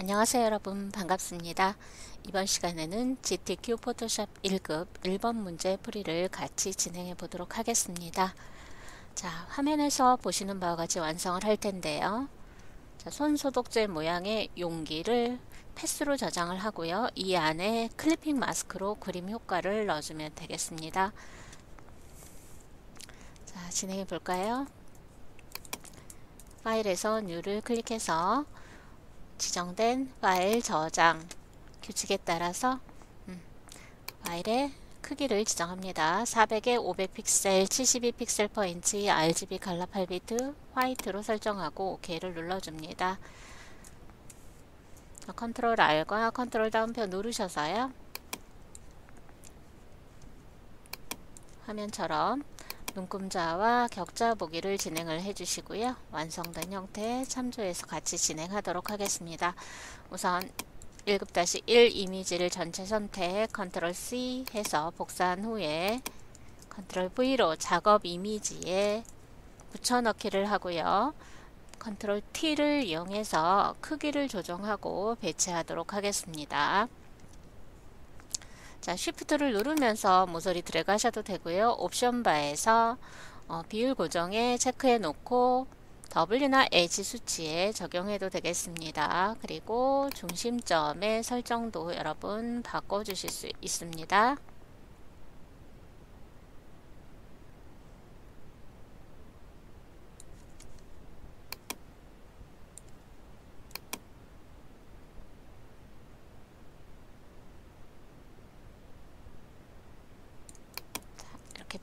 안녕하세요 여러분 반갑습니다. 이번 시간에는 GTQ 포토샵 1급 1번 문제 풀이를 같이 진행해 보도록 하겠습니다. 자 화면에서 보시는 바와 같이 완성을 할 텐데요. 자, 손 소독제 모양의 용기를 패스로 저장을 하고요. 이 안에 클리핑 마스크로 그림 효과를 넣어주면 되겠습니다. 자 진행해 볼까요? 파일에서 New를 클릭해서 지정된 파일 저장 규칙에 따라서 음, 파일의 크기를 지정합니다. 400에 500픽셀, 72pixel per inch, RGB Color 8bit, White로 설정하고 OK를 눌러줍니다. Control R과 Control 따옴표 누르셔서요. 화면처럼 눈금자와 격자 보기를 진행을 해주시고요. 완성된 형태 참조해서 같이 진행하도록 하겠습니다. 우선 1급-1 이미지를 전체 선택, 컨트롤 C 해서 복사한 후에 컨트롤 V로 작업 이미지에 붙여넣기를 하고요. 컨트롤 T를 이용해서 크기를 조정하고 배치하도록 하겠습니다. 자, 쉬프트를 누르면서 모서리 들어가셔도 되고요. 옵션 바에서 어, 비율 고정에 체크해 놓고 W나 H 수치에 적용해도 되겠습니다. 그리고 중심점의 설정도 여러분 바꿔주실 수 있습니다.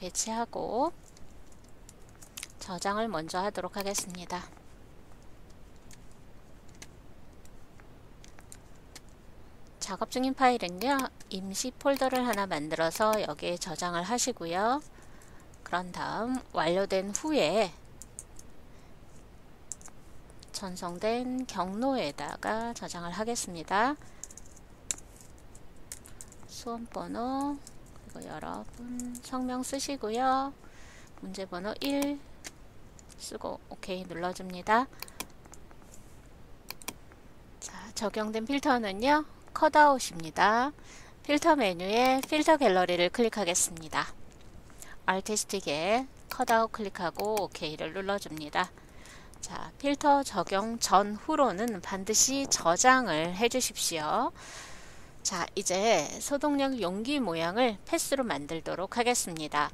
배치하고 저장을 먼저 하도록 하겠습니다. 작업 중인 파일은요 임시 폴더를 하나 만들어서 여기에 저장을 하시고요 그런 다음 완료된 후에 전송된 경로에다가 저장을 하겠습니다 수험번호 그리고 여러분 성명 쓰시고요 문제 번호 1 쓰고 OK 눌러줍니다 자 적용된 필터는요 컷아웃입니다. 필터 메뉴에 필터 갤러리를 클릭하겠습니다. Alt-S틱에 컷아웃 클릭하고 OK를 눌러줍니다. 자, 필터 적용 전후로는 반드시 저장을 해주십시오. 자, 이제 소독약 용기 모양을 패스로 만들도록 하겠습니다.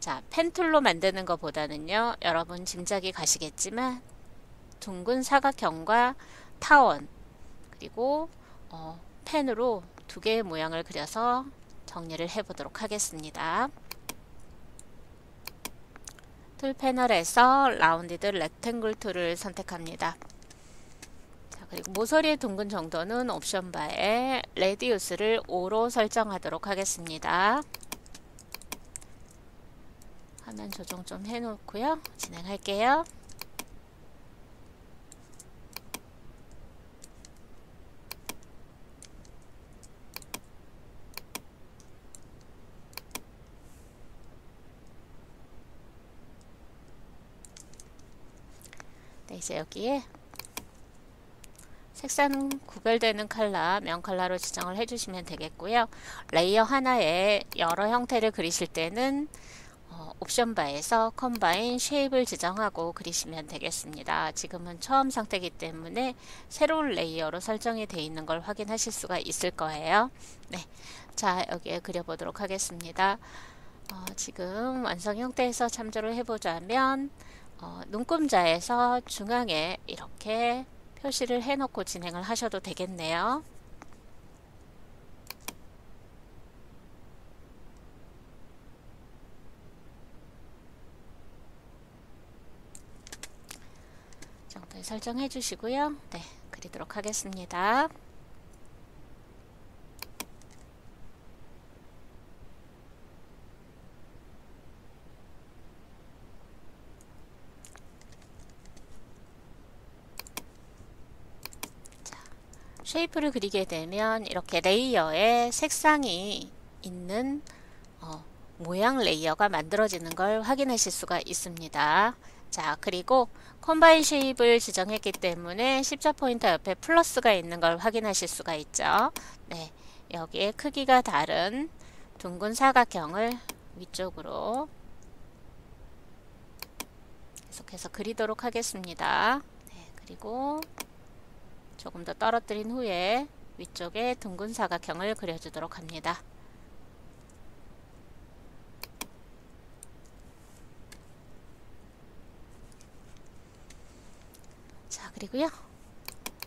자, Pen Tool로 만드는 것보다는요, 여러분 짐작이 가시겠지만 둥근 사각형과 타원 그리고 어, 펜으로 두 개의 모양을 그려서 정리를 해 보도록 하겠습니다. 툴 패널에서 Rounded Rectangle Tool을 선택합니다. 자, 그리고 모서리의 둥근 정도는 옵션 바에 레디우스를 5로 설정하도록 하겠습니다. 화면 조정 좀 해놓고요. 진행할게요. 네, 이제 여기에 색상 구별되는 컬러, 면 컬러로 지정을 해주시면 되겠고요. 레이어 하나에 여러 형태를 그리실 때는 어, 옵션 바에서 Combine Shape을 지정하고 그리시면 되겠습니다. 지금은 처음 상태이기 때문에 새로운 레이어로 설정이 되어 있는 걸 확인하실 수가 있을 거예요. 네, 자 여기에 그려보도록 하겠습니다. 어, 지금 완성 형태에서 참조를 해보자면 어, 눈금자에서 중앙에 이렇게 표시를 해놓고 진행을 하셔도 되겠네요. 정도에 설정해 주시고요. 네, 그리도록 하겠습니다. Shape를 그리게 되면 이렇게 레이어에 색상이 있는 어, 모양 레이어가 만들어지는 걸 확인하실 수가 있습니다. 자, 그리고 Combine Shape을 지정했기 때문에 십자 포인터 옆에 플러스가 있는 걸 확인하실 수가 있죠. 네, 여기에 크기가 다른 둥근 사각형을 위쪽으로 계속해서 그리도록 하겠습니다. 네, 그리고 조금 더 떨어뜨린 후에 위쪽에 둥근 사각형을 그려주도록 합니다. 자 그리고요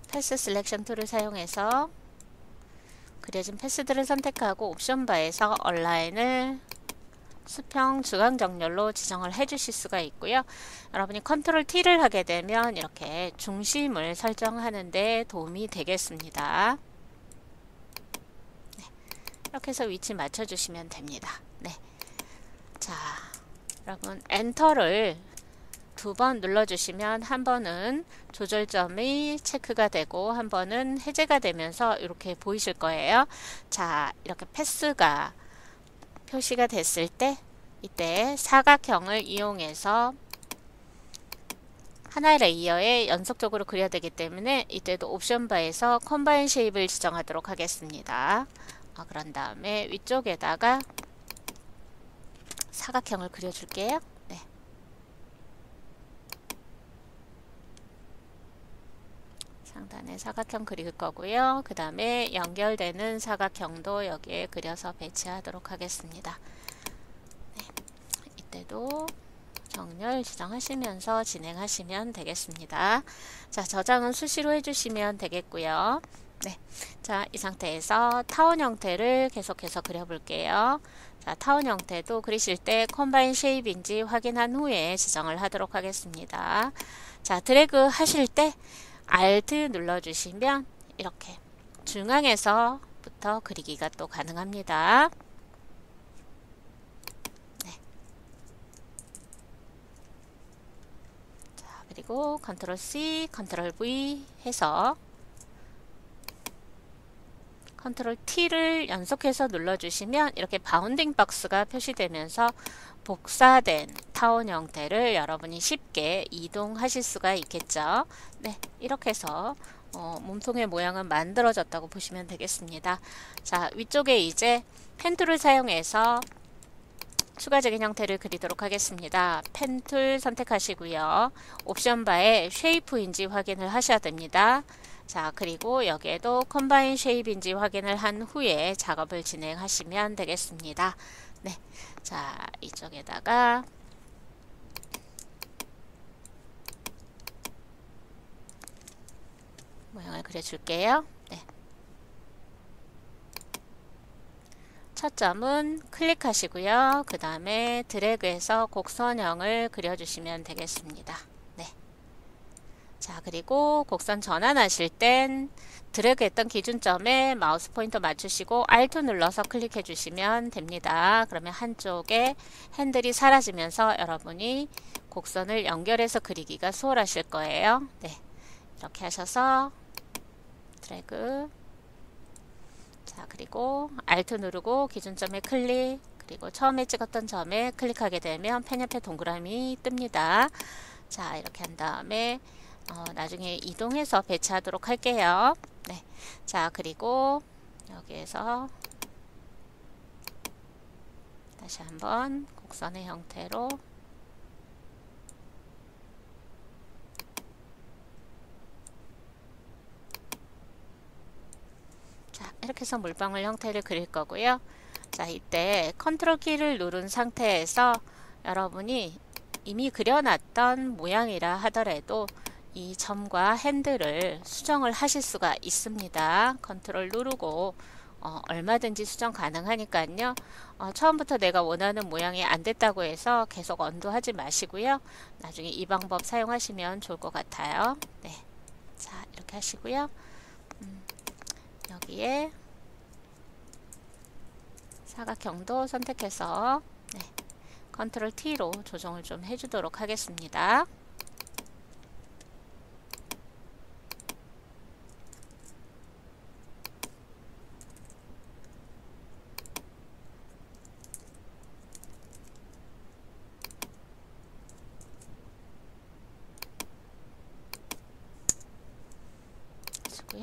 Path Selection Tool을 사용해서 그려진 패스들을 선택하고 옵션 바에서 Align을 수평 중간 정렬로 지정을 해 주실 수가 있고요. 여러분이 컨트롤 T를 하게 되면 이렇게 중심을 설정하는 데 도움이 되겠습니다. 네, 이렇게 해서 위치 맞춰 주시면 됩니다. 네. 자, 여러분 엔터를 두 번 눌러주시면 한 번은 조절점이 체크가 되고 한 번은 해제가 되면서 이렇게 보이실 거예요. 자, 이렇게 패스가 표시가 됐을 때 이때 사각형을 이용해서 하나의 레이어에 연속적으로 그려야 되기 때문에 이때도 옵션 바에서 컴바인 쉐입을 지정하도록 하겠습니다. 어, 그런 다음에 위쪽에다가 사각형을 그려줄게요. 네. 상단에 사각형 그릴 거고요. 그 다음에 연결되는 사각형도 여기에 그려서 배치하도록 하겠습니다. 네. 이때도 정렬 지정하시면서 진행하시면 되겠습니다. 자, 저장은 수시로 해주시면 되겠고요. 네. 자, 이 상태에서 타원 형태를 계속해서 그려볼게요. 자, 타원 형태도 그리실 때 컴바인 쉐입인지 확인한 후에 지정을 하도록 하겠습니다. 자, 드래그 하실 때 Alt 눌러주시면 이렇게 중앙에서부터 그리기가 또 가능합니다. 네. 자, 그리고 컨트롤 C, 컨트롤 V 해서 컨트롤 T를 연속해서 눌러주시면 이렇게 Bounding Box가 표시되면서 복사된 타원 형태를 여러분이 쉽게 이동하실 수가 있겠죠. 네, 이렇게 해서 어, 몸통의 모양은 만들어졌다고 보시면 되겠습니다. 자, 위쪽에 이제 Pen Tool을 사용해서 추가적인 형태를 그리도록 하겠습니다. Pen Tool 선택하시고요. 옵션 바에 Shape인지 확인을 하셔야 됩니다. 자 그리고 여기에도 Combine Shape인지 확인을 한 후에 작업을 진행하시면 되겠습니다. 네, 자 이쪽에다가 모양을 그려줄게요. 네. 첫 점은 클릭하시고요. 그 다음에 드래그해서 곡선형을 그려주시면 되겠습니다. 자 그리고 곡선 전환하실 땐 드래그 했던 기준점에 마우스 포인터 맞추시고 Alt 눌러서 클릭해 주시면 됩니다. 그러면 한쪽에 핸들이 사라지면서 여러분이 곡선을 연결해서 그리기가 수월하실 거예요. 네, 이렇게 하셔서 드래그 자 그리고 Alt 누르고 기준점에 클릭 그리고 처음에 찍었던 점에 클릭하게 되면 펜 옆에 동그라미 뜹니다. 자 이렇게 한 다음에 어, 나중에 이동해서 배치하도록 할게요. 네. 자, 그리고 여기에서 다시 한번 곡선의 형태로 자, 이렇게 해서 물방울 형태를 그릴 거고요. 자, 이때 컨트롤 키를 누른 상태에서 여러분이 이미 그려놨던 모양이라 하더라도 이 점과 핸들을 수정을 하실 수가 있습니다. 컨트롤 누르고 어, 얼마든지 수정 가능하니까요. 어, 처음부터 내가 원하는 모양이 안 됐다고 해서 계속 언도하지 마시고요. 나중에 이 방법 사용하시면 좋을 것 같아요. 네, 자 이렇게 하시고요. 음, 여기에 사각형도 선택해서 네, 컨트롤 T로 조정을 좀 해주도록 하겠습니다.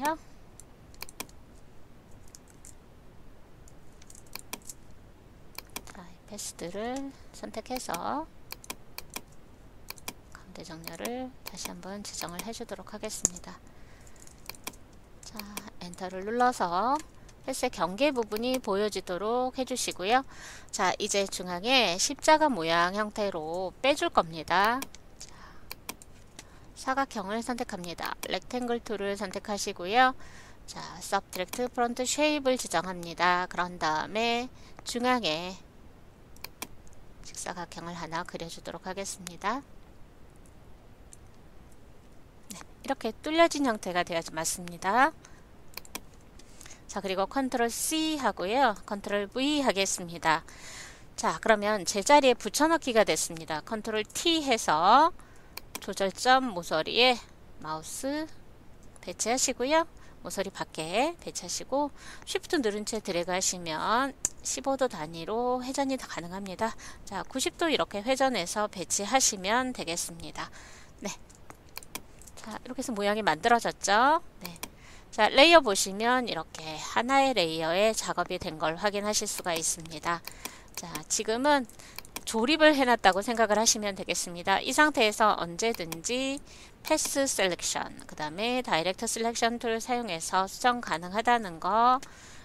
주시고요. 자, 패스들을 선택해서 가운데 정렬을 다시 한번 지정을 해주도록 하겠습니다. 자, 엔터를 눌러서 패스의 경계 부분이 보여지도록 해주시고요. 자, 이제 중앙에 십자가 모양 형태로 빼줄 겁니다. 자, 사각형을 선택합니다. Rectangle Tool을 선택하시고요. 자, Subtract Front Shape을 지정합니다. 그런 다음에 중앙에 직사각형을 하나 그려주도록 하겠습니다. 네, 이렇게 뚫려진 형태가 되어야지 맞습니다. 자 그리고 컨트롤 C 하고요. 컨트롤 V 하겠습니다. 자 그러면 제자리에 붙여넣기가 됐습니다. 컨트롤 T 해서 조절점 모서리에 마우스 배치하시고요. 모서리 밖에 배치하시고 Shift 누른 채 드래그 하시면 15도 단위로 회전이 가능합니다. 자 90도 이렇게 회전해서 배치하시면 되겠습니다. 네. 자 이렇게 해서 모양이 만들어졌죠. 네. 자, 레이어 보시면 이렇게 하나의 레이어에 작업이 된 걸 확인하실 수가 있습니다. 자, 지금은 조립을 해놨다고 생각을 하시면 되겠습니다. 이 상태에서 언제든지 Path Selection, 그 다음에 Direct Selection Tool을 사용해서 수정 가능하다는 거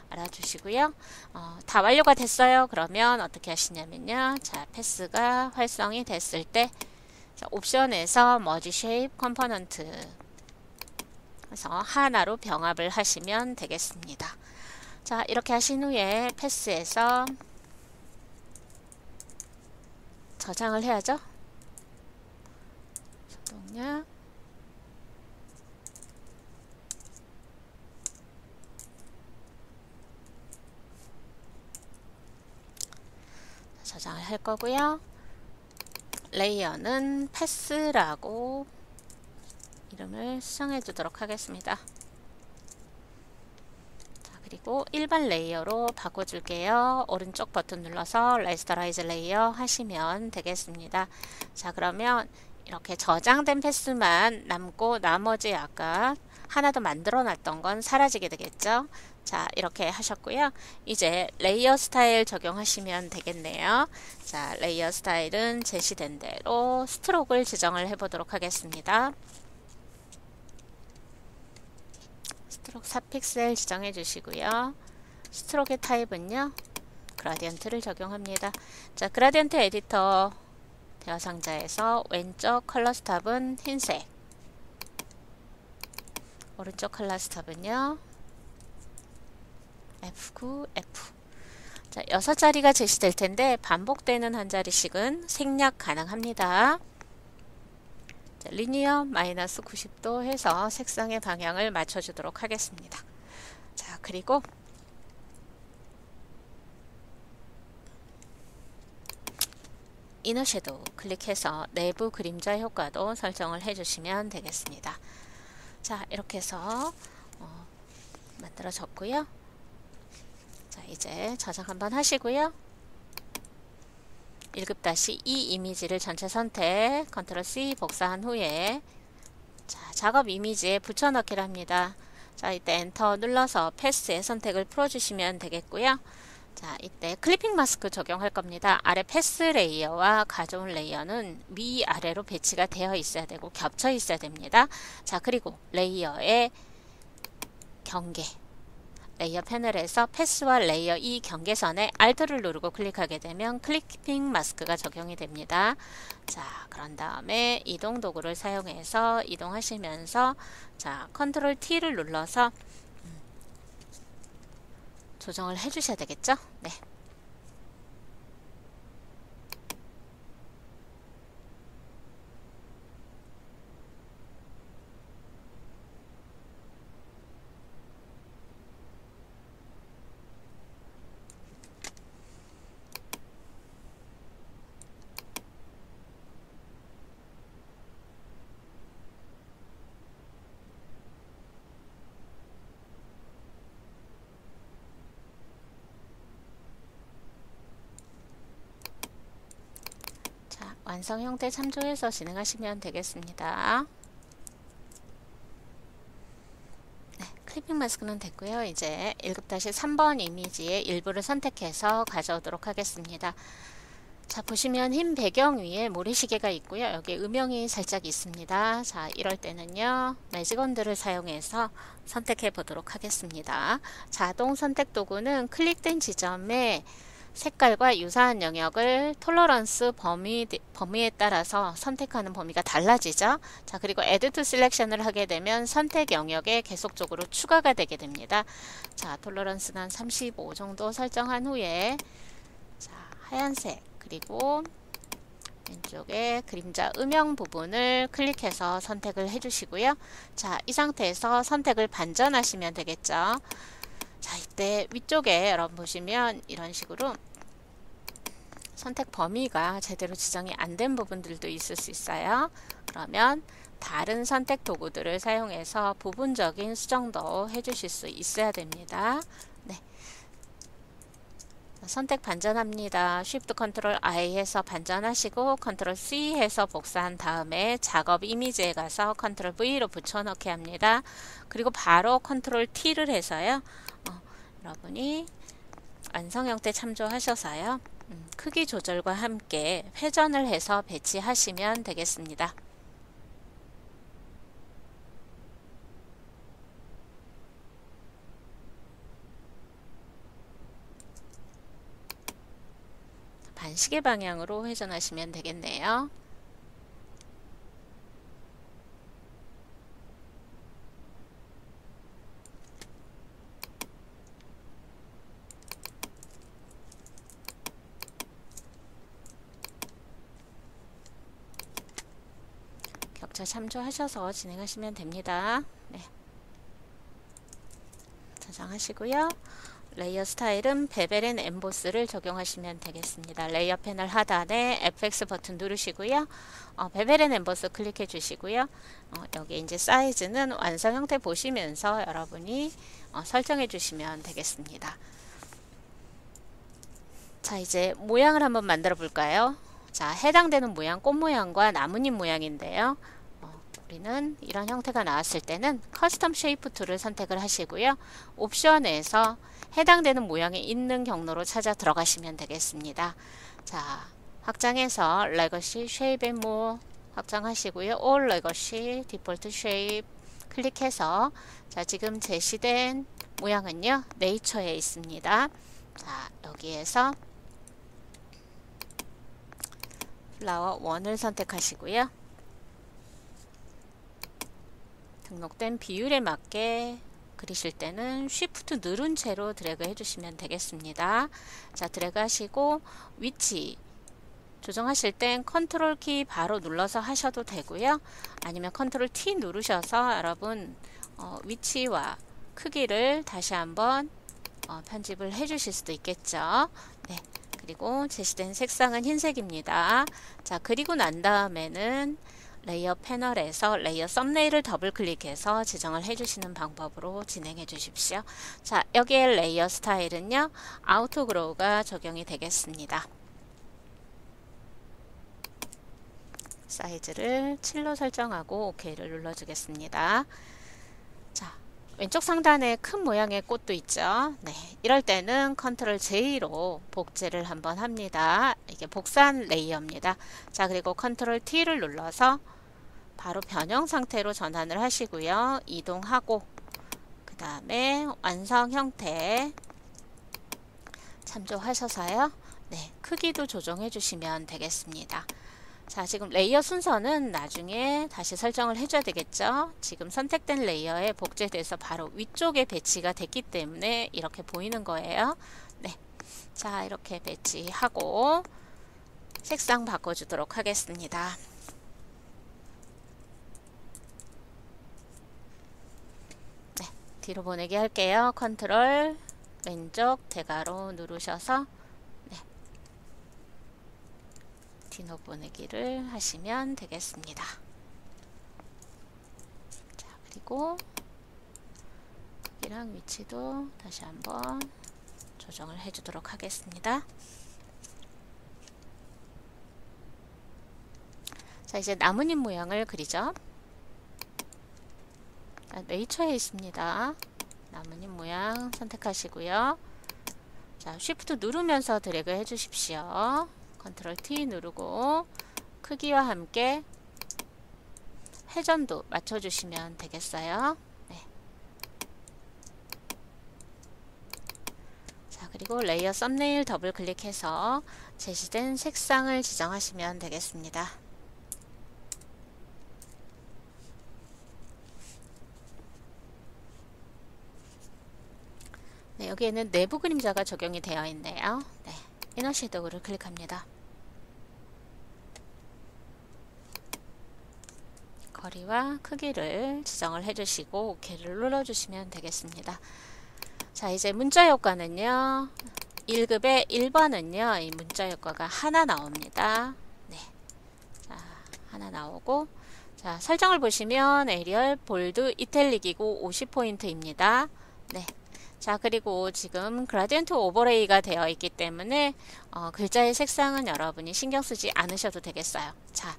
알아주시고요. 어, 다 완료가 됐어요. 그러면 어떻게 하시냐면요. 자, 패스가 활성이 됐을 때 자, 옵션에서 Merge Shape Component 그래서 하나로 병합을 하시면 되겠습니다. 자 이렇게 하신 후에 패스에서 저장을 해야죠. 소독약 저장을 할 거고요. 레이어는 패스라고 이름을 수정해 주도록 하겠습니다. 자, 그리고 일반 레이어로 바꿔줄게요. 오른쪽 버튼 눌러서 rasterize layer 하시면 되겠습니다. 자 그러면 이렇게 저장된 패스만 남고 나머지 아까 하나 더 만들어 놨던 건 사라지게 되겠죠. 자 이렇게 하셨고요. 이제 레이어 스타일 적용하시면 되겠네요. 자 레이어 스타일은 제시된 대로 stroke를 지정을 해 보도록 하겠습니다. stroke 4픽셀 지정해 주시고요. stroke의 타입은요. gradient를 적용합니다. 자, gradient editor 대화 상자에서 왼쪽 color stop은 흰색 오른쪽 color stop은요. F9, F 자, 6자리가 제시될 텐데 반복되는 한 자리씩은 생략 가능합니다. 자, 리니어 마이너스 90도 해서 색상의 방향을 맞춰주도록 하겠습니다. 자 그리고 이너 섀도우 클릭해서 내부 그림자 효과도 설정을 해주시면 되겠습니다. 자 이렇게 해서 어, 만들어졌고요. 자 이제 저장 한번 하시고요. 1급-2 이미지를 전체 선택, control C 복사한 후에 자, 작업 이미지에 붙여넣기를 합니다. 자, 이때 엔터 눌러서 패스의 선택을 풀어주시면 되겠고요. 자, 이때 clipping mask 적용할 겁니다. 아래 패스 레이어와 가져온 레이어는 위아래로 배치가 되어 있어야 되고 겹쳐 있어야 됩니다. 자, 그리고 레이어의 경계 레이어 패널에서 패스와 레이어 2 경계선에 Alt를 누르고 클릭하게 되면 clipping mask가 적용이 됩니다. 자, 그런 다음에 이동 도구를 사용해서 이동하시면서 자, 컨트롤 T를 눌러서 음, 조정을 해 주셔야 되겠죠? 네. 완성 형태 참조해서 진행하시면 되겠습니다. 네, 테이핑 마스크는 됐고요. 이제 1급-3번 이미지의 일부를 선택해서 가져오도록 하겠습니다. 자 보시면 흰 배경 위에 모래시계가 있고요. 여기 음영이 살짝 있습니다. 자 이럴 때는요. 매직원들을 사용해서 선택해 보도록 하겠습니다. 자동 선택 도구는 클릭된 지점에 색깔과 유사한 영역을 톨러런스 범위, 범위에 따라서 선택하는 범위가 달라지죠. 자 그리고 Add to Selection을 하게 되면 선택 영역에 계속적으로 추가가 되게 됩니다. 자 톨러런스는 35 정도 설정한 후에 자 하얀색 그리고 왼쪽에 그림자 음영 부분을 클릭해서 선택을 해주시고요. 자, 이 상태에서 선택을 반전하시면 되겠죠. 자, 이때 위쪽에 여러분 보시면 이런 식으로 선택 범위가 제대로 지정이 안 된 부분들도 있을 수 있어요. 그러면 다른 선택 도구들을 사용해서 부분적인 수정도 해주실 수 있어야 됩니다. 선택 반전합니다. Shift Ctrl I 해서 반전하시고 Ctrl C 해서 복사한 다음에 작업 이미지에 가서 Ctrl V로 붙여넣기 합니다. 그리고 바로 Ctrl T를 해서요. 어, 여러분이 완성 형태 참조하셔서요. 음, 크기 조절과 함께 회전을 해서 배치하시면 되겠습니다. 반시계 방향으로 회전하시면 되겠네요. 격자 참조하셔서 진행하시면 됩니다. 네. 저장하시고요. 레이어 스타일은 bevel and emboss를 적용하시면 되겠습니다. 레이어 패널 하단에 FX 버튼 누르시고요. 어, bevel and emboss 클릭해 주시고요. 어, 여기 이제 사이즈는 완성 형태 보시면서 여러분이 어, 설정해 주시면 되겠습니다. 자 이제 모양을 한번 만들어 볼까요? 자 해당되는 모양 꽃 모양과 나뭇잎 모양인데요. 어, 우리는 이런 형태가 나왔을 때는 custom shape tool을 선택을 하시고요. 옵션에서 해당되는 모양이 있는 경로로 찾아 들어가시면 되겠습니다. 자, 확장해서 legacy shapes and more 확장하시고요. All legacy default shapes 클릭해서 자, 지금 제시된 모양은요. 네이처에 있습니다. 자, 여기에서 flower 1을 선택하시고요. 등록된 비율에 맞게 그리실 때는 Shift 누른 채로 드래그 해주시면 되겠습니다. 자, 드래그 하시고 위치 조정하실 땐 컨트롤 키 바로 눌러서 하셔도 되고요. 아니면 control T 누르셔서 여러분 어, 위치와 크기를 다시 한번 어, 편집을 해 주실 수도 있겠죠. 네. 그리고 제시된 색상은 흰색입니다. 자, 그리고 난 다음에는 레이어 패널에서 레이어 썸네일을 더블 클릭해서 지정을 해주시는 방법으로 진행해 주십시오. 자, 여기에 레이어 스타일은요. outer glow가 적용이 되겠습니다. 사이즈를 7로 설정하고 OK를 눌러주겠습니다. 자, 왼쪽 상단에 큰 모양의 꽃도 있죠. 네, 이럴 때는 control J로 복제를 한번 합니다. 이게 복사한 레이어입니다. 자, 그리고 control T를 눌러서 바로 변형 상태로 전환을 하시고요. 이동하고 그 다음에 완성 형태 참조하셔서요. 네, 크기도 조정해 주시면 되겠습니다. 자, 지금 레이어 순서는 나중에 다시 설정을 해줘야 되겠죠. 지금 선택된 레이어에 복제돼서 바로 위쪽에 배치가 됐기 때문에 이렇게 보이는 거예요. 네, 자 이렇게 배치하고 색상 바꿔주도록 하겠습니다. 뒤로 보내기 할게요. 컨트롤 왼쪽 대가로 누르셔서 네. 뒤로 보내기를 하시면 되겠습니다. 자 그리고 크기랑 위치도 다시 한번 조정을 해주도록 하겠습니다. 자 이제 나뭇잎 모양을 그리죠. 아, 네이처에 있습니다. 나뭇잎 모양 선택하시고요. 자, shift 누르면서 드래그 해주십시오. control T 누르고 크기와 함께 회전도 맞춰주시면 되겠어요. 네. 자, 그리고 레이어 썸네일 더블 클릭해서 제시된 색상을 지정하시면 되겠습니다. 네, 여기에는 내부 그림자가 적용이 되어 있네요. 네, inner shadow를 클릭합니다. 거리와 크기를 지정을 해주시고 OK를 눌러주시면 되겠습니다. 자 이제 문자 효과는요. 1급의 1번은요. 이 문자 효과가 하나 나옵니다. 네. 자 하나 나오고 자 설정을 보시면 Arial, bold, italic이고 50포인트입니다. 네. 자 그리고 지금 gradient overlay가 되어 있기 때문에 어, 글자의 색상은 여러분이 신경 쓰지 않으셔도 되겠어요. 자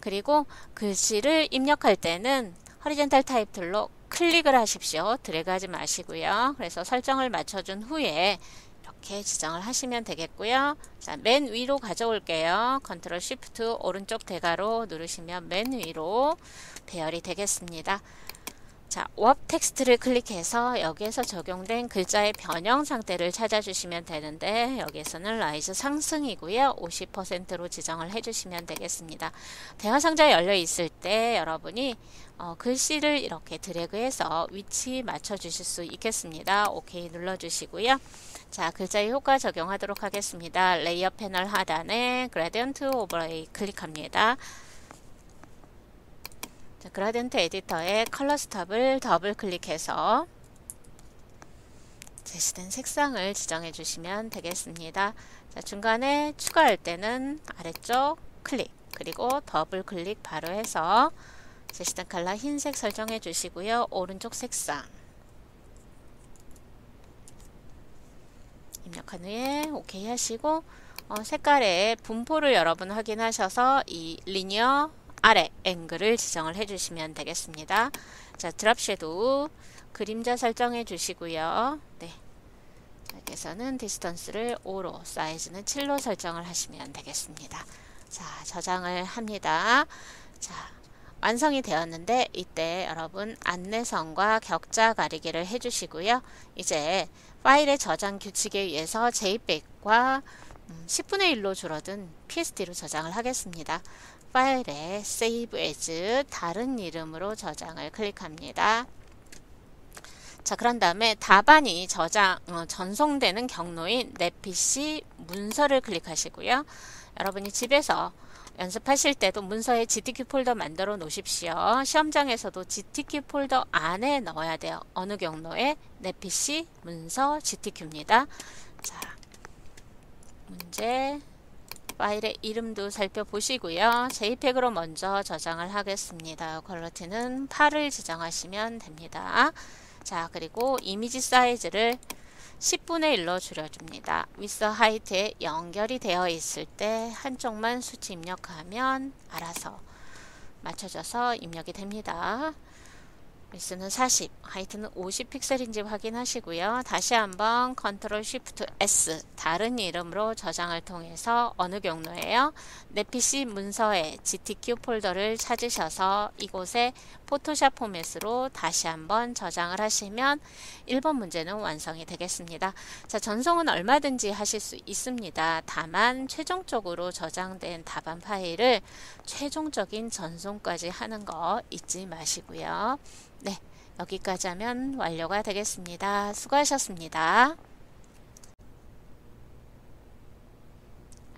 그리고 글씨를 입력할 때는 horizontal type tool로 클릭을 하십시오. 드래그 하지 마시고요. 그래서 설정을 맞춰준 후에 이렇게 지정을 하시면 되겠고요. 자, 맨 위로 가져올게요. control shift 오른쪽 대괄호 누르시면 맨 위로 배열이 되겠습니다. 자, 워 텍스트를 클릭해서 여기에서 적용된 글자의 변형 상태를 찾아주시면 되는데 여기에서는 Rise 상승이고요. 50%로 지정을 해주시면 되겠습니다. 대화 상자 열려 있을 때 여러분이 어, 글씨를 이렇게 드래그해서 위치 맞춰 주실 수 있겠습니다. 오케이 눌러주시고요. 자, 글자의 효과 적용하도록 하겠습니다. 레이어 패널 하단에 Gradient Overlay 클릭합니다. 자, Gradient Editor의 Color Stop을 더블 클릭해서 제시된 색상을 지정해 주시면 되겠습니다. 자, 중간에 추가할 때는 아래쪽 클릭 그리고 더블 클릭 바로 해서 제시된 컬러 흰색 설정해 주시고요. 오른쪽 색상 입력한 후에 OK 하시고 어, 색깔의 분포를 여러분 확인하셔서 이 Linear 아래 Angle을 지정을 해주시면 되겠습니다. 자, Drop Shadow 그림자 설정해 주시고요. 네. 여기서는 Distance를 5로, 사이즈는 7로 설정을 하시면 되겠습니다. 자, 저장을 합니다. 자, 완성이 되었는데 이때 여러분 안내선과 격자 가리기를 해주시고요. 이제 파일의 저장 규칙에 의해서 JPEG과 10분의 1로 줄어든 PSD로 저장을 하겠습니다. 파일에 Save as 다른 이름으로 저장을 클릭합니다. 자 그런 다음에 답안이 저장 어, 전송되는 경로인 내 PC 문서를 클릭하시고요. 여러분이 집에서 연습하실 때도 문서에 GTQ 폴더 만들어 놓으십시오. 시험장에서도 GTQ 폴더 안에 넣어야 돼요. 어느 경로에 내 PC 문서 GTQ입니다. 자 문제 파일의 이름도 살펴보시고요. JPEG으로 먼저 저장을 하겠습니다. Quality는 8을 지정하시면 됩니다. 자 그리고 이미지 사이즈를 10분의 1로 줄여줍니다. 위스 하이트에 연결이 되어 있을 때 한쪽만 수치 입력하면 알아서 맞춰져서 입력이 됩니다. 위스는 40, Height는 50 픽셀인지 확인하시고요. 다시 한번 컨트롤 Shift S 다른 이름으로 저장을 통해서 어느 경로에요? 내 PC 문서에 GTQ 폴더를 찾으셔서 이곳에 포토샵 포맷으로 다시 한번 저장을 하시면 1번 문제는 완성이 되겠습니다. 자, 전송은 얼마든지 하실 수 있습니다. 다만 최종적으로 저장된 답안 파일을 최종적인 전송까지 하는 거 잊지 마시고요. 네, 여기까지 하면 완료가 되겠습니다. 수고하셨습니다.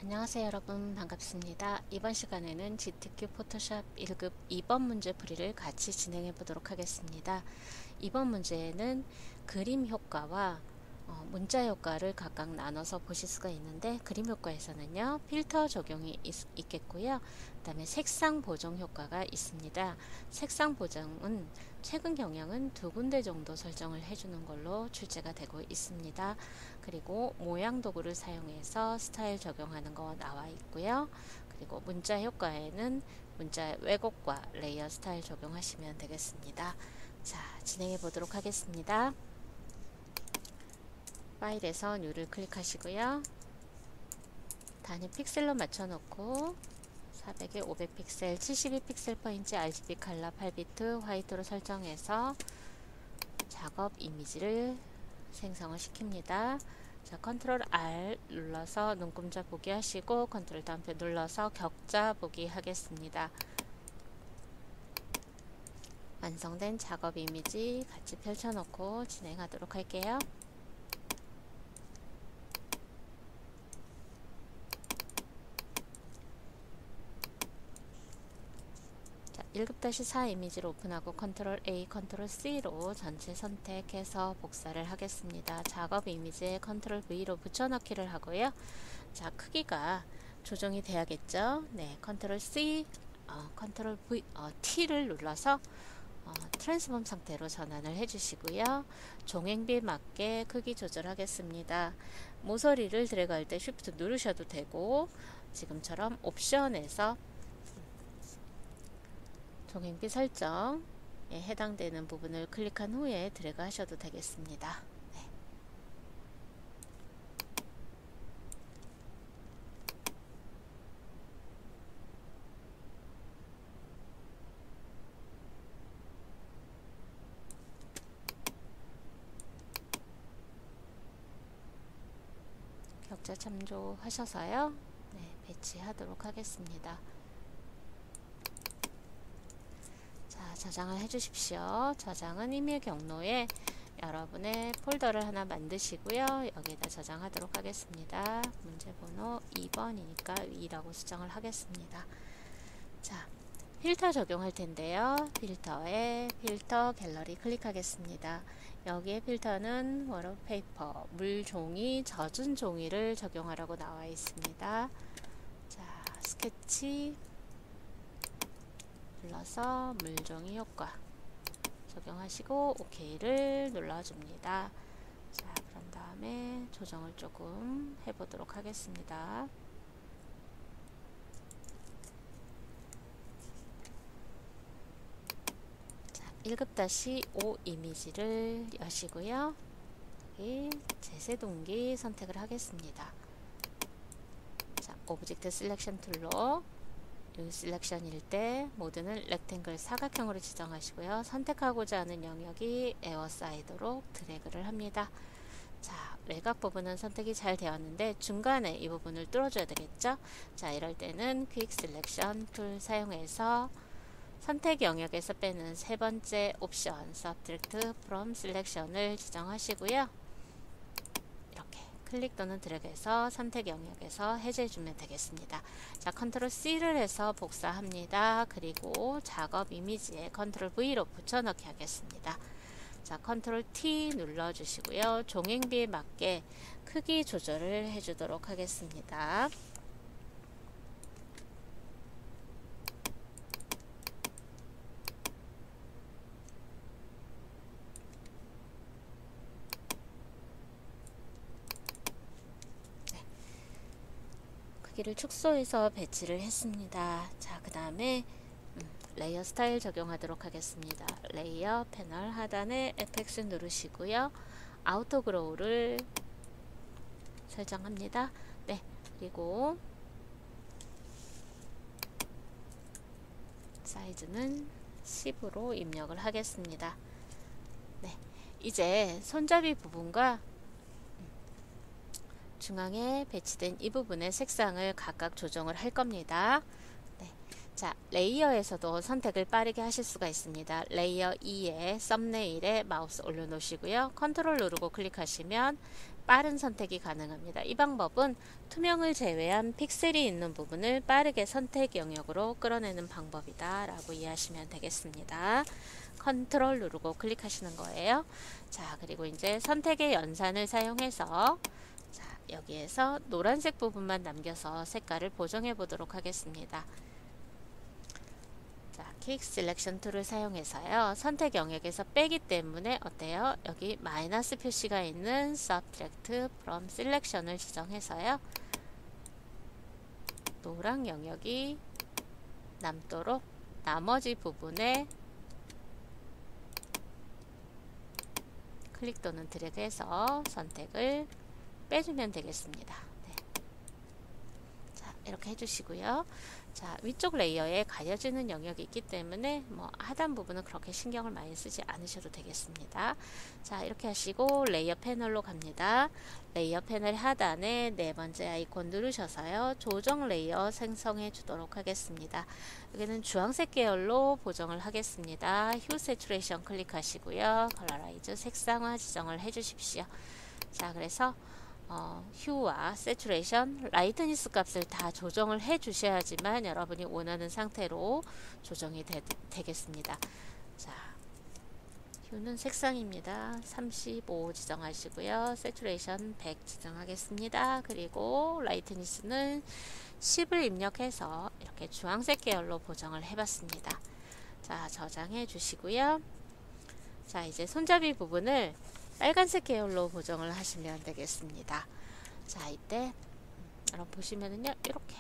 안녕하세요 여러분 반갑습니다. 이번 시간에는 GTQ 포토샵 1급 2번 문제 풀이를 같이 진행해 보도록 하겠습니다. 이번 문제에는 그림 효과와 어, 문자 효과를 각각 나눠서 보실 수가 있는데 그림 효과에서는요 필터 적용이 있, 겠고요 그 다음에 색상 보정 효과가 있습니다 색상 보정은 최근 경향은 두 군데 정도 설정을 해주는 걸로 출제가 되고 있습니다 그리고 모양 도구를 사용해서 스타일 적용하는 거 나와 있고요. 그리고 문자 효과에는 문자 왜곡과 레이어 스타일 적용하시면 되겠습니다. 자 진행해 보도록 하겠습니다. 파일에서 New를 클릭하시고요. 단위 픽셀로 맞춰놓고 400에 500픽셀, 72픽셀 per inch RGB 칼라 8비트 화이트로 설정해서 작업 이미지를 생성을 시킵니다. 자, 컨트롤 R 눌러서 눈금자 보기 하시고 컨트롤 따옴표 눌러서 격자 보기 하겠습니다. 완성된 작업 이미지 같이 펼쳐놓고 진행하도록 할게요. 1급-4 이미지를 오픈하고 컨트롤 A, 컨트롤 C로 전체 선택해서 복사를 하겠습니다. 작업 이미지에 컨트롤 V로 붙여넣기를 하고요. 자, 크기가 조정이 돼야겠죠? 네, 컨트롤 C, 어, 컨트롤 V, 어, T를 눌러서 어, Transform 상태로 전환을 해주시고요. 종횡비에 맞게 크기 조절하겠습니다. 모서리를 드래그할 때 Shift 누르셔도 되고 지금처럼 옵션에서 종횡비 설정에 해당되는 부분을 클릭한 후에 드래그 하셔도 되겠습니다. 격자 참조하셔서요. 네, 배치하도록 하겠습니다. 자, 저장을 해주십시오. 저장은 이메일 경로에 여러분의 폴더를 하나 만드시고요. 여기에다 저장하도록 하겠습니다. 문제번호 2번이니까 2라고 수정을 하겠습니다. 자, 필터 적용할 텐데요. 필터에 필터 갤러리 클릭하겠습니다. 여기에 필터는 Water Paper, 물종이, 젖은 종이를 적용하라고 나와 있습니다. 자, 스케치 불러서 물종이 효과 적용하시고 OK를 눌러줍니다. 자, 그런 다음에 조정을 조금 해보도록 하겠습니다. 1급-5 이미지를 여시고요. 여기 제세동기 선택을 하겠습니다. 자, Object Selection Tool로 이 Selection일 때 모드는 Rectangle 사각형으로 지정하시고요. 선택하고자 하는 영역이 에워싸이도록 드래그를 합니다. 자, 외곽 부분은 선택이 잘 되었는데 중간에 이 부분을 뚫어줘야 되겠죠? 자, 이럴 때는 Quick Selection Tool 사용해서 선택 영역에서 빼는 세 번째 옵션 Subtract from Selection을 지정하시고요. 클릭 또는 드래그해서 선택 영역에서 해제해주면 되겠습니다. 자, 컨트롤 C를 해서 복사합니다. 그리고 작업 이미지에 컨트롤 V로 붙여넣기 하겠습니다. 자, 컨트롤 T 눌러주시고요. 종횡비에 맞게 크기 조절을 해주도록 하겠습니다. 크기를 축소해서 배치를 했습니다. 자, 그 다음에 음, 레이어 스타일 적용하도록 하겠습니다. 레이어 패널 하단에 FX 누르시고요. Outer Glow를 설정합니다. 네, 그리고 사이즈는 10으로 입력을 하겠습니다. 네, 이제 손잡이 부분과 중앙에 배치된 이 부분의 색상을 각각 조정을 할 겁니다. 네. 자, 레이어에서도 선택을 빠르게 하실 수가 있습니다. 레이어 2에 Thumbnail에 마우스 올려놓으시고요. 컨트롤 누르고 클릭하시면 빠른 선택이 가능합니다. 이 방법은 투명을 제외한 픽셀이 있는 부분을 빠르게 선택 영역으로 끌어내는 방법이다 라고 이해하시면 되겠습니다. 컨트롤 누르고 클릭하시는 거예요. 자 그리고 이제 선택의 연산을 사용해서 여기에서 노란색 부분만 남겨서 색깔을 보정해 보도록 하겠습니다. 자, Quick Selection 툴을 사용해서요. 선택 영역에서 빼기 때문에 어때요? 여기 마이너스 표시가 있는 Subtract from Selection을 지정해서요. 노랑 영역이 남도록 나머지 부분에 클릭 또는 드래그해서 선택을 빼주면 되겠습니다. 네. 자, 이렇게 해주시고요. 자, 위쪽 레이어에 가려지는 영역이 있기 때문에 뭐 하단 부분은 그렇게 신경을 많이 쓰지 않으셔도 되겠습니다. 자, 이렇게 하시고 레이어 패널로 갑니다. 레이어 패널 하단에 네 번째 아이콘 누르셔서요. 조정 레이어 생성해 주도록 하겠습니다. 여기는 주황색 계열로 보정을 하겠습니다. Hue Saturation 클릭하시고요. Colorize 색상화 지정을 해 주십시오. 자, 그래서 어, Hue와 Saturation, Lightness 값을 다 조정을 해 주셔야지만 여러분이 원하는 상태로 조정이 되, 겠습니다 자, Hue는 색상입니다. 35 지정하시고요. Saturation 100 지정하겠습니다. 그리고 Lightness는 10을 입력해서 이렇게 주황색 계열로 보정을 해봤습니다. 자, 저장해 주시고요. 자, 이제 손잡이 부분을 빨간색 계열로 보정을 하시면 되겠습니다. 자, 이때 여러분 보시면은요. 이렇게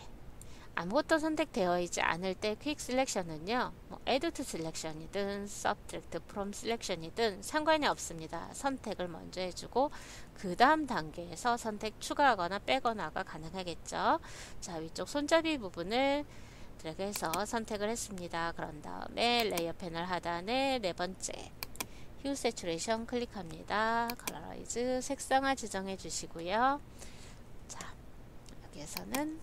아무것도 선택되어 있지 않을 때 퀵 셀렉션은요. 뭐 add selection이든 subtract from selection이든 상관이 없습니다. 선택을 먼저 해주고 그 다음 단계에서 선택 추가하거나 빼거나가 가능하겠죠. 자, 위쪽 손잡이 부분을 드래그해서 선택을 했습니다. 그런 다음에 레이어 패널 하단에 네 번째 Hue Saturation 클릭합니다. Colorize 색상화 지정해 주시고요. 자, 여기에서는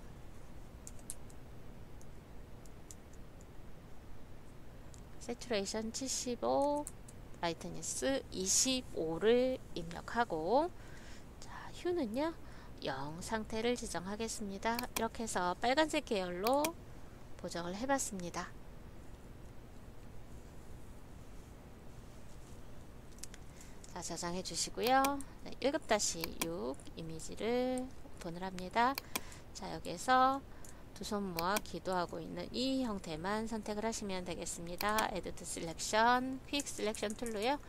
Saturation 75, Lightness 25를 입력하고 자, Hue는요. 0 상태를 지정하겠습니다. 이렇게 해서 빨간색 계열로 보정을 해봤습니다. 자, 저장해 주시고요. 네, 1급-6 이미지를 오픈을 합니다. 자, 여기에서 두 손 모아 기도하고 있는 이 형태만 선택을 하시면 되겠습니다. To Selection, Quick Selection 툴로요.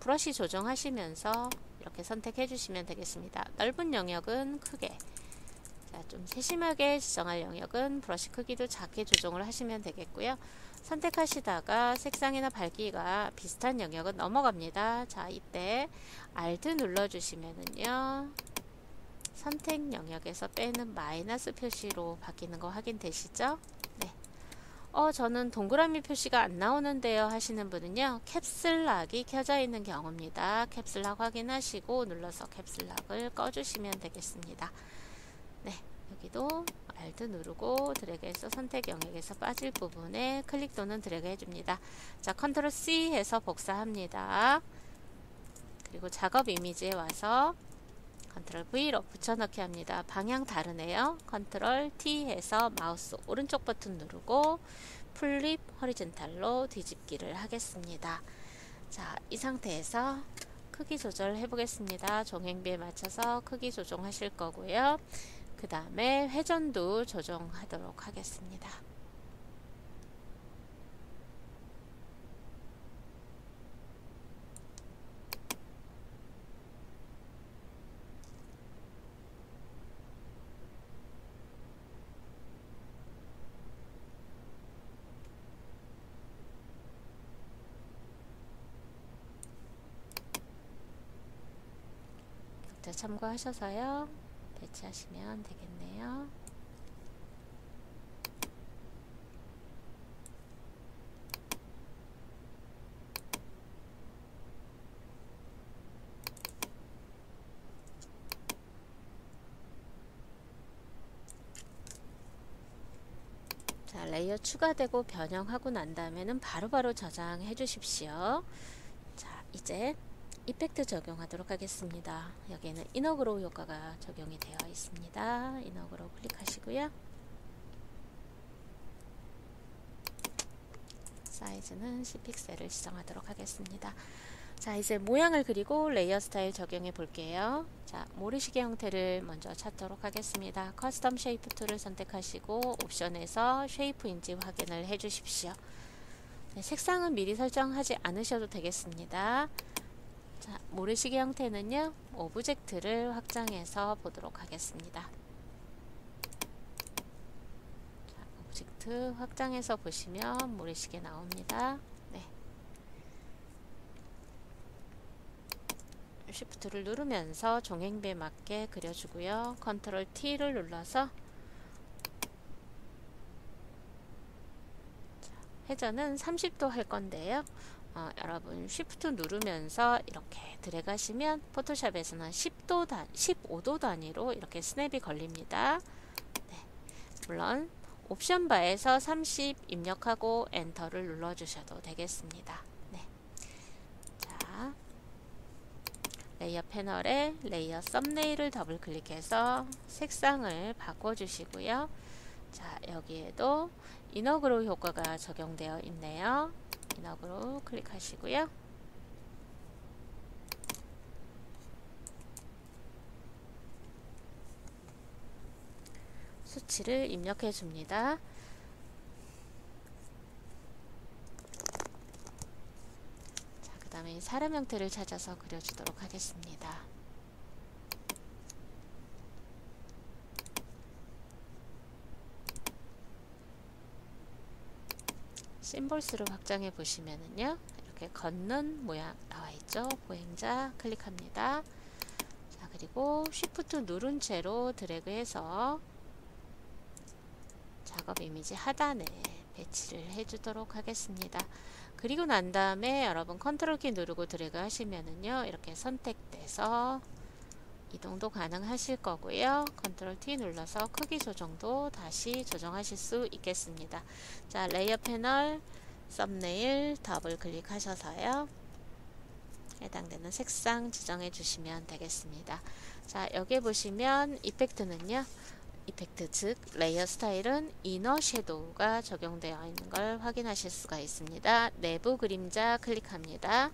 브러쉬 조정하시면서 이렇게 선택해 주시면 되겠습니다. 넓은 영역은 크게 자, 좀 세심하게 지정할 영역은 브러쉬 크기도 작게 조정을 하시면 되겠고요. 선택하시다가 색상이나 밝기가 비슷한 영역은 넘어갑니다. 자, 이때 Alt 눌러주시면은요. 선택 영역에서 빼는 마이너스 표시로 바뀌는 거 확인되시죠? 네. 어, 저는 동그라미 표시가 안 나오는데요 하시는 분은요. 캡슬락이 켜져 있는 경우입니다. 캡슬락 확인하시고 눌러서 캡슬락을 꺼주시면 되겠습니다. 네. 여기도 Alt 누르고 드래그해서 선택 영역에서 빠질 부분에 클릭 또는 드래그 해줍니다. 자, 컨트롤 C 해서 복사합니다. 그리고 작업 이미지에 와서 Ctrl V로 붙여넣기 합니다. 방향 다르네요. Ctrl T 해서 마우스 오른쪽 버튼 누르고 Flip Horizontal로 뒤집기를 하겠습니다. 자, 이 상태에서 크기 조절해 보겠습니다. 종횡비에 맞춰서 크기 조정하실 거고요. 그 다음에 회전도 조정하도록 하겠습니다. 참고하셔서요. 배치하시면 되겠네요. 자, 레이어 추가되고 변형하고 난 다음에는 바로바로 저장해 주십시오. 자, 이제 이펙트 적용하도록 하겠습니다. 여기에는 Inner Glow 효과가 적용이 되어 있습니다. Inner Glow 클릭하시고요. 사이즈는 10픽셀을 지정하도록 하겠습니다. 자 이제 모양을 그리고 레이어 스타일 적용해 볼게요. 자 모래시계 형태를 먼저 찾도록 하겠습니다. Custom Shape Tool을 선택하시고 옵션에서 Shape인지 확인을 해 주십시오. 네, 색상은 미리 설정하지 않으셔도 되겠습니다. 자, 모래시계 형태는요. 오브젝트를 확장해서 보도록 하겠습니다. 자, 오브젝트 확장해서 보시면 모래시계 나옵니다. 네. Shift를 누르면서 종횡비에 맞게 그려주고요. Ctrl T를 눌러서 회전은 30도 할 건데요. 어, 여러분 Shift 누르면서 이렇게 들어가시면 포토샵에서는 10도 단, 15도 단위로 이렇게 스냅이 걸립니다. 네. 물론 옵션 바에서 30 입력하고 엔터를 눌러주셔도 되겠습니다. 네. 자, 레이어 패널에 레이어 썸네일을 더블 클릭해서 색상을 바꿔주시고요. 자, 여기에도 이너그로 효과가 적용되어 있네요. 이너그로 클릭하시고요. 수치를 입력해 줍니다. 자, 그 다음에 사람 형태를 찾아서 그려주도록 하겠습니다. Symbols를 확장해 보시면은요 이렇게 걷는 모양 나와 있죠 보행자 클릭합니다 자 그리고 Shift 누른 채로 드래그해서 작업 이미지 하단에 배치를 해주도록 하겠습니다. 그리고 난 다음에 여러분 Ctrl 키 누르고 드래그 하시면은요 이렇게 선택돼서 이동도 가능하실 거고요. Ctrl T 눌러서 크기 조정도 다시 조정하실 수 있겠습니다. 자 레이어 패널 썸네일 더블 클릭하셔서요. 해당되는 색상 지정해 주시면 되겠습니다. 자 여기 보시면 이펙트는요. 이펙트 즉 레이어 스타일은 Inner Shadow가 적용되어 있는 걸 확인하실 수가 있습니다. 내부 그림자 클릭합니다.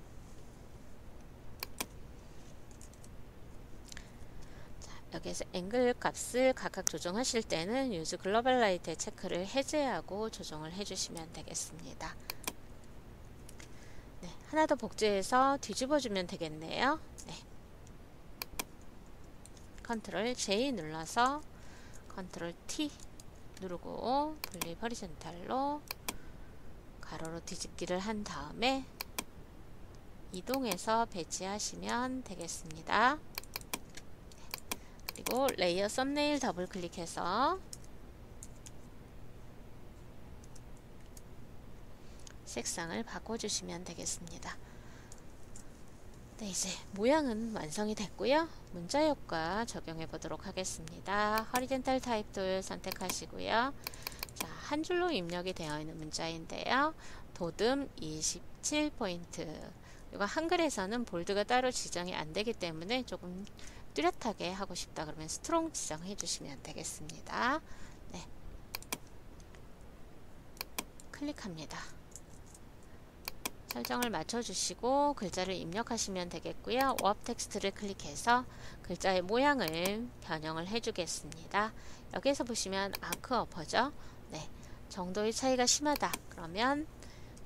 여기에서 앵글 값을 각각 조정하실 때는 Use Global Light의 체크를 해제하고 조정을 해주시면 되겠습니다. 네, 하나 더 복제해서 뒤집어주면 되겠네요. 네. Ctrl J 눌러서 Ctrl T 누르고 Flip Horizontal로 가로로 뒤집기를 한 다음에 이동해서 배치하시면 되겠습니다. 그리고 레이어 썸네일 더블 클릭해서 색상을 바꿔주시면 되겠습니다. 네, 이제 모양은 완성이 됐고요. 문자 효과 적용해 보도록 하겠습니다. horizontal type tool 선택하시고요. 자, 한 줄로 입력이 되어 있는 문자인데요. 돋움 27포인트. 이거 한글에서는 bold가 따로 지정이 안 되기 때문에 조금 뚜렷하게 하고 싶다 그러면 strong 지정해 주시면 되겠습니다. 네. 클릭합니다. 설정을 맞춰주시고 글자를 입력하시면 되겠고요. warp text를 클릭해서 글자의 모양을 변형을 해주겠습니다. 여기에서 보시면 arc upper죠. 네, 정도의 차이가 심하다. 그러면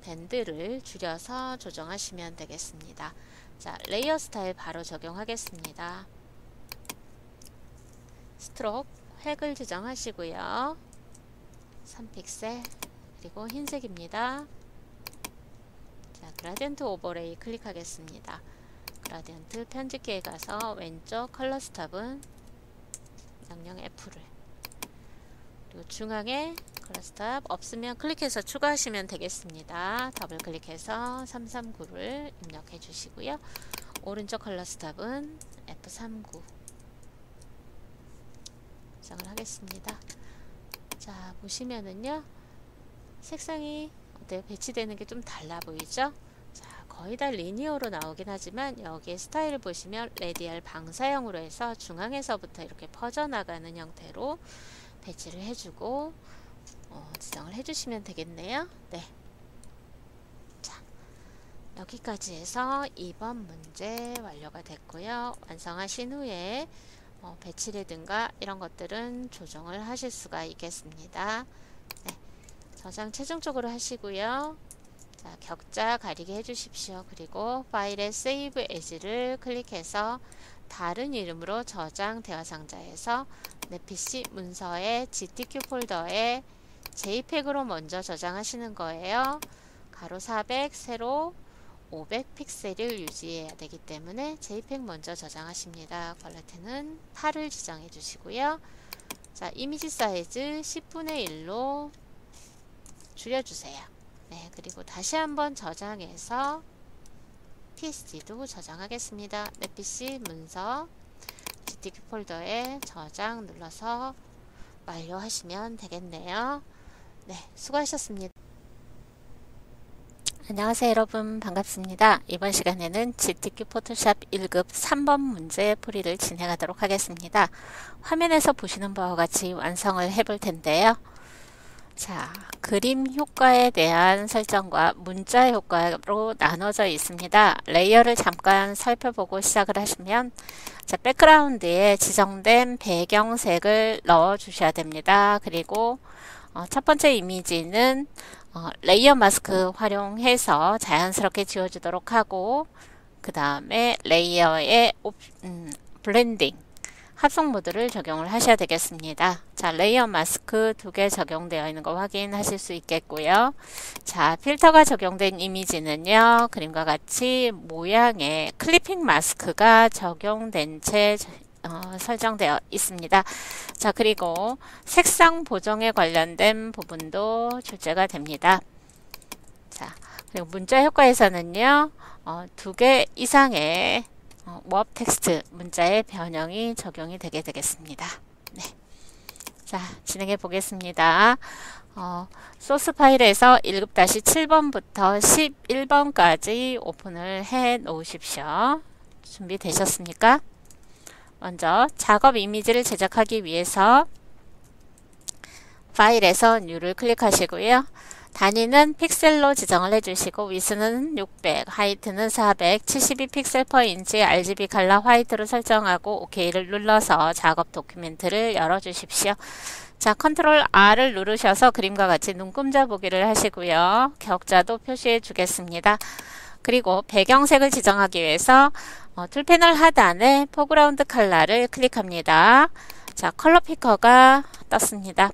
bend를 줄여서 조정하시면 되겠습니다. 자, layer 스타일 바로 적용하겠습니다. stroke 획을 지정하시고요. 3픽셀 그리고 흰색입니다. 자, gradient overlay 클릭하겠습니다. gradient 편집기에 가서 왼쪽 컬러 stop은 명령 F를 그리고 중앙에 컬러 stop 없으면 클릭해서 추가하시면 되겠습니다. 더블 클릭해서 339를 입력해 주시고요. 오른쪽 컬러 stop은 F39 작성을 하겠습니다. 자 보시면은요 색상이 어때요? 배치되는 게 좀 달라 보이죠? 자 거의 다 linear로 나오긴 하지만 여기에 스타일을 보시면 radial 방사형으로 해서 중앙에서부터 이렇게 퍼져나가는 형태로 배치를 해주고 어, 지정을 해주시면 되겠네요. 네. 자, 여기까지 해서 2번 문제 완료가 됐고요. 완성하신 후에 어, 배치라든가 이런 것들은 조정을 하실 수가 있겠습니다. 네, 저장 최종적으로 하시고요. 자, 격자 가리게 해주십시오. 그리고 파일의 Save As를 클릭해서 다른 이름으로 저장 대화 상자에서 내 PC 문서의 GTQ 폴더에 JPEG으로 먼저 저장하시는 거예요. 가로 400, 세로 500 픽셀을 유지해야 되기 때문에 JPEG 먼저 저장하십니다. 퀄리티는 8을 지정해 주시고요. 자, 이미지 사이즈 10분의 1로 줄여주세요. 네, 그리고 다시 한번 저장해서 PSD도 저장하겠습니다. 내 PC 문서 GTK 폴더에 저장 눌러서 완료하시면 되겠네요. 네, 수고하셨습니다. 안녕하세요 여러분 반갑습니다. 이번 시간에는 GTQ 포토샵 1급 3번 문제 풀이를 진행하도록 하겠습니다. 화면에서 보시는 바와 같이 완성을 해볼 텐데요. 자, 그림 효과에 대한 설정과 문자 효과로 나눠져 있습니다. layer를 잠깐 살펴보고 시작을 하시면 자, background에 지정된 배경색을 넣어 주셔야 됩니다. 그리고 어, 첫 번째 이미지는 어, layer mask 활용해서 자연스럽게 지워주도록 하고 그 다음에 layer의 옵, 음, blending 합성 모드를 적용을 하셔야 되겠습니다. 자, layer mask 두 개 적용되어 있는 거 확인하실 수 있겠고요. 자, 필터가 적용된 이미지는요. 그림과 같이 모양의 clipping mask가 적용된 채 어, 설정되어 있습니다. 자 그리고 색상 보정에 관련된 부분도 출제가 됩니다. 자 그리고 문자 효과에서는요 어, 두개 이상의 어, 워업 텍스트 문자의 변형이 적용이 되게 되겠습니다. 네. 자 진행해 보겠습니다. 어, 소스 파일에서 1급-7번부터 11번까지 오픈을 해 놓으십시오. 준비되셨습니까? 먼저 작업 이미지를 제작하기 위해서 파일에서 New를 클릭하시고요. 단위는 픽셀로 지정을 해주시고 위스는 600, height는 400, 72 pixel per inch RGB 칼라 화이트로 설정하고 OK를 눌러서 작업 document를 열어주십시오. 자, Ctrl R을 누르셔서 그림과 같이 눈금자 보기를 하시고요. 격자도 표시해 주겠습니다. 그리고 배경색을 지정하기 위해서 어, tool panel 하단에 foreground color를 클릭합니다. 자, color picker가 떴습니다.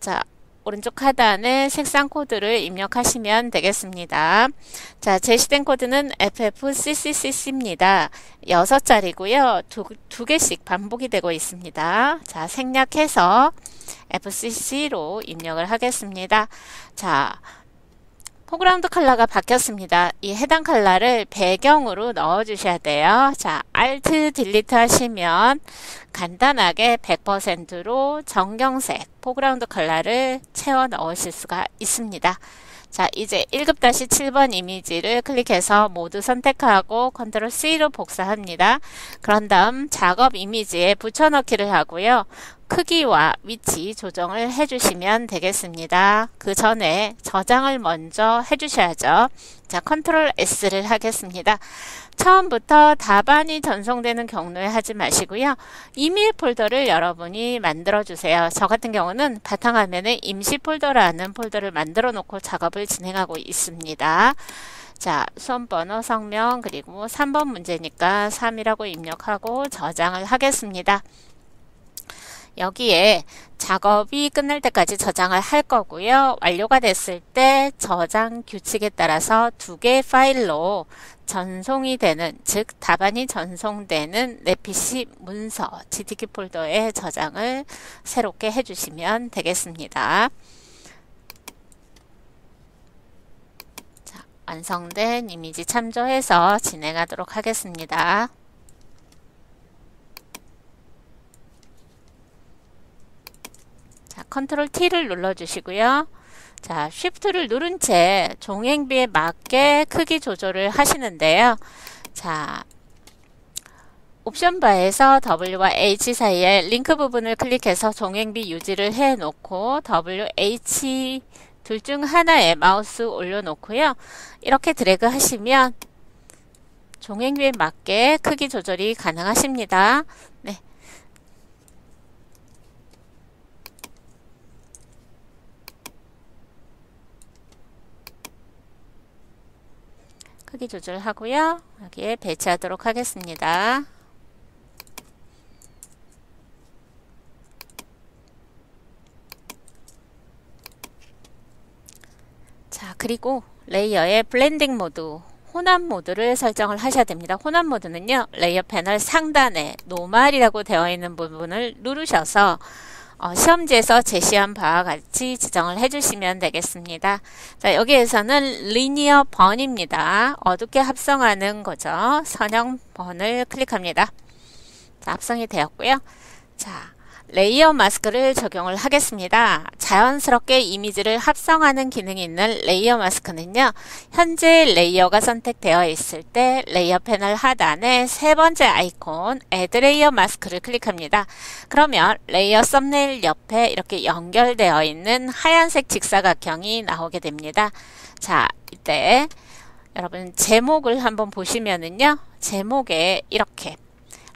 자, 오른쪽 하단에 색상 코드를 입력하시면 되겠습니다. 자, 제시된 코드는 FFCCCC입니다. 6자리고요. 두, 두 개씩 반복이 되고 있습니다. 자, 생략해서 FCC로 입력을 하겠습니다. 자, foreground color가 바뀌었습니다. 이 해당 컬러를 배경으로 넣어 주셔야 돼요. 자, Alt Delete 하시면 간단하게 100%로 전경색 foreground color를 채워 넣으실 수가 있습니다. 자 이제 1급-7번 이미지를 클릭해서 모두 선택하고 Ctrl C로 복사합니다. 그런 다음 작업 이미지에 붙여넣기를 하고요. 크기와 위치 조정을 해주시면 되겠습니다. 그 전에 저장을 먼저 해주셔야죠. 자, Ctrl S를 하겠습니다. 처음부터 답안이 전송되는 경로에 하지 마시고요. 이메일 폴더를 여러분이 만들어 주세요. 저 같은 경우는 바탕화면에 임시 폴더라는 폴더를 만들어 놓고 작업을 진행하고 있습니다. 자, 수험번호, 성명, 그리고 3번 문제니까 3이라고 입력하고 저장을 하겠습니다. 여기에 작업이 끝날 때까지 저장을 할 거고요. 완료가 됐을 때 저장 규칙에 따라서 두 개의 파일로 전송이 되는 즉 답안이 전송되는 내 PC 문서 GTK 폴더에 저장을 새롭게 해주시면 되겠습니다. 자, 완성된 이미지 참조해서 진행하도록 하겠습니다. Ctrl T를 눌러주시고요. 자, Shift를 누른 채 종횡비에 맞게 크기 조절을 하시는데요. 자, 옵션 바에서 W와 H 사이에 링크 부분을 클릭해서 종횡비 유지를 해 놓고 W, H 둘 중 하나에 마우스 올려놓고요. 이렇게 드래그 하시면 종횡비에 맞게 크기 조절이 가능하십니다. 네, 크기 조절하고요. 여기에 배치하도록 하겠습니다. 자, 그리고 레이어의 블렌딩 모드 혼합 모드를 설정을 하셔야 됩니다. 혼합 모드는요. layer panel 상단에 normal이라고 되어 있는 부분을 누르셔서 어, 시험지에서 제시한 바와 같이 지정을 해주시면 되겠습니다. 자, 여기에서는 linear burn입니다. 어둡게 합성하는 거죠. 선형 burn을 클릭합니다. 자, 합성이 되었고요. 자, layer mask를 적용을 하겠습니다. 자연스럽게 이미지를 합성하는 기능이 있는 layer mask는요. 현재 layer가 선택되어 있을 때 layer 패널 하단에 세 번째 아이콘 Add Layer Mask를 클릭합니다. 그러면 layer thumbnail 옆에 이렇게 연결되어 있는 하얀색 직사각형이 나오게 됩니다. 자, 이때 여러분 제목을 한번 보시면은요. 제목에 이렇게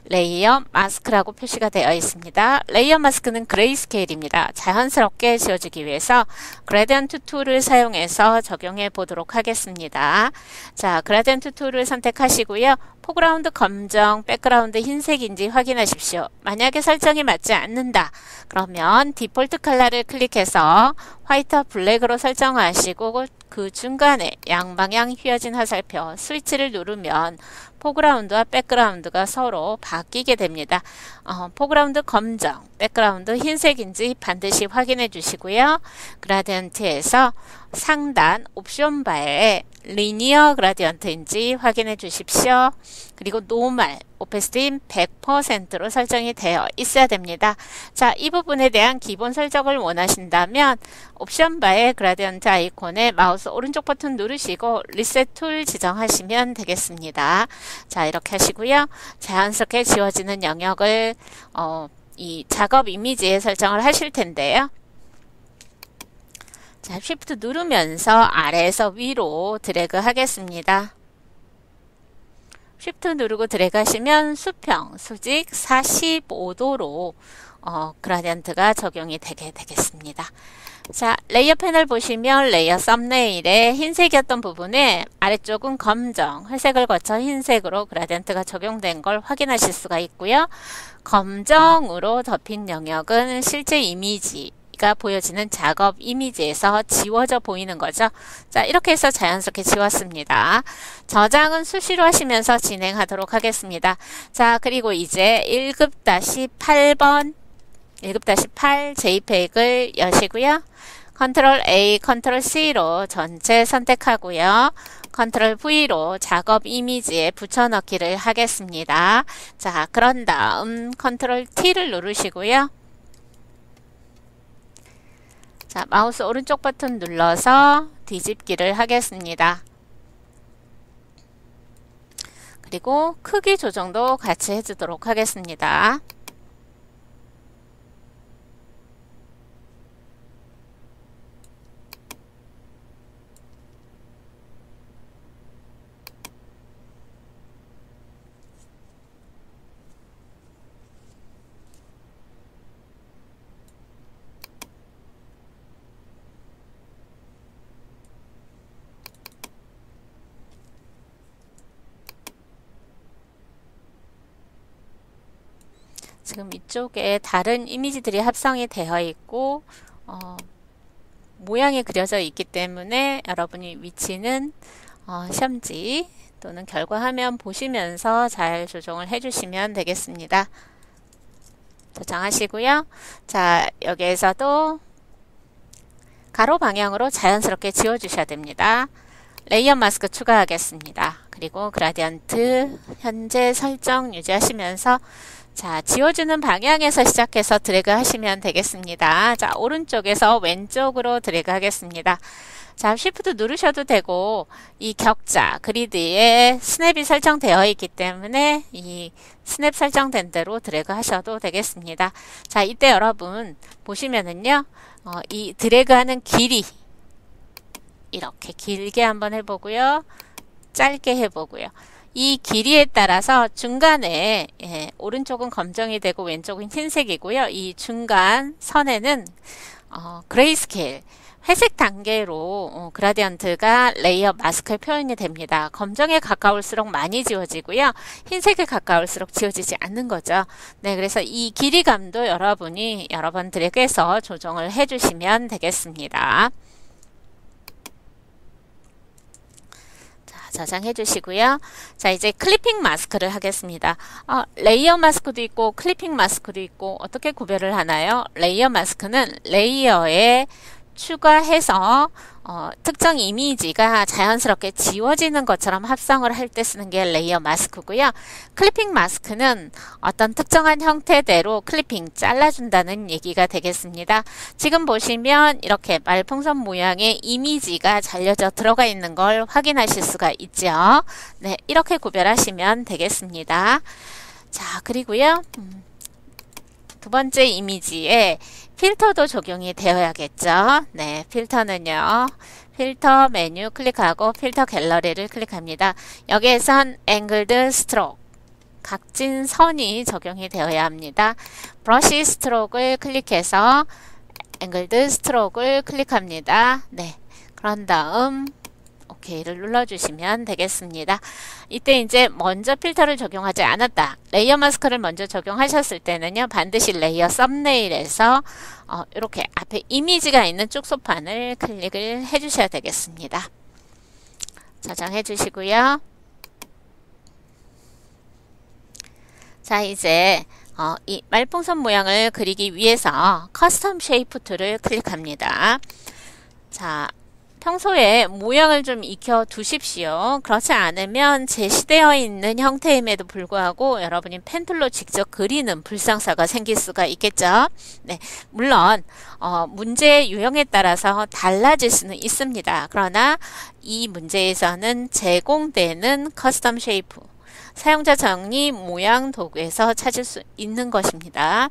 layer mask라고 표시가 되어 있습니다. layer mask는 grayscale입니다. 자연스럽게 지워지기 위해서 gradient tool을 사용해서 적용해 보도록 하겠습니다. 자, gradient tool을 선택하시고요. foreground 검정, background 흰색인지 확인하십시오. 만약에 설정이 맞지 않는다. 그러면 default color를 클릭해서 white와 black으로 설정하시고 그 중간에 양방향 휘어진 화살표 스위치를 누르면 foreground와 background가 서로 바뀌게 됩니다. 어, foreground 검정, background 흰색인지 반드시 확인해 주시고요. gradient에서 상단 option bar에 linear gradient인지 확인해 주십시오. 그리고 normal, opacity 100%로 설정이 되어 있어야 됩니다. 자, 이 부분에 대한 기본 설정을 원하신다면 option bar의 gradient 아이콘에 마우스 오른쪽 버튼 누르시고 reset tool 지정하시면 되겠습니다. 자, 이렇게 하시고요. 자연스럽게 지워지는 영역을 어, 이 작업 이미지에 설정을 하실 텐데요. 자, Shift 누르면서 아래에서 위로 드래그 하겠습니다. Shift 누르고 드래그 하시면 수평, 수직 45도로 어, gradient가 적용이 되게 되겠습니다. 자, layer 패널 보시면 layer thumbnail에 흰색이었던 부분에 아래쪽은 검정, 회색을 거쳐 흰색으로 gradient가 적용된 걸 확인하실 수가 있고요. 검정으로 덮인 영역은 실제 이미지, 가 보여지는 작업 이미지에서 지워져 보이는 거죠. 자, 이렇게 해서 자연스럽게 지웠습니다. 저장은 수시로 하시면서 진행하도록 하겠습니다. 자, 그리고 이제 1급-8번 1급-8 JPEG을 여시고요. Control A, Control C로 전체 선택하고요. Control V로 작업 이미지에 붙여넣기를 하겠습니다. 자, 그런 다음 컨트롤 T를 누르시고요. 자, 마우스 오른쪽 버튼 눌러서 뒤집기를 하겠습니다. 그리고 크기 조정도 같이 해주도록 하겠습니다. 지금 이쪽에 다른 이미지들이 합성이 되어 있고 어, 모양이 그려져 있기 때문에 여러분이 위치는 어, 시험지 또는 결과 화면 보시면서 잘 조정을 해주시면 되겠습니다. 저장하시고요. 자 여기에서도 가로 방향으로 자연스럽게 지워주셔야 됩니다. layer mask 추가하겠습니다. 그리고 gradient 현재 설정 유지하시면서 자, 지워주는 방향에서 시작해서 드래그 하시면 되겠습니다. 자, 오른쪽에서 왼쪽으로 드래그 하겠습니다. 자, 쉬프트 누르셔도 되고 이 격자 그리드에 스냅이 설정되어 있기 때문에 이 스냅 설정된 대로 드래그 하셔도 되겠습니다. 자, 이때 여러분 보시면은요. 어, 이 드래그 하는 길이 이렇게 길게 한번 해보고요. 짧게 해보고요. 이 길이에 따라서 중간에 예, 오른쪽은 검정이 되고 왼쪽은 흰색이고요. 이 중간 선에는 어, grayscale 회색 단계로 어, gradient가 layer mask에 표현이 됩니다. 검정에 가까울수록 많이 지워지고요. 흰색에 가까울수록 지워지지 않는 거죠. 네, 그래서 이 길이감도 여러분이 여러 번 드래그해서 조정을 해주시면 되겠습니다. 저장해 주시고요. 자, 이제 clipping mask를 하겠습니다. 어, layer mask도 있고 clipping mask도 있고 어떻게 구별을 하나요? layer mask는 layer에 추가해서 어, 특정 이미지가 자연스럽게 지워지는 것처럼 합성을 할 때 쓰는 게 layer mask고요. clipping mask는 어떤 특정한 형태대로 clipping 잘라준다는 얘기가 되겠습니다. 지금 보시면 이렇게 말풍선 모양의 이미지가 잘려져 들어가 있는 걸 확인하실 수가 있죠. 네, 이렇게 구별하시면 되겠습니다. 자, 그리고요. 음, 두 번째 이미지에 필터도 적용이 되어야겠죠. 네, 필터는요. 필터 메뉴 클릭하고 Filter Gallery를 클릭합니다. 여기에선 Angled Strokes 각진 선이 적용이 되어야 합니다. Brush Strokes를 클릭해서 Angled Strokes를 클릭합니다. 네. 그런 다음 OK를 눌러주시면 되겠습니다. 이때 이제 먼저 필터를 적용하지 않았다. layer mask를 먼저 적용하셨을 때는요. 반드시 layer thumbnail에서 어, 이렇게 앞에 이미지가 있는 축소판을 클릭을 해주셔야 되겠습니다. 저장해 주시고요. 자 이제 어, 이 말풍선 모양을 그리기 위해서 Custom Shape Tool을 클릭합니다. 자 평소에 모양을 좀 익혀 두십시오. 그렇지 않으면 제시되어 있는 형태임에도 불구하고 여러분이 pen tool로 직접 그리는 불상사가 생길 수가 있겠죠. 네, 물론 어, 문제의 유형에 따라서 달라질 수는 있습니다. 그러나 이 문제에서는 제공되는 custom shape 사용자 정리 모양 도구에서 찾을 수 있는 것입니다.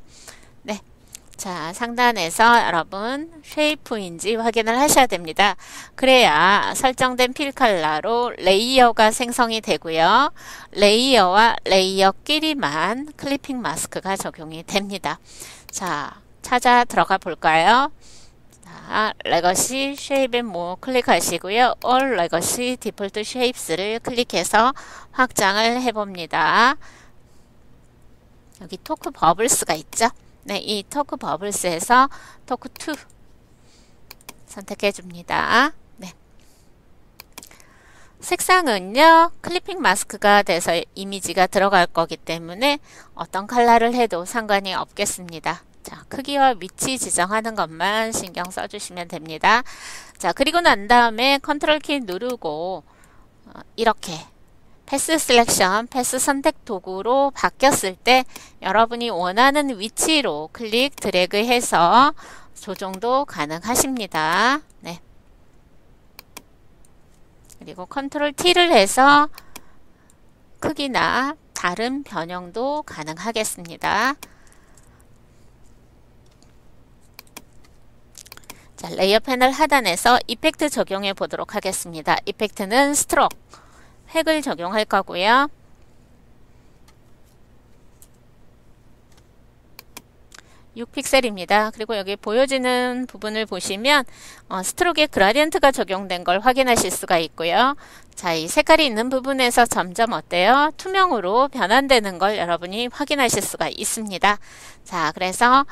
자, 상단에서 여러분 shape인지 확인을 하셔야 됩니다. 그래야 설정된 fill color로 layer가 생성이 되고요. layer와 layer끼리만 clipping mask가 적용이 됩니다. 자, 찾아 들어가 볼까요? 자, Legacy Shapes and More 클릭하시고요. All 레거시 디폴트 쉐입스를 클릭해서 확장을 해봅니다. 여기 Talk Bubbles가 있죠? 네, 이 Talk Bubbles에서 Talk 2 선택해 줍니다. 네. 색상은요, Clipping Mask가 돼서 이미지가 들어갈 거기 때문에 어떤 컬러를 해도 상관이 없겠습니다. 자, 크기와 위치 지정하는 것만 신경 써주시면 됩니다. 자, 그리고 난 다음에 컨트롤 키 누르고 어, 이렇게 Path Selection, Path 선택 도구로 바뀌었을 때 여러분이 원하는 위치로 클릭 드래그 해서 조정도 가능하십니다. 네. 그리고 컨트롤 T를 해서 크기나 다른 변형도 가능하겠습니다. 자, Layer 패널 하단에서 Effect 적용해 보도록 하겠습니다. Effect는 Stroke 획을 적용할 거고요. (6픽셀입니다) 그리고 여기 보여지는 부분을 보시면 어, Stroke에 Gradient가 적용된 걸 확인하실 수가 있고요. 자, 이 색깔이 있는 부분에서 점점 어때요? 투명으로 변환되는 걸 여러분이 확인하실 수가 있습니다. 자, 그래서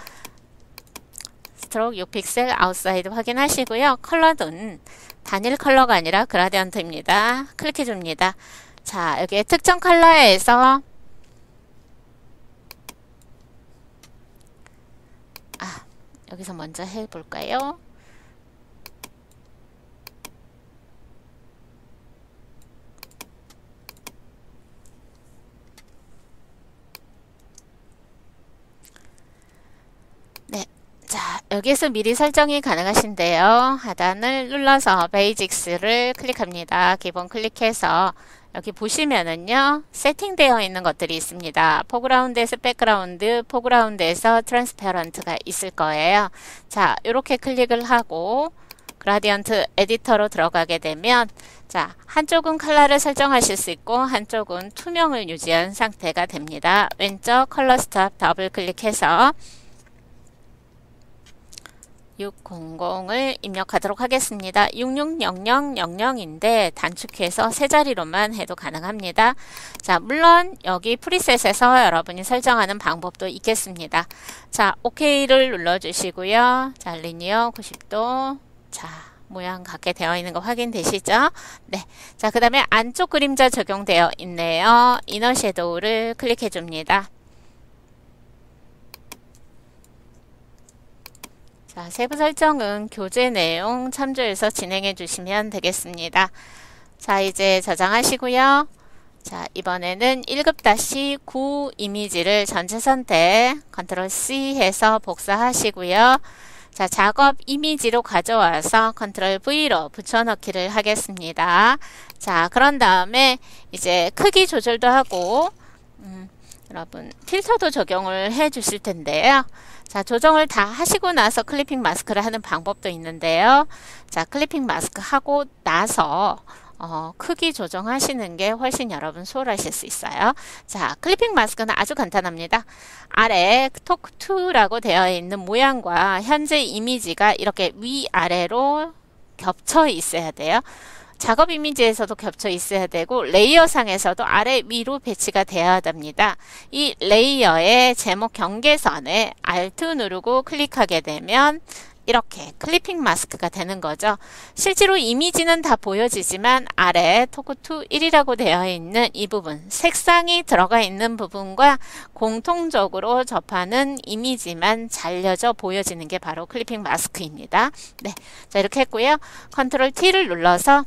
Stroke 6픽셀 Outside 확인하시고요. 컬러는 단일 컬러가 아니라 그라디언트입니다. 클릭해 줍니다. 자, 여기에 특정 컬러에서 아, 여기서 먼저 해볼까요? 여기에서 미리 설정이 가능하신데요. 하단을 눌러서 Basics를 클릭합니다. 기본 클릭해서 여기 보시면은요. 세팅되어 있는 것들이 있습니다. Foreground에서 Background, Foreground에서 Transparent가 있을 거예요. 자, 이렇게 클릭을 하고 Gradient Editor로 들어가게 되면 자, 한쪽은 컬러를 설정하실 수 있고 한쪽은 투명을 유지한 상태가 됩니다. 왼쪽 Color Stop 더블 클릭해서 600을 입력하도록 하겠습니다. 660000인데 단축해서 세 자리로만 해도 가능합니다. 자, 물론 여기 프리셋에서 여러분이 설정하는 방법도 있겠습니다. 자, OK를 눌러주시고요. 자, 리니어 90도. 자, 모양 갖게 되어 있는 거 확인되시죠? 네. 자, 그 다음에 안쪽 그림자 적용되어 있네요. 이너 섀도우를 클릭해 줍니다. 자, 세부 설정은 교재 내용 참조해서 진행해 주시면 되겠습니다. 자, 이제 저장하시고요. 자, 이번에는 1급-9 이미지를 전체 선택, 컨트롤 C 해서 복사하시고요. 자, 작업 이미지로 가져와서 컨트롤 V로 붙여넣기를 하겠습니다. 자, 그런 다음에 이제 크기 조절도 하고, 음, 여러분 필터도 적용을 해 주실 텐데요. 자, 조정을 다 하시고 나서 Clipping Mask를 하는 방법도 있는데요. 자, Clipping Mask 하고 나서 어, 크기 조정하시는 게 훨씬 여러분 수월하실 수 있어요. 자, Clipping Mask는 아주 간단합니다. 아래 Talk 2라고 되어 있는 모양과 현재 이미지가 이렇게 위아래로 겹쳐 있어야 돼요. 작업 이미지에서도 겹쳐 있어야 되고 Layer상에서도 아래 위로 배치가 되어야 됩니다. 이 Layer의 제목 경계선에 Alt 누르고 클릭하게 되면 이렇게 Clipping Mask가 되는 거죠. 실제로 이미지는 다 보여지지만 아래 Talk 2 1이라고 되어 있는 이 부분 색상이 들어가 있는 부분과 공통적으로 접하는 이미지만 잘려져 보여지는 게 바로 Clipping Mask입니다. 네, 자 이렇게 했고요. 컨트롤 T를 눌러서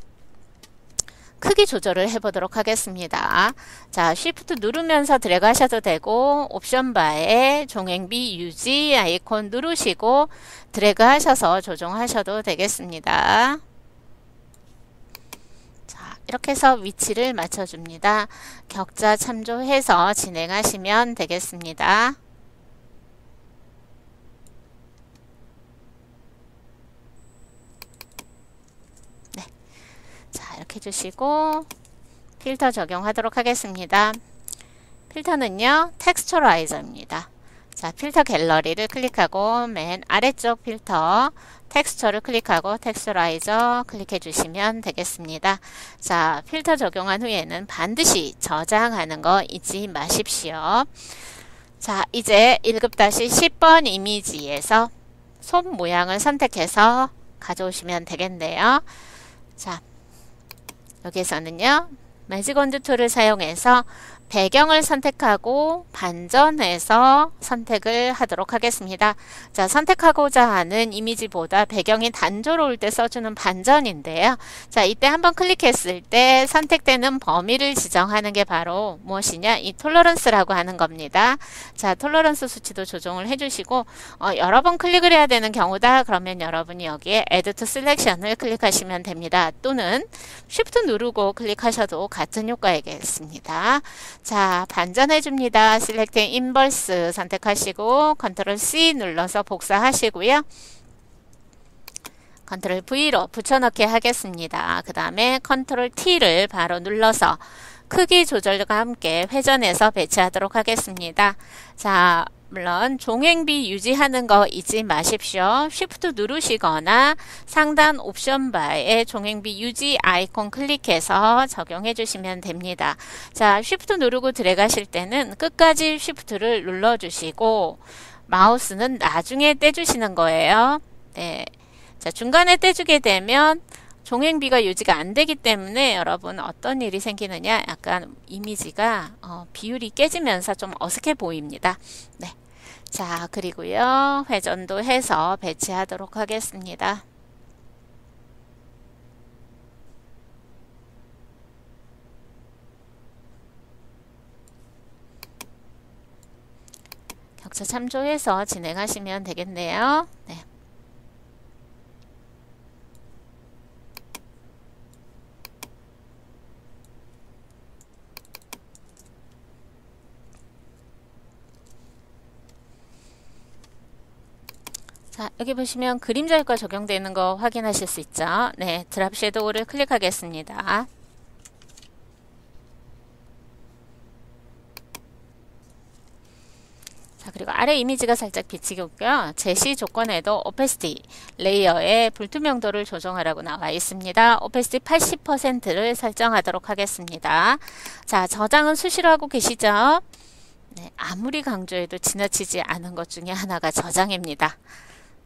크기 조절을 해보도록 하겠습니다. 자, Shift 누르면서 드래그 하셔도 되고 옵션 바에 종횡비 유지 아이콘 누르시고 드래그 하셔서 조정하셔도 되겠습니다. 자, 이렇게 해서 위치를 맞춰줍니다. 격자 참조해서 진행하시면 되겠습니다. 해 주시고 필터 적용하도록 하겠습니다. 필터는요. Texturizer입니다. 자, 필터 갤러리를 클릭하고 맨 아래쪽 필터 텍스처를 클릭하고 Texturizer 클릭해 주시면 되겠습니다. 자, 필터 적용한 후에는 반드시 저장하는 거 잊지 마십시오. 자, 이제 1급-10번 이미지에서 손 모양을 선택해서 가져오시면 되겠네요. 자, 여기서는요. Magic Wand Tool을 사용해서 배경을 선택하고 반전해서 선택을 하도록 하겠습니다. 자, 선택하고자 하는 이미지보다 배경이 단조로울 때 써주는 반전인데요. 자, 이때 한번 클릭했을 때 선택되는 범위를 지정하는 게 바로 무엇이냐? 이 Tolerance라고 하는 겁니다. 자, Tolerance 수치도 조정을 해주시고 어, 여러 번 클릭을 해야 되는 경우다. 그러면 여러분이 여기에 Add to Selection을 클릭하시면 됩니다. 또는 Shift 누르고 클릭하셔도 같은 효과이겠습니다. 자, 반전해 줍니다. Select Inverse 선택하시고 컨트롤 C 눌러서 복사하시고요. 컨트롤 V로 붙여넣기 하겠습니다. 그 다음에 컨트롤 T를 바로 눌러서 크기 조절과 함께 회전해서 배치하도록 하겠습니다. 자, 물론 종횡비 유지하는 거 잊지 마십시오. Shift 누르시거나 상단 옵션 바에 종횡비 유지 아이콘 클릭해서 적용해 주시면 됩니다. 자, Shift 누르고 들어가실 때는 끝까지 Shift를 눌러 주시고 마우스는 나중에 떼 주시는 거예요. 네. 자, 중간에 떼 주게 되면 종횡비가 유지가 안 되기 때문에 여러분 어떤 일이 생기느냐 약간 이미지가 어, 비율이 깨지면서 좀 어색해 보입니다. 네. 자 그리고요 회전도 해서 배치하도록 하겠습니다. 격차 참조해서 진행하시면 되겠네요. 네. 자, 여기 보시면 그림자 효과 적용되는 거 확인하실 수 있죠. 네, Drop Shadow를 클릭하겠습니다. 자, 그리고 아래 이미지가 살짝 비치고요. 제시 조건에도 Opacity Layer의 불투명도를 조정하라고 나와 있습니다. Opacity 80%를 설정하도록 하겠습니다. 자, 저장은 수시로 하고 계시죠? 네, 아무리 강조해도 지나치지 않은 것 중에 하나가 저장입니다.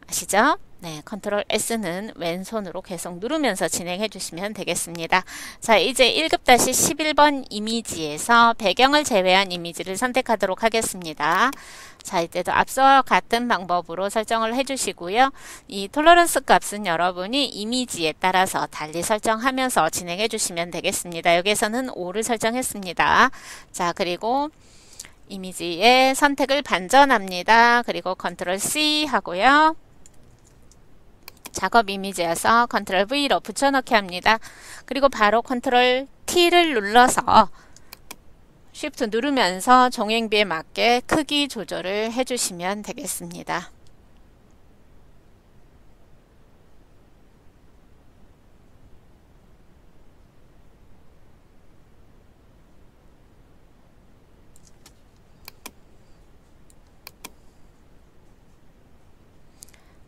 아시죠? 네, 컨트롤 S는 왼손으로 계속 누르면서 진행해 주시면 되겠습니다. 자, 이제 1급-11번 이미지에서 배경을 제외한 이미지를 선택하도록 하겠습니다. 자, 이때도 앞서와 같은 방법으로 설정을 해 주시고요. 이 톨러런스 값은 여러분이 이미지에 따라서 달리 설정하면서 진행해 주시면 되겠습니다. 여기서는 5를 설정했습니다. 자, 그리고 이미지의 선택을 반전합니다. 그리고 컨트롤 C 하고요. 작업 이미지에서 컨트롤 V로 붙여넣기 합니다. 그리고 바로 컨트롤 T를 눌러서 Shift 누르면서 종횡비에 맞게 크기 조절을 해주시면 되겠습니다.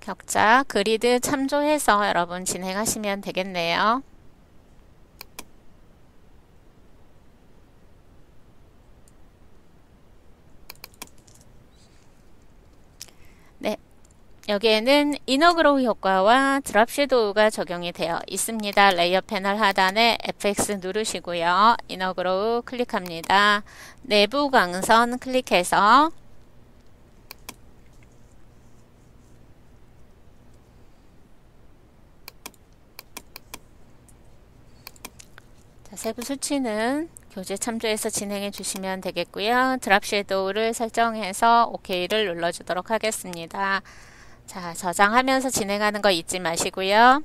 격자 그리드 참조해서 여러분 진행하시면 되겠네요. 네, 여기에는 Inner Glow 효과와 Drop Shadow가 적용이 되어 있습니다. 레이어 패널 하단에 FX 누르시고요. Inner Glow 클릭합니다. 내부 광선 클릭해서 세부 수치는 교재 참조해서 진행해 주시면 되겠고요. 드랍 섀도우를 설정해서 OK를 눌러주도록 하겠습니다. 자, 저장하면서 진행하는 거 잊지 마시고요.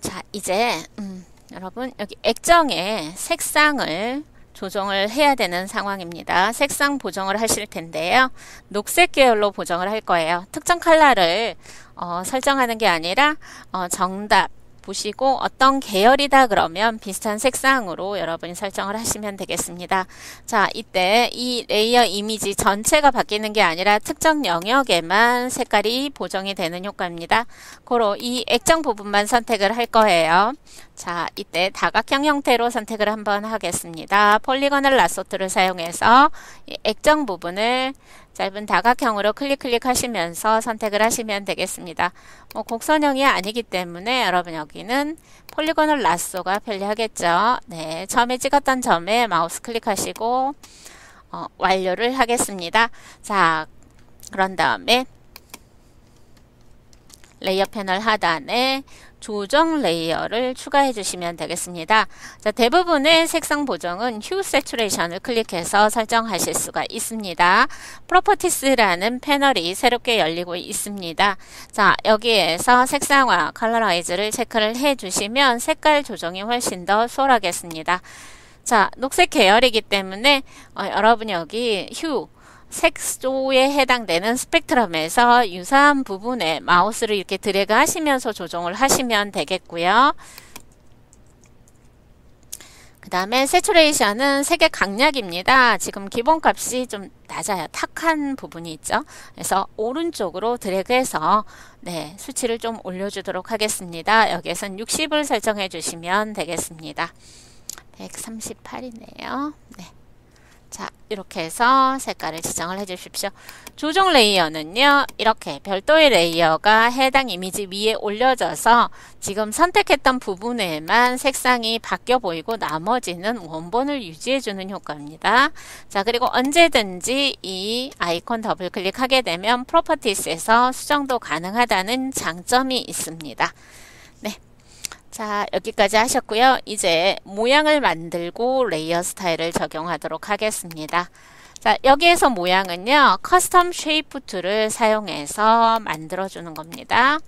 자, 이제 음, 여러분 여기 액정의 색상을 조정을 해야 되는 상황입니다. 색상 보정을 하실 텐데요. 녹색 계열로 보정을 할 거예요. 특정 컬러를 어, 설정하는 게 아니라 어, 정답 보시고 어떤 계열이다 그러면 비슷한 색상으로 여러분이 설정을 하시면 되겠습니다. 자, 이때 이 레이어 이미지 전체가 바뀌는 게 아니라 특정 영역에만 색깔이 보정이 되는 효과입니다. 고로 이 액정 부분만 선택을 할 거예요. 자, 이때 다각형 형태로 선택을 한번 하겠습니다. 폴리건을 라소트를 사용해서 액정 부분을 짧은 다각형으로 클릭 클릭하시면서 선택을 하시면 되겠습니다. 뭐 곡선형이 아니기 때문에 여러분 여기는 폴리곤을 라쏘가 편리하겠죠. 네, 처음에 찍었던 점에 마우스 클릭하시고 어, 완료를 하겠습니다. 자, 그런 다음에 레이어 패널 하단에 조정 레이어를 추가해 주시면 되겠습니다. 자, 대부분의 색상 보정은 Hue Saturation을 클릭해서 설정하실 수가 있습니다. Properties라는 패널이 새롭게 열리고 있습니다. 자, 여기에서 색상화 Colorize를 체크를 해 주시면 색깔 조정이 훨씬 더 수월하겠습니다. 자, 녹색 계열이기 때문에 어, 여러분 여기 Hue 색소에 해당되는 스펙트럼에서 유사한 부분에 마우스를 이렇게 드래그 하시면서 조정을 하시면 되겠고요. 그 다음에 세츄레이션은 색의 강약입니다. 지금 기본값이 좀 낮아요. 탁한 부분이 있죠. 그래서 오른쪽으로 드래그해서 네, 수치를 좀 올려주도록 하겠습니다. 여기에선 60을 설정해 주시면 되겠습니다. 138이네요. 네. 자 이렇게 해서 색깔을 지정을 해 주십시오. 조정 레이어는요. 이렇게 별도의 레이어가 해당 이미지 위에 올려져서 지금 선택했던 부분에만 색상이 바뀌어 보이고 나머지는 원본을 유지해 주는 효과입니다. 자 그리고 언제든지 이 아이콘 더블 클릭하게 되면 Properties에서 수정도 가능하다는 장점이 있습니다. 자 여기까지 하셨고요. 이제 모양을 만들고 레이어 스타일을 적용하도록 하겠습니다. 자 여기에서 모양은요. Custom Shape Tool을 사용해서 만들어주는 겁니다.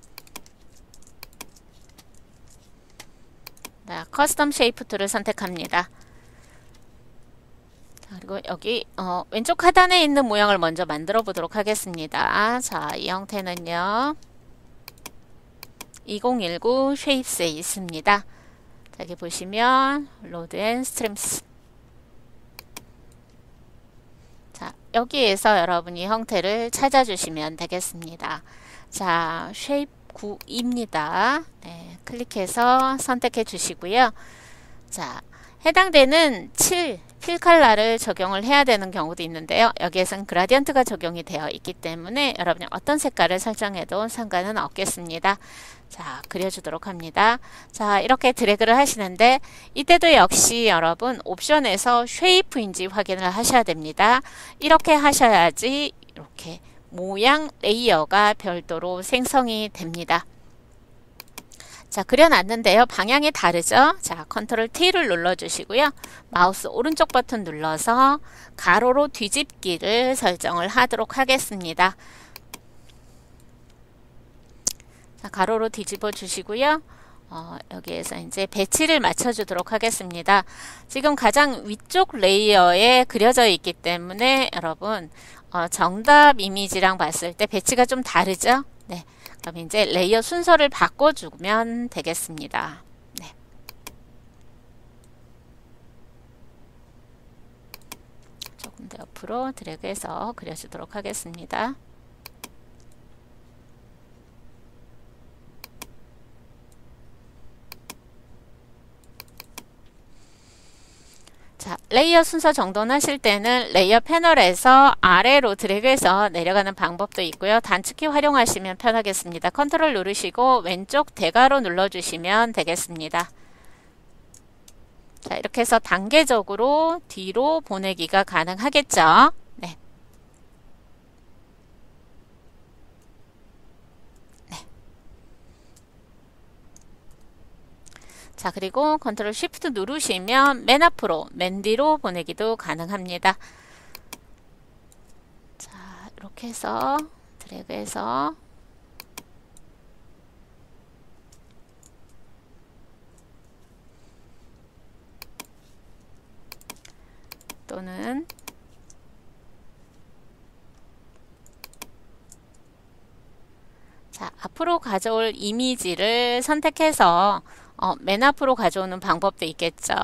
자, Custom Shape Tool을 선택합니다. 그리고 여기 어, 왼쪽 하단에 있는 모양을 먼저 만들어 보도록 하겠습니다. 자, 이 형태는요. 2019 Shapes에 있습니다. 여기 보시면 Roads and Streams 자 여기에서 여러분이 형태를 찾아주시면 되겠습니다. 자 Shape 9입니다. 네, 클릭해서 선택해 주시고요. 자 해당되는 칠, Fill Color를 적용을 해야 되는 경우도 있는데요. 여기에선 Gradient가 적용이 되어 있기 때문에 여러분이 어떤 색깔을 설정해도 상관은 없겠습니다. 자, 그려주도록 합니다. 자, 이렇게 드래그를 하시는데 이때도 역시 여러분 옵션에서 Shape인지 확인을 하셔야 됩니다. 이렇게 하셔야지 이렇게 모양 레이어가 별도로 생성이 됩니다. 자, 그려놨는데요. 방향이 다르죠? 자, 컨트롤 T를 눌러 주시고요. 마우스 오른쪽 버튼 눌러서 가로로 뒤집기를 설정을 하도록 하겠습니다. 자, 가로로 뒤집어 주시고요. 어, 여기에서 이제 배치를 맞춰주도록 하겠습니다. 지금 가장 위쪽 레이어에 그려져 있기 때문에 여러분 어, 정답 이미지랑 봤을 때 배치가 좀 다르죠? 네. 그럼 이제 레이어 순서를 바꿔주면 되겠습니다. 네. 조금 더 옆으로 드래그해서 그려주도록 하겠습니다. 자, 레이어 순서 정돈하실 때는 레이어 패널에서 아래로 드래그해서 내려가는 방법도 있고요. 단축키 활용하시면 편하겠습니다. 컨트롤 누르시고 왼쪽 대괄호 눌러주시면 되겠습니다. 자, 이렇게 해서 단계적으로 뒤로 보내기가 가능하겠죠. 자 그리고 컨트롤 쉬프트 누르시면 맨 앞으로 맨 뒤로 보내기도 가능합니다. 자 이렇게 해서 드래그해서 또는 자 앞으로 가져올 이미지를 선택해서 어, 맨 앞으로 가져오는 방법도 있겠죠.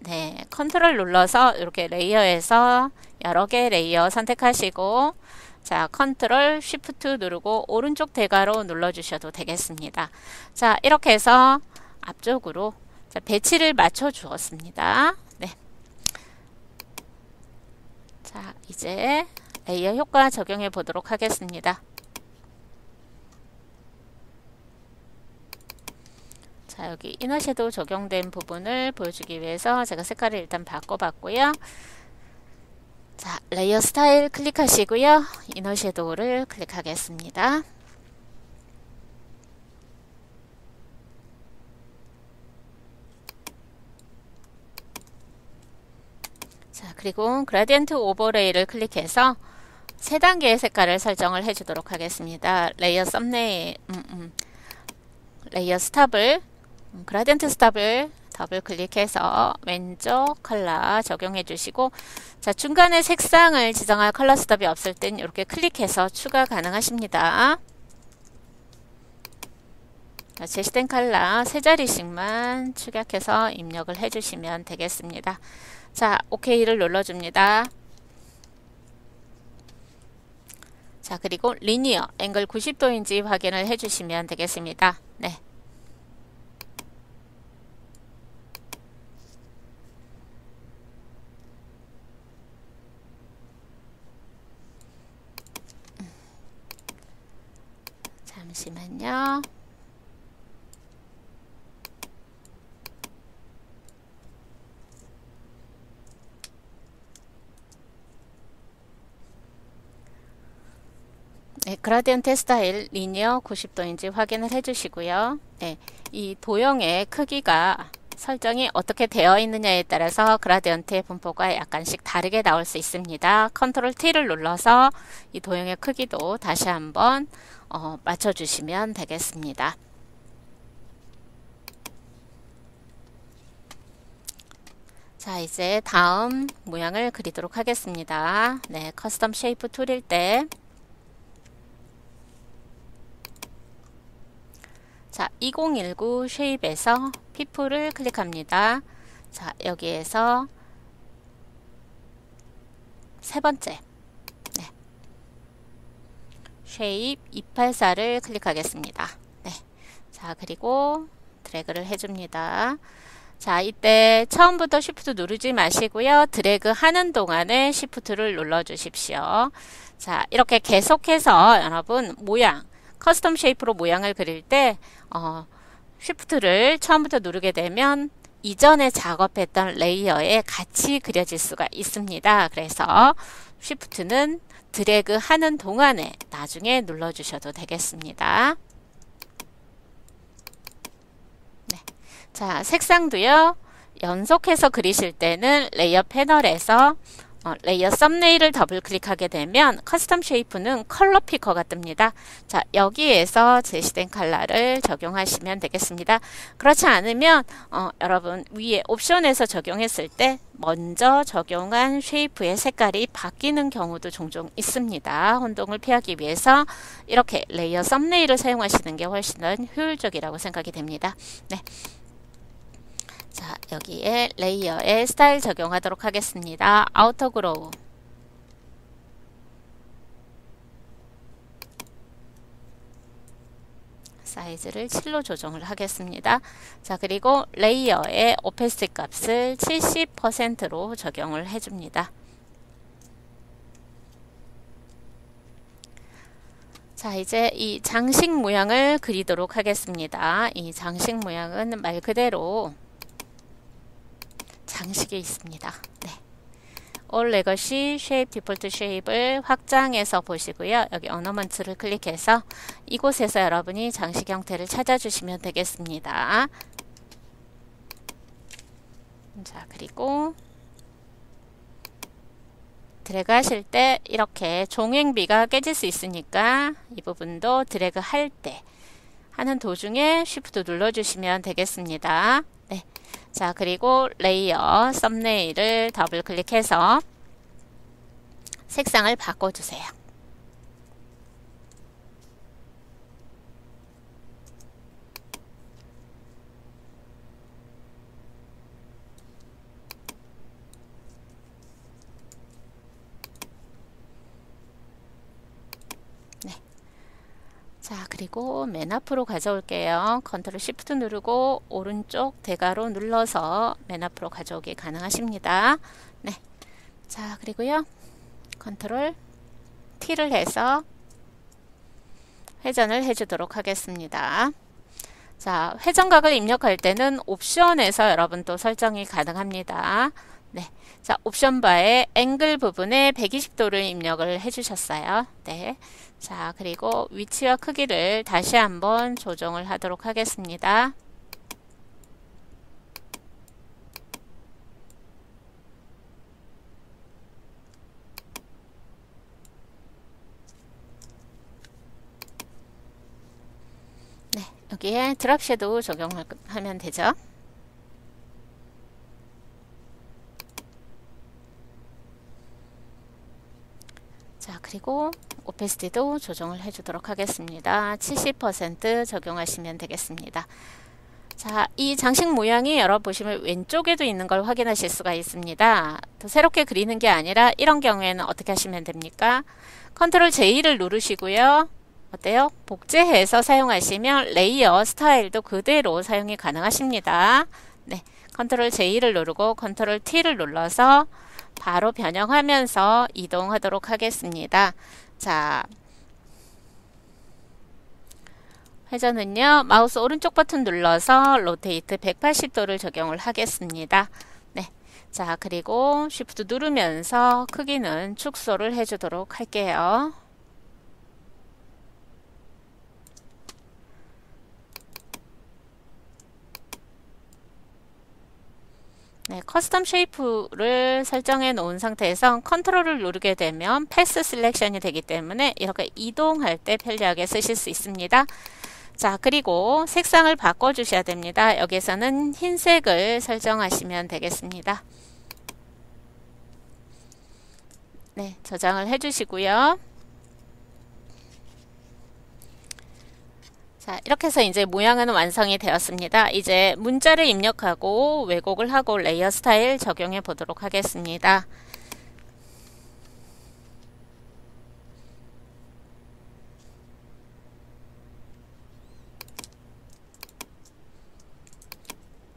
네, 컨트롤 눌러서 이렇게 레이어에서 여러 개 레이어 선택하시고 자, 컨트롤 Shift 누르고 오른쪽 대괄호 눌러주셔도 되겠습니다. 자, 이렇게 해서 앞쪽으로 자, 배치를 맞춰 주었습니다. 네. 자, 이제 레이어 효과 적용해 보도록 하겠습니다. 자 여기 Inner Shadow 적용된 부분을 보여주기 위해서 제가 색깔을 일단 바꿔봤고요. 자 레이어 스타일 클릭하시고요. Inner Shadow를 클릭하겠습니다. 자 그리고 Gradient Overlay를 클릭해서 세 단계의 색깔을 설정을 해주도록 하겠습니다. 레이어 썸네일, 음, 음. 레이어 Stop을 음, Gradient Stop을 더블 클릭해서 왼쪽 컬러 적용해 주시고 자 중간에 색상을 지정할 Color Stop이 없을 땐 이렇게 클릭해서 추가 가능하십니다. 자, 제시된 컬러 세 자리씩만 축약해서 입력을 해주시면 되겠습니다. 자, OK를 눌러줍니다. 자, 그리고 리니어 앵글 90도인지 확인을 해주시면 되겠습니다. 네. 잠시만요. 네, Gradient 스타일 Linear 90도인지 확인을 해주시고요. 네, 이 도형의 크기가 설정이 어떻게 되어 있느냐에 따라서 Gradient의 분포가 약간씩 다르게 나올 수 있습니다. 컨트롤 T를 눌러서 이 도형의 크기도 다시 한번 어, 맞춰주시면 되겠습니다. 자 이제 다음 모양을 그리도록 하겠습니다. 네, Custom Shape Tool일 때 자, 2019 쉐입에서 피플을 클릭합니다. 자, 여기에서 세 번째 쉐입 284를 클릭하겠습니다. 네. 자, 그리고 드래그를 해줍니다. 자, 이때 처음부터 Shift 누르지 마시고요. 드래그 하는 동안에 Shift를 눌러 주십시오. 자, 이렇게 계속해서 여러분 모양, custom shape으로 모양을 그릴 때 어, Shift를 처음부터 누르게 되면 이전에 작업했던 layer에 같이 그려질 수가 있습니다. 그래서 Shift는 드래그 하는 동안에 나중에 눌러주셔도 되겠습니다. 네. 자, 색상도요. 연속해서 그리실 때는 layer 패널에서 어, layer thumbnail을 더블 클릭하게 되면 custom shape은 color picker가 뜹니다. 자 여기에서 제시된 컬러를 적용하시면 되겠습니다. 그렇지 않으면 어, 여러분 위에 옵션에서 적용했을 때 먼저 적용한 shape의 색깔이 바뀌는 경우도 종종 있습니다. 혼동을 피하기 위해서 이렇게 layer thumbnail을 사용하시는 게 훨씬 더 효율적이라고 생각이 됩니다. 네. 자, 여기에 layer에 스타일 적용하도록 하겠습니다. outer glow. 사이즈를 7로 조정을 하겠습니다. 자, 그리고 layer의 opacity 값을 70%로 적용을 해줍니다. 자, 이제 이 장식 모양을 그리도록 하겠습니다. 이 장식 모양은 말 그대로 장식에 있습니다. 네. All Legacy Shape Default Shape을 확장해서 보시고요. 여기 Ornament를 클릭해서 이곳에서 여러분이 장식 형태를 찾아주시면 되겠습니다. 자, 그리고 드래그 하실 때 이렇게 종횡비가 깨질 수 있으니까 이 부분도 드래그 할 때 하는 도중에 Shift 눌러주시면 되겠습니다. 네. 자, 그리고 layer, thumbnail을 더블 클릭해서 색상을 바꿔주세요. 자 그리고 맨 앞으로 가져올게요. 컨트롤 시프트 누르고 오른쪽 대괄호 눌러서 맨 앞으로 가져오기 가능하십니다. 네. 자 그리고요. 컨트롤 T를 해서 회전을 해주도록 하겠습니다. 자 회전각을 입력할 때는 옵션에서 여러분 또 설정이 가능합니다. 네. 자, 옵션 바에 앵글 부분에 120도를 입력을 해주셨어요. 네. 자, 그리고 위치와 크기를 다시 한번 조정을 하도록 하겠습니다. 네, 여기에 드랍 섀도우 적용하면 되죠. 자 그리고 오페스티도 조정을 해주도록 하겠습니다. 70% 적용하시면 되겠습니다. 자, 이 장식 모양이 열어보시면 왼쪽에도 있는 걸 확인하실 수가 있습니다. 더 새롭게 그리는 게 아니라 이런 경우에는 어떻게 하시면 됩니까? Control J를 누르시고요. 어때요? 복제해서 사용하시면 layer 스타일도 그대로 사용이 가능하십니다. 네, Control J를 누르고 Control T를 눌러서 바로 변형하면서 이동하도록 하겠습니다. 자, 회전은요. 마우스 오른쪽 버튼 눌러서 rotate 180도를 적용을 하겠습니다. 네. 자, 그리고 Shift 누르면서 크기는 축소를 해주도록 할게요. 네, custom shape을 설정해 놓은 상태에서 Control을 누르게 되면 path selection이 되기 때문에 이렇게 이동할 때 편리하게 쓰실 수 있습니다. 자 그리고 색상을 바꿔 주셔야 됩니다. 여기서는 흰색을 설정하시면 되겠습니다. 네, 저장을 해 주시고요. 자, 이렇게 해서 이제 모양은 완성이 되었습니다. 이제 문자를 입력하고 왜곡을 하고 layer 스타일 적용해 보도록 하겠습니다.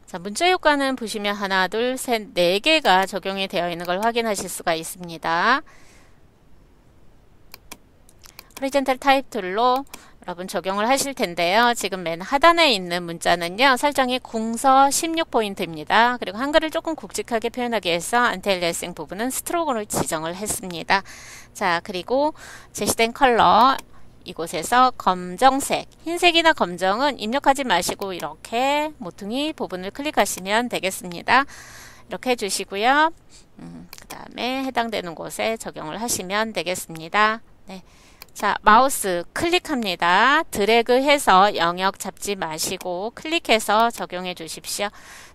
자, 문자 효과는 보시면 하나, 둘, 셋, 네 개가 적용이 되어 있는 걸 확인하실 수가 있습니다. horizontal type tool로 여러분 적용을 하실 텐데요. 지금 맨 하단에 있는 문자는요. 설정이 궁서 16포인트입니다. 그리고 한글을 조금 굵직하게 표현하기 위해서 anti-aliasing 부분은 strong으로 지정을 했습니다. 자, 그리고 제시된 컬러 이곳에서 검정색, 흰색이나 검정은 입력하지 마시고 이렇게 모퉁이 부분을 클릭하시면 되겠습니다. 이렇게 해주시고요. 음, 그 다음에 해당되는 곳에 적용을 하시면 되겠습니다. 네. 자, 마우스 클릭합니다. 드래그해서 영역 잡지 마시고 클릭해서 적용해 주십시오.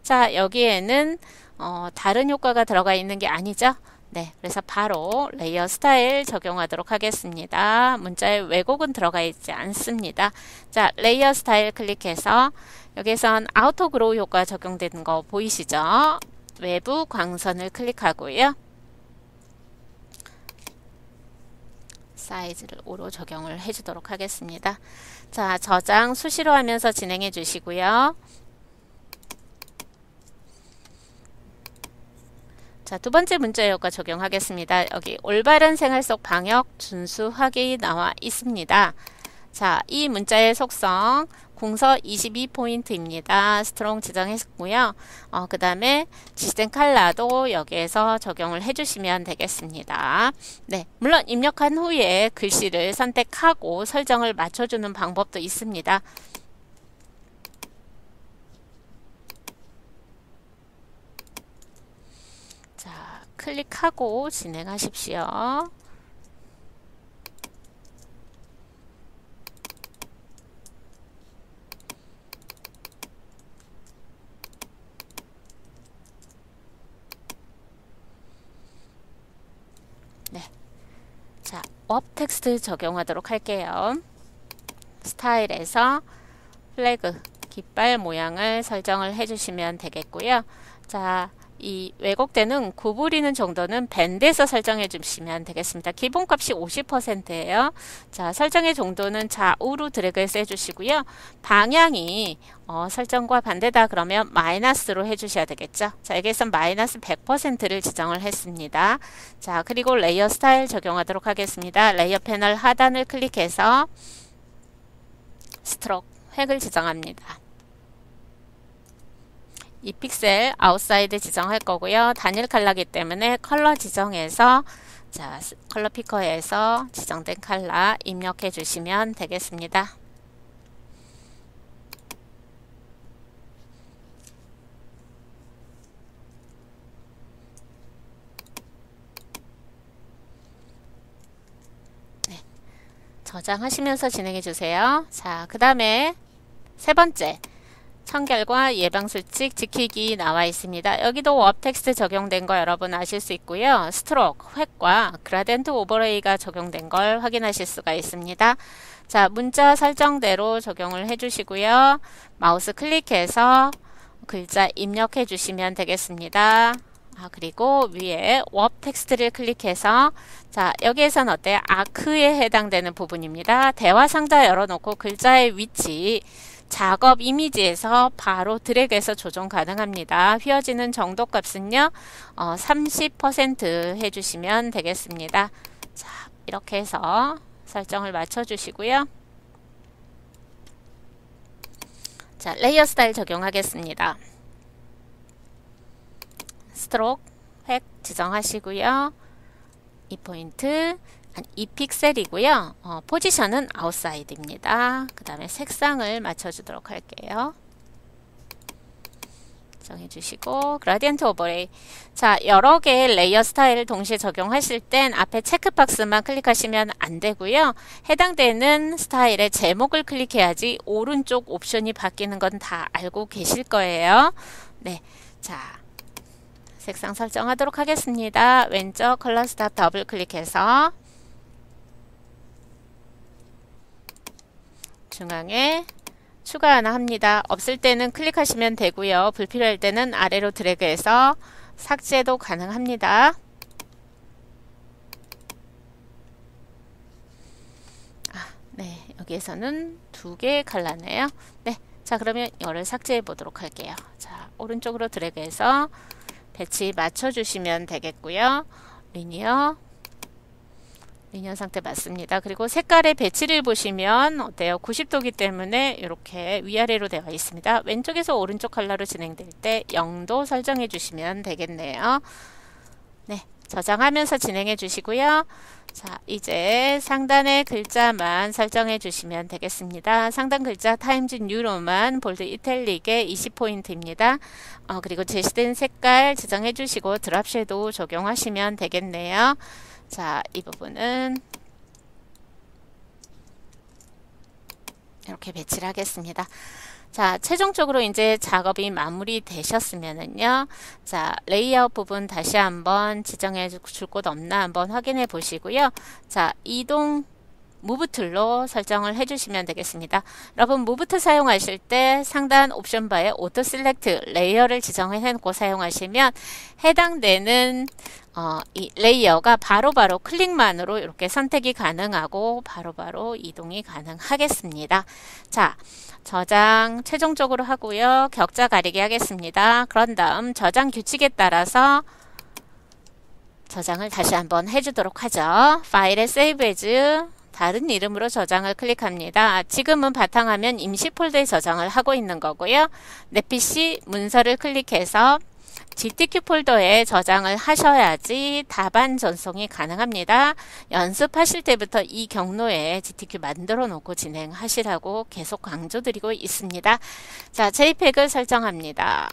자, 여기에는 어, 다른 효과가 들어가 있는 게 아니죠? 네, 그래서 바로 layer 스타일 적용하도록 하겠습니다. 문자에 왜곡은 들어가 있지 않습니다. 자, layer 스타일 클릭해서 여기선 outer glow 효과 적용되는 거 보이시죠? 외부 광선을 클릭하고요. 사이즈를 5로 적용을 해주도록 하겠습니다. 자, 저장 수시로 하면서 진행해 주시고요. 자, 두 번째 문자 효과 적용하겠습니다. 여기 올바른 생활 속 방역 준수하기 나와 있습니다. 자, 이 문자의 속성 궁서 22포인트입니다. strong 지정했고요. 어, 그 다음에 지시된 칼라도 여기에서 적용을 해주시면 되겠습니다. 네, 물론 입력한 후에 글씨를 선택하고 설정을 맞춰주는 방법도 있습니다. 클릭하고 진행하십시오. 네. 자, warp text 적용하도록 할게요. 스타일에서 flag, 깃발 모양을 설정을 해주시면 되겠고요. 자, 이 왜곡되는 구부리는 정도는 bend에서 설정해 주시면 되겠습니다. 기본값이 50%예요. 자, 설정의 정도는 좌우로 드래그해서 해주시고요. 방향이 어, 설정과 반대다 그러면 마이너스로 해주셔야 되겠죠. 자, 여기서 마이너스 100%를 지정을 했습니다. 자, 그리고 layer 스타일 적용하도록 하겠습니다. layer 패널 하단을 클릭해서 stroke 획을 지정합니다. 이 픽셀 outside 지정할 거고요. 단일 컬러기 때문에 컬러 지정해서 자 color picker에서 지정된 컬러 입력해 주시면 되겠습니다. 네, 저장하시면서 진행해 주세요. 자, 그 다음에 세 번째 청결과 예방수칙 지키기 나와 있습니다. 여기도 Warp Text 적용된 거 여러분 아실 수 있고요. Stroke, 획과 Gradient Overlay가 적용된 걸 확인하실 수가 있습니다. 자, 문자 설정대로 적용을 해주시고요. 마우스 클릭해서 글자 입력해 주시면 되겠습니다. 아, 그리고 위에 워 텍스트를 클릭해서 자 여기에선 어때요? 아크에 해당되는 부분입니다. 대화 상자 열어놓고 글자의 위치 작업 이미지에서 바로 드래그해서 조정 가능합니다. 휘어지는 정도 값은요. 어, 30% 해주시면 되겠습니다. 자, 이렇게 해서 설정을 맞춰주시고요. 자, 레이어 스타일 적용하겠습니다. Stroke 획 지정하시고요. 이 포인트 2픽셀이고요. 어, 포지션은 Outside입니다. 그 다음에 색상을 맞춰주도록 할게요. 정해주시고 Gradient Overlay 자 여러 개의 레이어 스타일을 동시에 적용하실 땐 앞에 체크박스만 클릭하시면 안 되고요 해당되는 스타일의 제목을 클릭해야지 오른쪽 옵션이 바뀌는 건 다 알고 계실 거예요 네자 색상 설정하도록 하겠습니다 왼쪽 Color Stop 더블 클릭해서 중앙에 추가 하나 합니다. 없을 때는 클릭하시면 되고요. 불필요할 때는 아래로 드래그해서 삭제도 가능합니다. 아, 네, 여기에서는 두 개의 컬러네요. 네, 자 그러면 이거를 삭제해 보도록 할게요. 자, 오른쪽으로 드래그해서 배치 맞춰주시면 되겠고요. Linear Linear 상태 맞습니다. 그리고 색깔의 배치를 보시면 어때요? 90도기 때문에 이렇게 위아래로 되어 있습니다. 왼쪽에서 오른쪽 컬러로 진행될 때 0도 설정해 주시면 되겠네요. 네, 저장하면서 진행해 주시고요. 자, 이제 상단의 글자만 설정해 주시면 되겠습니다. 상단 글자 Times New Roman Bold Italic에 20포인트입니다. 어, 그리고 제시된 색깔 지정해 주시고 Drop Shadow 적용하시면 되겠네요. 자, 이 부분은 이렇게 배치를 하겠습니다. 자, 최종적으로 이제 작업이 마무리 되셨으면은요. 자, 레이아웃 부분 다시 한번 지정해 줄 곳 없나 한번 확인해 보시고요. 자, 이동 Move Tool로 설정을 해주시면 되겠습니다. 여러분 Move Tool 사용하실 때 상단 옵션 바에 Auto Select Layer를 지정해 놓고 사용하시면 해당되는 어, 이 레이어가 바로바로 바로 클릭만으로 이렇게 선택이 가능하고 바로바로 바로 이동이 가능하겠습니다. 자, 저장 최종적으로 하고요. 격자 가리기 하겠습니다. 그런 다음 저장 규칙에 따라서 저장을 다시 한번 해주도록 하죠. 파일에 Save As 다른 이름으로 저장을 클릭합니다. 지금은 바탕화면 임시 폴더에 저장을 하고 있는 거고요. 내 PC 문서를 클릭해서 GTQ 폴더에 저장을 하셔야지 답안 전송이 가능합니다. 연습하실 때부터 이 경로에 GTQ 만들어 놓고 진행하시라고 계속 강조드리고 있습니다. 자, JPEG을 설정합니다.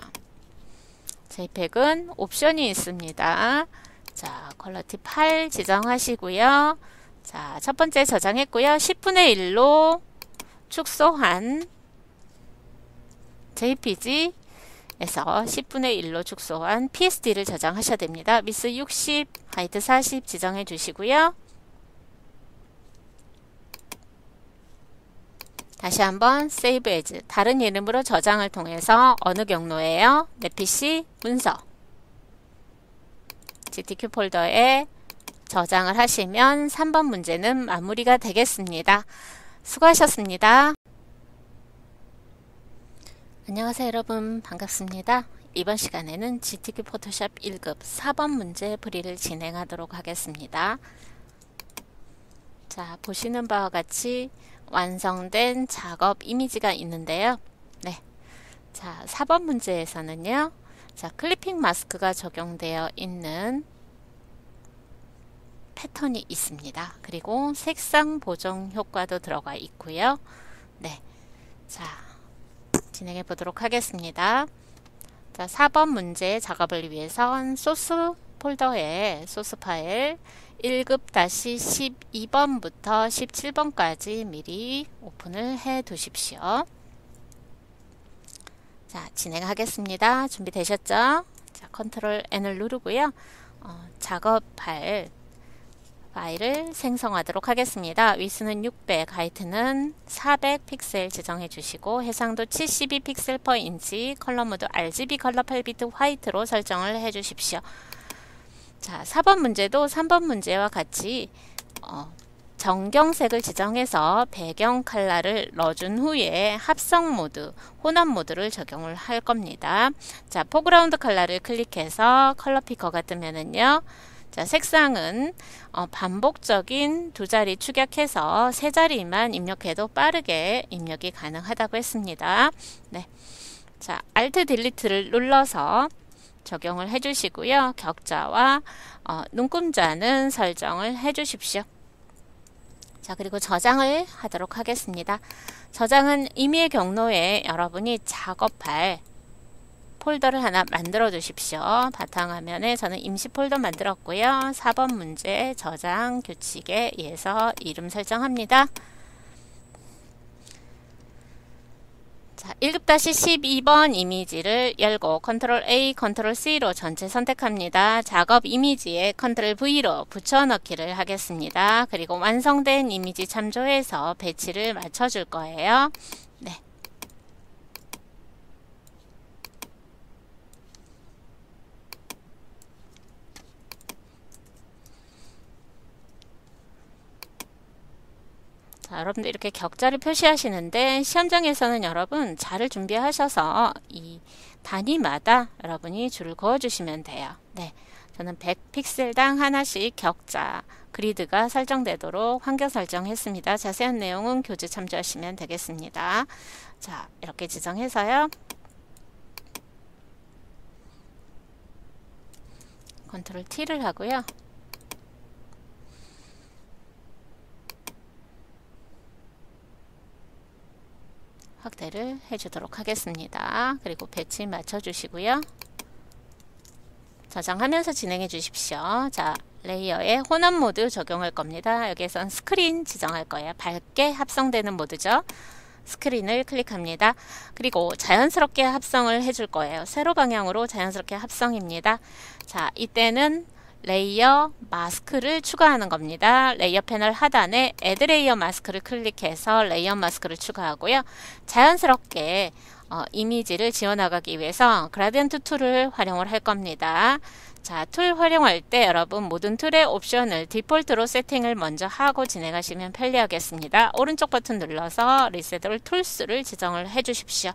JPEG은 옵션이 있습니다. 자, 퀄러티 8 지정하시고요. 자, 첫 번째 저장했고요. 10분의 1로 축소한 JPG 에서 10분의 1로 축소한 PSD를 저장하셔야 됩니다. 미스 60, 하이트 40 지정해 주시고요. 다시 한번 Save As 다른 이름으로 저장을 통해서 어느 경로에요? 내 PC 문서 GTQ 폴더에 저장을 하시면 3번 문제는 마무리가 되겠습니다. 수고하셨습니다. 안녕하세요 여러분 반갑습니다. 이번 시간에는 GTK 포토샵 1급 4번 문제 풀이를 진행하도록 하겠습니다. 자 보시는 바와 같이 완성된 작업 이미지가 있는데요. 네. 자 4번 문제에서는요. 자 Clipping Mask가 적용되어 있는 패턴이 있습니다. 그리고 색상 보정 효과도 들어가 있고요. 네. 자 진행해 보도록 하겠습니다. 자, 4번 문제 작업을 위해선 소스 폴더에 소스 파일 1급-12번부터 17번까지 미리 오픈을 해 두십시오. 자, 진행하겠습니다. 준비되셨죠? 자, Control N을 누르고요. 어, 작업 파일 파일을 생성하도록 하겠습니다. 위스는 600, Height는 400 픽셀 지정해 주시고 해상도 72 Pixel per Inch, Color Mode RGB Color 8비트 White로 설정을 해 주십시오. 자, 4번 문제도 3번 문제와 같이 어, 전경색을 지정해서 배경 컬러를 넣어준 후에 합성 모드, 혼합 모드를 적용을 할 겁니다. 자, Foreground Color를 클릭해서 Color Picker가 뜨면은요. 자, 색상은 어, 반복적인 두 자리 축약해서 세 자리만 입력해도 빠르게 입력이 가능하다고 했습니다. 네. 자, Alt Delete를 눌러서 적용을 해주시고요. 격자와 어, 눈금자는 설정을 해주십시오. 자, 그리고 저장을 하도록 하겠습니다. 저장은 임의의 경로에 여러분이 작업할 폴더를 하나 만들어 주십시오. 바탕화면에 저는 임시 폴더 만들었고요. 4번 문제 저장 규칙에 의해서 이름 설정합니다. 자, 1급-12번 이미지를 열고 Control A, Control C로 전체 선택합니다. 작업 이미지에 Control V로 붙여넣기를 하겠습니다. 그리고 완성된 이미지 참조해서 배치를 맞춰줄 거예요. 네. 자, 여러분들 이렇게 격자를 표시하시는데 시험장에서는 여러분 자를 준비하셔서 이 단위마다 여러분이 줄을 그어주시면 돼요. 네, 저는 100픽셀당 하나씩 격자 그리드가 설정되도록 환경 설정했습니다. 자세한 내용은 교재 참조하시면 되겠습니다. 자, 이렇게 지정해서요. Control T를 하고요. 확대를 해주도록 하겠습니다. 그리고 배치 맞춰주시고요. 저장하면서 진행해 주십시오. 자, 레이어에 혼합 모드 적용할 겁니다. 여기에선 스크린 지정할 거예요. 밝게 합성되는 모드죠. 스크린을 클릭합니다. 그리고 자연스럽게 합성을 해줄 거예요. 세로 방향으로 자연스럽게 합성입니다. 자, 이때는 layer mask를 추가하는 겁니다. layer 패널 하단에 Add Layer Mask를 클릭해서 layer mask를 추가하고요. 자연스럽게 어, 이미지를 지워나가기 위해서 Gradient Tool을 활용을 할 겁니다. 자, tool 활용할 때 여러분 모든 tool의 옵션을 디폴트로 세팅을 먼저 하고 진행하시면 편리하겠습니다. 오른쪽 버튼 눌러서 Reset All Tools를 지정을 해 주십시오.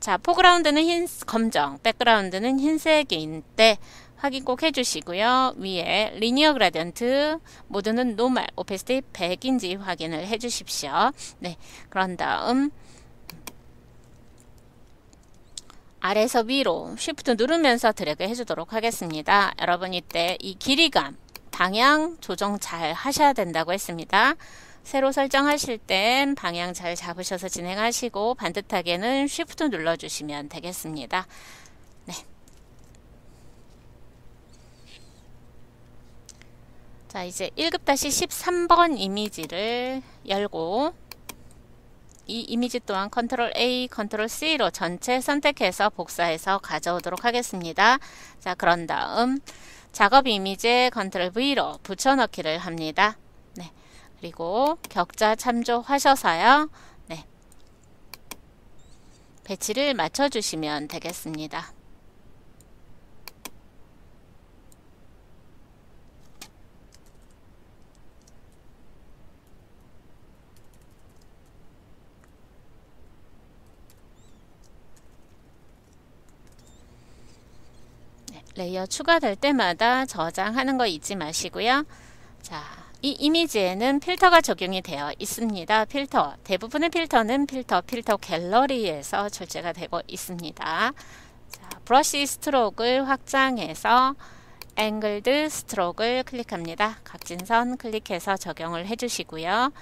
자, Foreground는 흰 검정, Background는 흰색인데 확인 꼭 해주시고요. 위에 Linear Gradient 모드는 Normal, Opacity 100인지 확인을 해주십시오. 네, 그런 다음 아래에서 위로 Shift 누르면서 드래그 해주도록 하겠습니다. 여러분 이때 이 길이감, 방향 조정 잘 하셔야 된다고 했습니다. 세로 설정하실 땐 방향 잘 잡으셔서 진행하시고 반듯하게는 Shift 눌러주시면 되겠습니다. 자 이제 1급-13번 이미지를 열고 이 이미지 또한 Ctrl A, Ctrl C로 전체 선택해서 복사해서 가져오도록 하겠습니다. 자, 그런 다음 작업 이미지에 Ctrl V로 붙여넣기를 합니다. 네. 그리고 격자 참조하셔서요. 네. 배치를 맞춰주시면 되겠습니다. layer 추가될 때마다 저장하는 거 잊지 마시고요. 자, 이 이미지에는 필터가 적용이 되어 있습니다. 필터, 대부분의 필터는 필터, 필터 갤러리에서 출제가 되고 있습니다. 자, Brush Stroke를 확장해서 Angled Stroke를 클릭합니다. 각진선 클릭해서 적용을 해주시고요.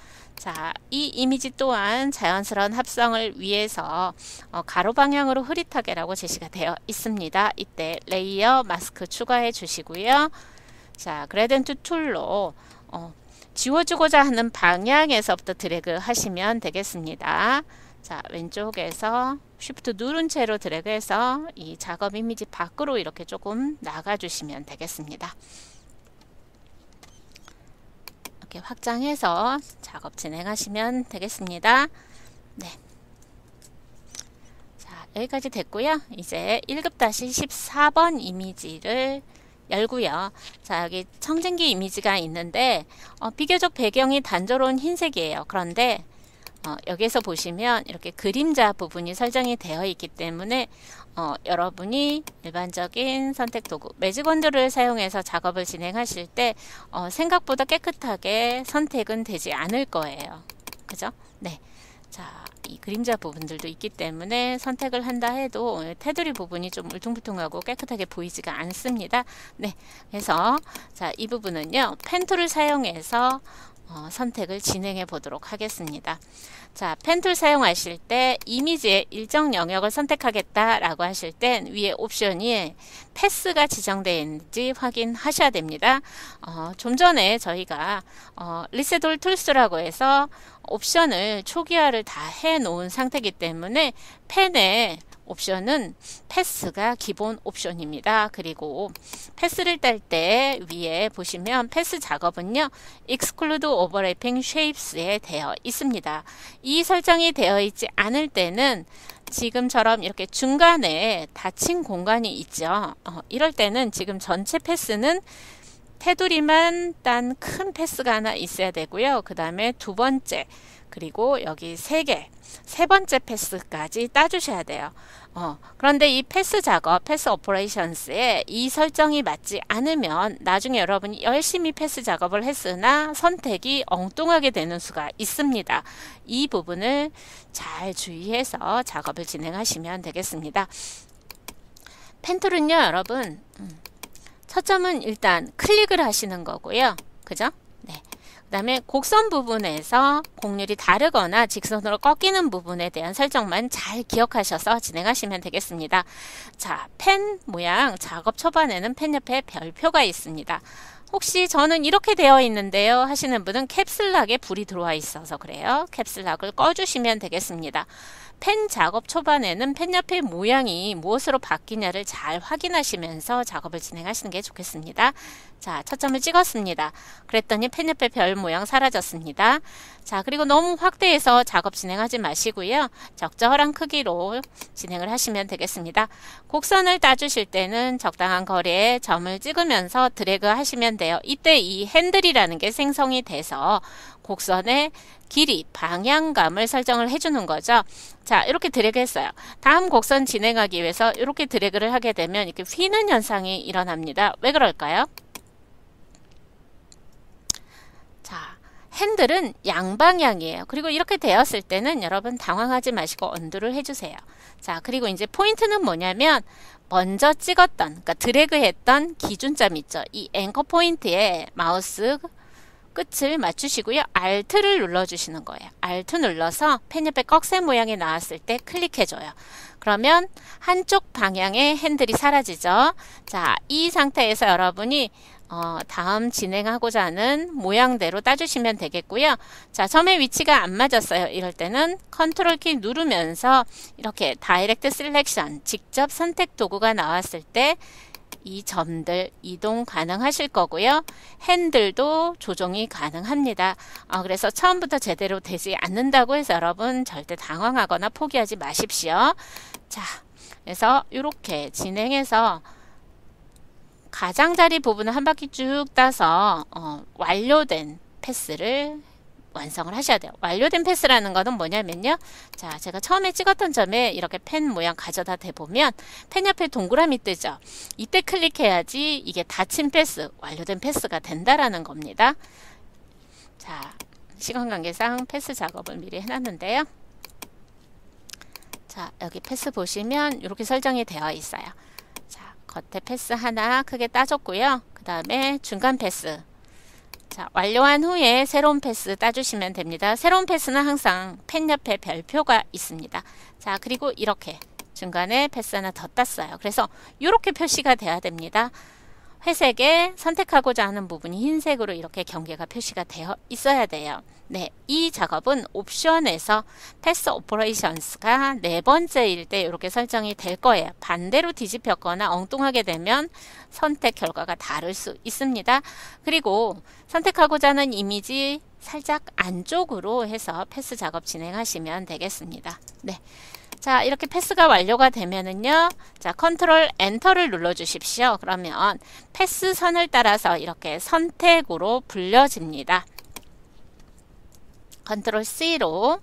자, 이 이미지 또한 자연스러운 합성을 위해서 어, 가로 방향으로 흐릿하게라고 제시가 되어 있습니다. 이때 layer mask 추가해 주시고요. 자, Gradient Tool로 어, 지워주고자 하는 방향에서부터 드래그 하시면 되겠습니다. 자, 왼쪽에서 Shift 누른 채로 드래그해서 이 작업 이미지 밖으로 이렇게 조금 나가주시면 되겠습니다. 이렇게 확장해서 작업 진행하시면 되겠습니다. 네. 자, 여기까지 됐고요. 이제 1급-14번 이미지를 열고요. 자, 여기 청진기 이미지가 있는데 어, 비교적 배경이 단조로운 흰색이에요. 그런데 어, 여기서 보시면 이렇게 그림자 부분이 설정이 되어 있기 때문에 어, 여러분이 일반적인 선택 도구 매직 원드를 사용해서 작업을 진행하실 때 어, 생각보다 깨끗하게 선택은 되지 않을 거예요. 그죠? 네. 자, 이 그림자 부분들도 있기 때문에 선택을 한다 해도 테두리 부분이 좀 울퉁불퉁하고 깨끗하게 보이지가 않습니다. 네. 그래서 자, 이 부분은요. Pen Tool을 사용해서 어, 선택을 진행해 보도록 하겠습니다. 자, Pen Tool 사용하실 때 이미지의 일정 영역을 선택하겠다라고 하실 땐 위에 옵션이 path가 지정되어 있는지 확인하셔야 됩니다. 어, 좀 전에 저희가 어, Reset All Tools라고 해서 옵션을 초기화를 다 해 놓은 상태이기 때문에 펜에 옵션은 path가 기본 옵션입니다. 그리고 path를 딸 때 위에 보시면 path 작업은요. exclude overlapping shapes에 되어 있습니다. 이 설정이 되어 있지 않을 때는 지금처럼 이렇게 중간에 닫힌 공간이 있죠. 어, 이럴 때는 지금 전체 path는 테두리만 딴 큰 path가 하나 있어야 되고요. 그 다음에 두 번째 그리고 여기 3개, 세 번째 path까지 따주셔야 돼요. 어, 그런데 이 path 작업, Path Operations에 이 설정이 맞지 않으면 나중에 여러분이 열심히 path 작업을 했으나 선택이 엉뚱하게 되는 수가 있습니다. 이 부분을 잘 주의해서 작업을 진행하시면 되겠습니다. 펜툴은요, 여러분, 음, 첫 점은 일단 클릭을 하시는 거고요. 그죠? 그 다음에 곡선 부분에서 곡률이 다르거나 직선으로 꺾이는 부분에 대한 설정만 잘 기억하셔서 진행하시면 되겠습니다. 자, 펜 모양 작업 초반에는 펜 옆에 별표가 있습니다. 혹시 저는 이렇게 되어 있는데요 하시는 분은 캡슬락에 불이 들어와 있어서 그래요. 캡슬락을 꺼주시면 되겠습니다. 펜 작업 초반에는 펜 옆의 모양이 무엇으로 바뀌냐를 잘 확인하시면서 작업을 진행하시는 게 좋겠습니다. 자, 첫 점을 찍었습니다. 그랬더니 펜 옆에 별 모양 사라졌습니다. 자, 그리고 너무 확대해서 작업 진행하지 마시고요. 적절한 크기로 진행을 하시면 되겠습니다. 곡선을 따주실 때는 적당한 거리에 점을 찍으면서 드래그 하시면 돼요. 이때 이 핸들이라는 게 생성이 돼서 곡선의 길이, 방향감을 설정을 해주는 거죠. 자, 이렇게 드래그 했어요. 다음 곡선 진행하기 위해서 이렇게 드래그를 하게 되면 이렇게 휘는 현상이 일어납니다. 왜 그럴까요? 자, 핸들은 양방향이에요. 그리고 이렇게 되었을 때는 여러분 당황하지 마시고 undo를 해주세요. 자, 그리고 이제 포인트는 뭐냐면 먼저 찍었던, 그러니까 드래그 했던 기준점 있죠. 이 anchor point에 마우스 끝을 맞추시고요. Alt를 눌러주시는 거예요. Alt 눌러서 펜 옆에 꺽쇠 모양이 나왔을 때 클릭해줘요. 그러면 한쪽 방향의 핸들이 사라지죠. 자, 이 상태에서 여러분이 어, 다음 진행하고자 하는 모양대로 따주시면 되겠고요. 자, 점의 위치가 안 맞았어요. 이럴 때는 Ctrl 키 누르면서 이렇게 Direct Selection, 직접 선택 도구가 나왔을 때 이 점들 이동 가능하실 거고요. 핸들도 조정이 가능합니다. 어, 그래서 처음부터 제대로 되지 않는다고 해서 여러분 절대 당황하거나 포기하지 마십시오. 자, 그래서 이렇게 진행해서 가장자리 부분을 한 바퀴 쭉 따서 어, 완료된 패스를 완성을 하셔야 돼요. 완료된 패스라는 것은 뭐냐면요. 자, 제가 처음에 찍었던 점에 이렇게 펜 모양 가져다 대보면 펜 옆에 동그라미 뜨죠. 이때 클릭해야지 이게 닫힌 path, 완료된 path가 된다라는 겁니다. 자, 시간 관계상 path 작업을 미리 해놨는데요. 자, 여기 path 보시면 이렇게 설정이 되어 있어요. 자, 겉에 path 하나 크게 따줬고요. 그 다음에 중간 path 자, 완료한 후에 새로운 path 따주시면 됩니다. 새로운 path는 항상 펜 옆에 별표가 있습니다. 자, 그리고 이렇게 중간에 path 하나 더 땄어요. 그래서 이렇게 표시가 돼야 됩니다. 회색에 선택하고자 하는 부분이 흰색으로 이렇게 경계가 표시가 되어 있어야 돼요. 네, 이 작업은 옵션에서 Path Operations가 네 번째일 때 이렇게 설정이 될 거예요. 반대로 뒤집혔거나 엉뚱하게 되면 선택 결과가 다를 수 있습니다. 그리고 선택하고자 하는 이미지 살짝 안쪽으로 해서 path 작업 진행하시면 되겠습니다. 네. 자, 이렇게 패스가 완료가 되면은요. 자, 컨트롤 엔터를 눌러 주십시오. 그러면 패스 선을 따라서 이렇게 선택으로 불려집니다. 컨트롤 C로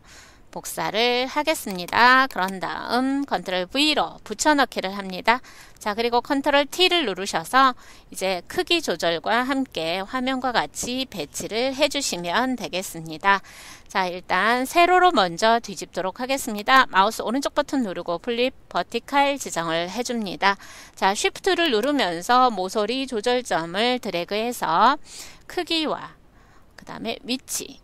복사를 하겠습니다. 그런 다음 컨트롤 V로 붙여넣기를 합니다. 자 그리고 컨트롤 T를 누르셔서 이제 크기 조절과 함께 화면과 같이 배치를 해주시면 되겠습니다. 자 일단 세로로 먼저 뒤집도록 하겠습니다. 마우스 오른쪽 버튼 누르고 Flip Vertical 지정을 해줍니다. 자 쉬프트를 누르면서 모서리 조절점을 드래그해서 크기와 그 다음에 위치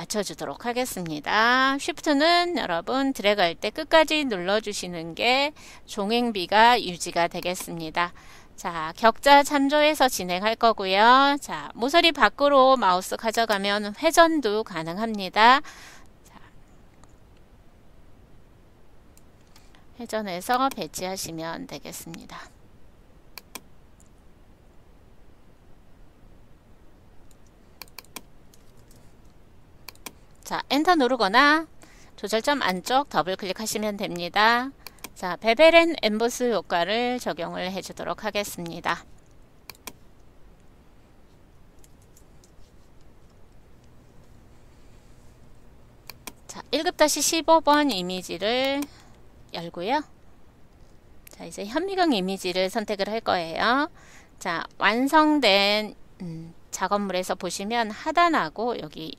맞춰주도록 하겠습니다. 쉬프트는 여러분 드래그 할 때 끝까지 눌러주시는 게 종횡비가 유지가 되겠습니다. 자, 격자 참조해서 진행할 거고요. 자, 모서리 밖으로 마우스 가져가면 회전도 가능합니다. 자, 회전해서 배치하시면 되겠습니다. 자, 엔터 누르거나 조절점 안쪽 더블 클릭하시면 됩니다. 자, Bevel and Emboss 효과를 적용을 해주도록 하겠습니다. 1급-15번 이미지를 열고요. 자, 이제 현미경 이미지를 선택을 할 거예요. 자, 완성된 음, 작업물에서 보시면 하단하고 여기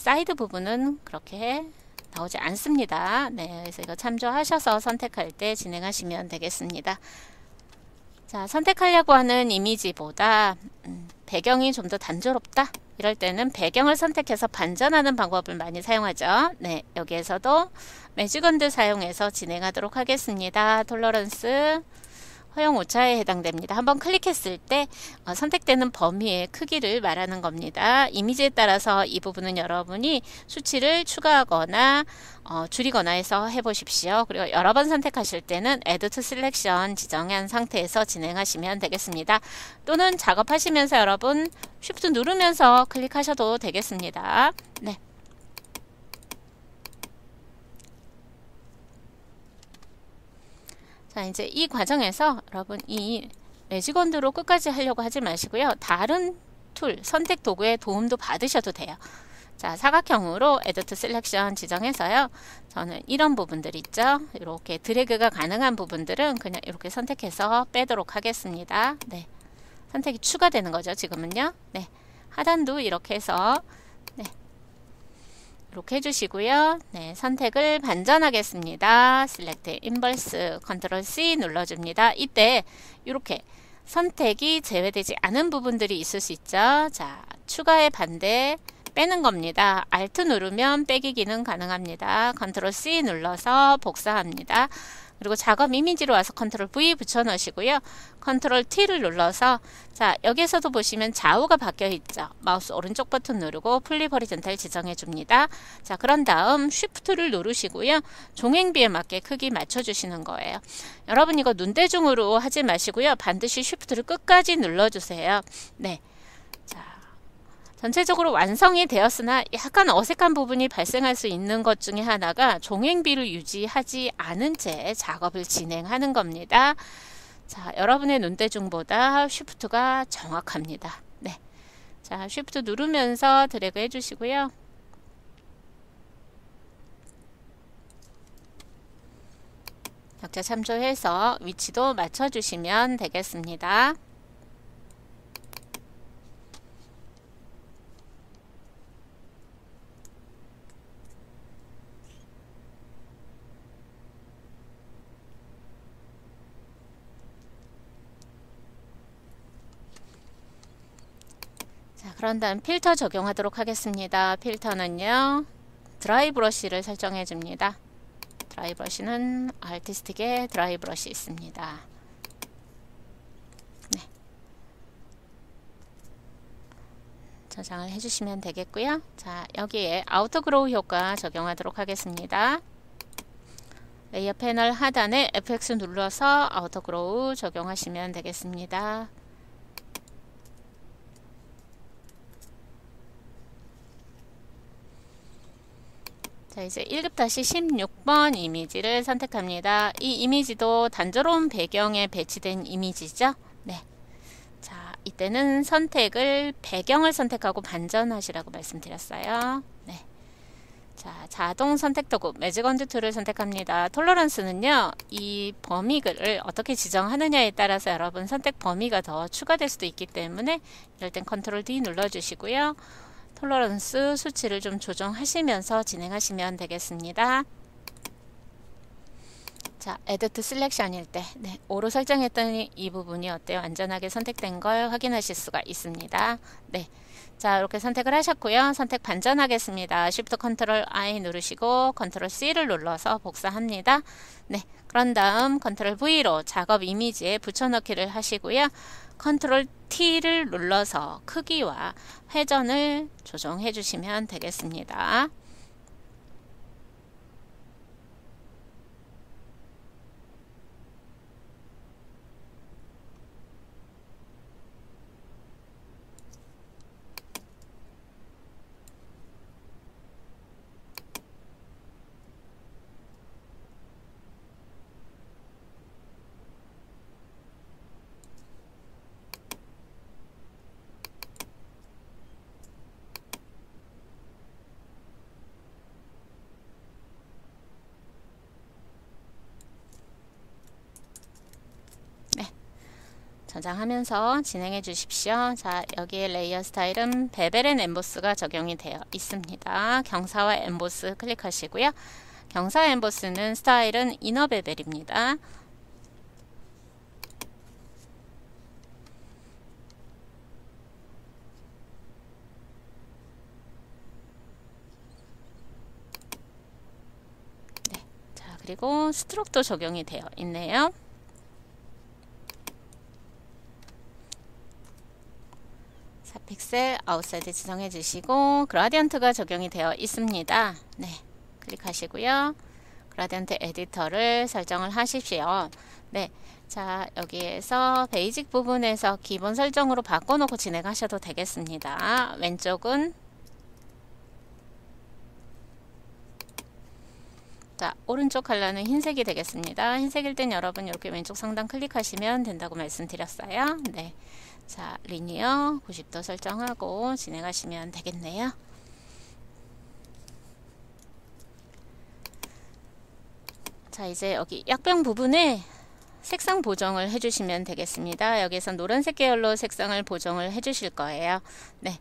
사이드 부분은 그렇게 나오지 않습니다. 네, 그래서 이거 참조하셔서 선택할 때 진행하시면 되겠습니다. 자, 선택하려고 하는 이미지보다 음, 배경이 좀 더 단조롭다. 이럴 때는 배경을 선택해서 반전하는 방법을 많이 사용하죠. 네, 여기에서도 매직건드 사용해서 진행하도록 하겠습니다. 톨러런스 허용 오차에 해당됩니다. 한번 클릭했을 때 어, 선택되는 범위의 크기를 말하는 겁니다. 이미지에 따라서 이 부분은 여러분이 수치를 추가하거나 어, 줄이거나 해서 해보십시오. 그리고 여러 번 선택하실 때는 Add to Selection 지정한 상태에서 진행하시면 되겠습니다. 또는 작업하시면서 여러분 Shift 누르면서 클릭하셔도 되겠습니다. 네. 자 이제 이 과정에서 여러분 이 레지건드로 끝까지 하려고 하지 마시고요. 다른 툴, 선택 도구의 도움도 받으셔도 돼요. 자, 사각형으로 to Selection 지정해서요. 저는 이런 부분들 있죠. 이렇게 드래그가 가능한 부분들은 그냥 이렇게 선택해서 빼도록 하겠습니다. 네. 선택이 추가되는 거죠. 지금은요. 네. 하단도 이렇게 해서 이렇게 해주시고요. 네, 선택을 반전하겠습니다. Select Inverse, Ctrl C 눌러줍니다. 이때 이렇게 선택이 제외되지 않은 부분들이 있을 수 있죠. 자, 추가의 반대 빼는 겁니다. Alt 누르면 빼기 기능 가능합니다. Ctrl C 눌러서 복사합니다. 그리고 작업 이미지로 와서 컨트롤 V 붙여 넣으시고요. 컨트롤 T를 눌러서 자 여기에서도 보시면 좌우가 바뀌어 있죠. 마우스 오른쪽 버튼 누르고 Flip Horizontal 지정해 줍니다. 자 그런 다음 쉬프트를 누르시고요. 종횡비에 맞게 크기 맞춰 주시는 거예요. 여러분 이거 눈대중으로 하지 마시고요. 반드시 쉬프트를 끝까지 눌러 주세요. 네. 전체적으로 완성이 되었으나 약간 어색한 부분이 발생할 수 있는 것 중에 하나가 종횡비를 유지하지 않은 채 작업을 진행하는 겁니다. 자, 여러분의 눈대중보다 쉬프트가 정확합니다. 네. 자, 쉬프트 누르면서 드래그 해주시고요. 격자 참조해서 위치도 맞춰주시면 되겠습니다. 그런 다음 필터 적용하도록 하겠습니다. 필터는요. Dry Brush를 설정해 줍니다. Dry Brush는 Artistic에 Dry Brush 있습니다. 네. 저장을 해주시면 되겠고요. 자 여기에 Outer Glow 효과 적용하도록 하겠습니다. 레이어 패널 하단에 FX 눌러서 Outer Glow 적용하시면 되겠습니다. 자 이제 1급-16번 이미지를 선택합니다. 이 이미지도 단조로운 배경에 배치된 이미지죠. 네. 자 이때는 선택을 배경을 선택하고 반전하시라고 말씀드렸어요. 네. 자 자동 선택 도구 Magic Wand Tool을 선택합니다. Tolerance는요. 이 범위를 어떻게 지정하느냐에 따라서 여러분 선택 범위가 더 추가될 수도 있기 때문에 이럴 땐 컨트롤 D 눌러주시고요. Tolerance 수치를 좀 조정하시면서 진행하시면 되겠습니다. 자, Add to Selection일 때 네, 오로 설정했더니 이 부분이 어때요? 안전하게 선택된 걸 확인하실 수가 있습니다. 네. 자, 이렇게 선택을 하셨고요. 선택 반전하겠습니다. Shift Ctrl I 누르시고 Ctrl C를 눌러서 복사합니다. 네. 그런 다음 Ctrl V로 작업 이미지에 붙여넣기를 하시고요. 컨트롤 T를 눌러서 크기와 회전을 조정해 주시면 되겠습니다. 저장하면서 진행해 주십시오. 자, 여기에 레이어 스타일은 Bevel and Emboss가 적용이 되어 있습니다. 경사와 Emboss 클릭하시고요. 경사 Emboss는 스타일은 Inner Bevel입니다. 네, 자 그리고 Stroke도 적용이 되어 있네요. 픽셀 Outside 지정해 주시고 Gradient가 적용이 되어 있습니다. 네, 클릭하시고요. Gradient Editor를 설정을 하십시오. 네, 자 여기에서 Basic 부분에서 기본 설정으로 바꿔놓고 진행하셔도 되겠습니다. 왼쪽은 자 오른쪽 컬러는 흰색이 되겠습니다. 흰색일 땐 여러분 이렇게 왼쪽 상단 클릭하시면 된다고 말씀드렸어요. 네. 자, Linear 90도 설정하고 진행하시면 되겠네요. 자, 이제 여기 약병 부분에 색상 보정을 해주시면 되겠습니다. 여기서 노란색 계열로 색상을 보정을 해주실 거예요. 네.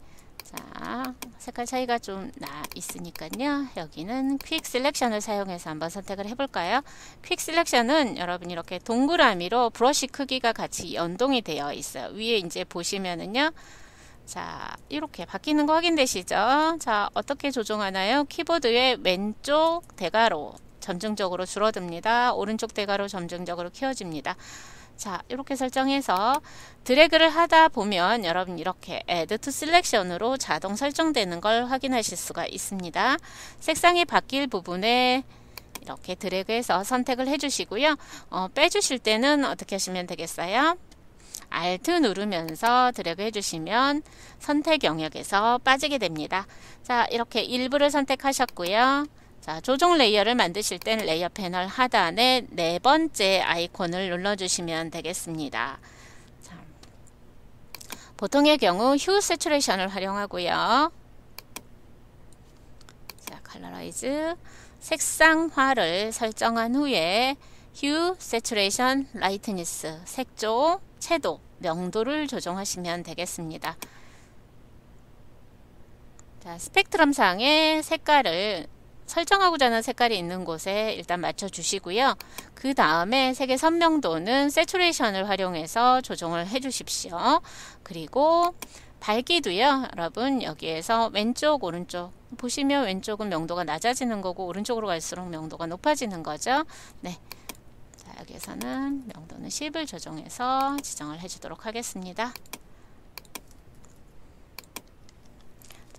자, 색깔 차이가 좀 나 있으니까요. 여기는 Quick Selection을 사용해서 한번 선택을 해볼까요? Quick Selection은 여러분 이렇게 동그라미로 브러쉬 크기가 같이 연동이 되어 있어요. 위에 이제 보시면은요. 자, 이렇게 바뀌는 거 확인되시죠? 자, 어떻게 조정하나요? 키보드의 왼쪽 대괄호 점증적으로 줄어듭니다. 오른쪽 대괄호 점증적으로 키워집니다. 자 이렇게 설정해서 드래그를 하다 보면 여러분 이렇게 Add to Selection으로 자동 설정되는 걸 확인하실 수가 있습니다. 색상이 바뀔 부분에 이렇게 드래그해서 선택을 해주시고요. 어, 빼주실 때는 어떻게 하시면 되겠어요? Alt 누르면서 드래그 해주시면 선택 영역에서 빠지게 됩니다. 자 이렇게 일부를 선택하셨고요. 자, 조정 layer를 만드실 땐 layer 패널 하단에 네 번째 아이콘을 눌러주시면 되겠습니다. 자, 보통의 경우 hue saturation을 활용하고요. 자, colorize 색상화를 설정한 후에 hue, saturation, lightness, 색조, 채도, 명도를 조정하시면 되겠습니다. 자, 스펙트럼 상의 색깔을 설정하고자 하는 색깔이 있는 곳에 일단 맞춰 주시고요. 그 다음에 색의 선명도는 saturation을 활용해서 조정을 해 주십시오. 그리고 밝기도요. 여러분 여기에서 왼쪽 오른쪽 보시면 왼쪽은 명도가 낮아지는 거고 오른쪽으로 갈수록 명도가 높아지는 거죠. 네. 자, 여기에서는 명도는 10을 조정해서 지정을 해 주도록 하겠습니다.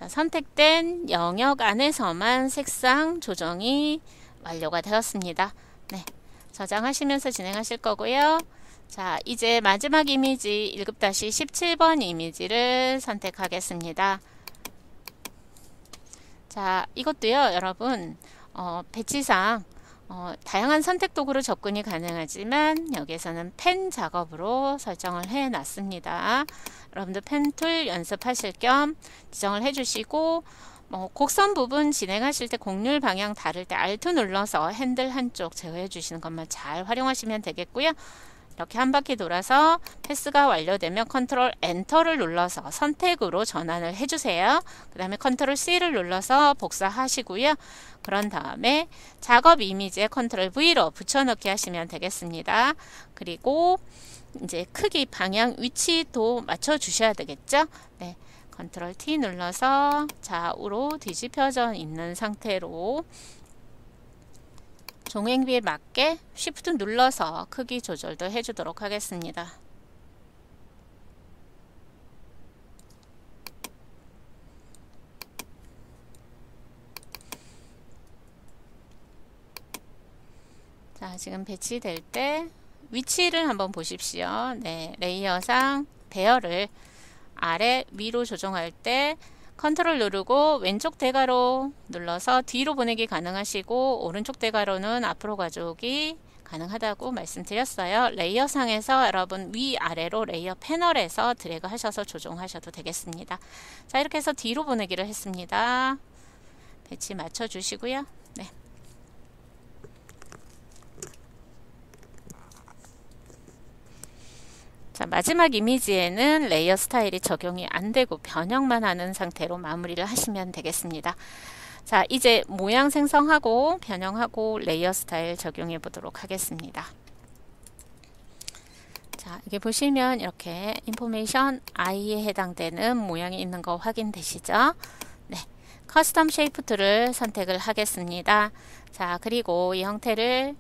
자, 선택된 영역 안에서만 색상 조정이 완료가 되었습니다. 네, 저장하시면서 진행하실 거고요. 자, 이제 마지막 이미지 1급-17번 이미지를 선택하겠습니다. 자, 이것도요, 여러분, 어, 배치상 어, 다양한 선택 도구로 접근이 가능하지만 여기에서는 펜 작업으로 설정을 해 놨습니다. 여러분들 pen tool 연습하실 겸 지정을 해 주시고 뭐 곡선 부분 진행하실 때 곡률 방향 다를 때 Alt 눌러서 핸들 한쪽 제어해 주시는 것만 잘 활용하시면 되겠고요. 이렇게 한 바퀴 돌아서 패스가 완료되면 컨트롤 Enter를 눌러서 선택으로 전환을 해주세요. 그 다음에 컨트롤 C를 눌러서 복사하시고요. 그런 다음에 작업 이미지에 컨트롤 V로 붙여넣기 하시면 되겠습니다. 그리고 이제 크기, 방향, 위치도 맞춰 주셔야 되겠죠? 네. 컨트롤 T 눌러서 좌우로 뒤집혀져 있는 상태로 종횡비에 맞게 Shift 눌러서 크기 조절도 해주도록 하겠습니다. 자, 지금 배치될 때 위치를 한번 보십시오. 네, layer상 배열을 아래 위로 조정할 때 컨트롤 누르고 왼쪽 대괄호 눌러서 뒤로 보내기 가능하시고 오른쪽 대괄호는 앞으로 가져오기 가능하다고 말씀드렸어요. layer 상에서 여러분 위아래로 layer 패널에서 드래그 하셔서 조정하셔도 되겠습니다. 자 이렇게 해서 뒤로 보내기를 했습니다. 배치 맞춰 주시고요. 네. 자, 마지막 이미지에는 layer style이 적용이 안 되고 변형만 하는 상태로 마무리를 하시면 되겠습니다. 자, 이제 모양 생성하고 변형하고 layer style 적용해 보도록 하겠습니다. 자, 여기 보시면 이렇게 information I에 해당되는 모양이 있는 거 확인되시죠? 네. custom shape tool을 선택을 하겠습니다. 자, 그리고 이 형태를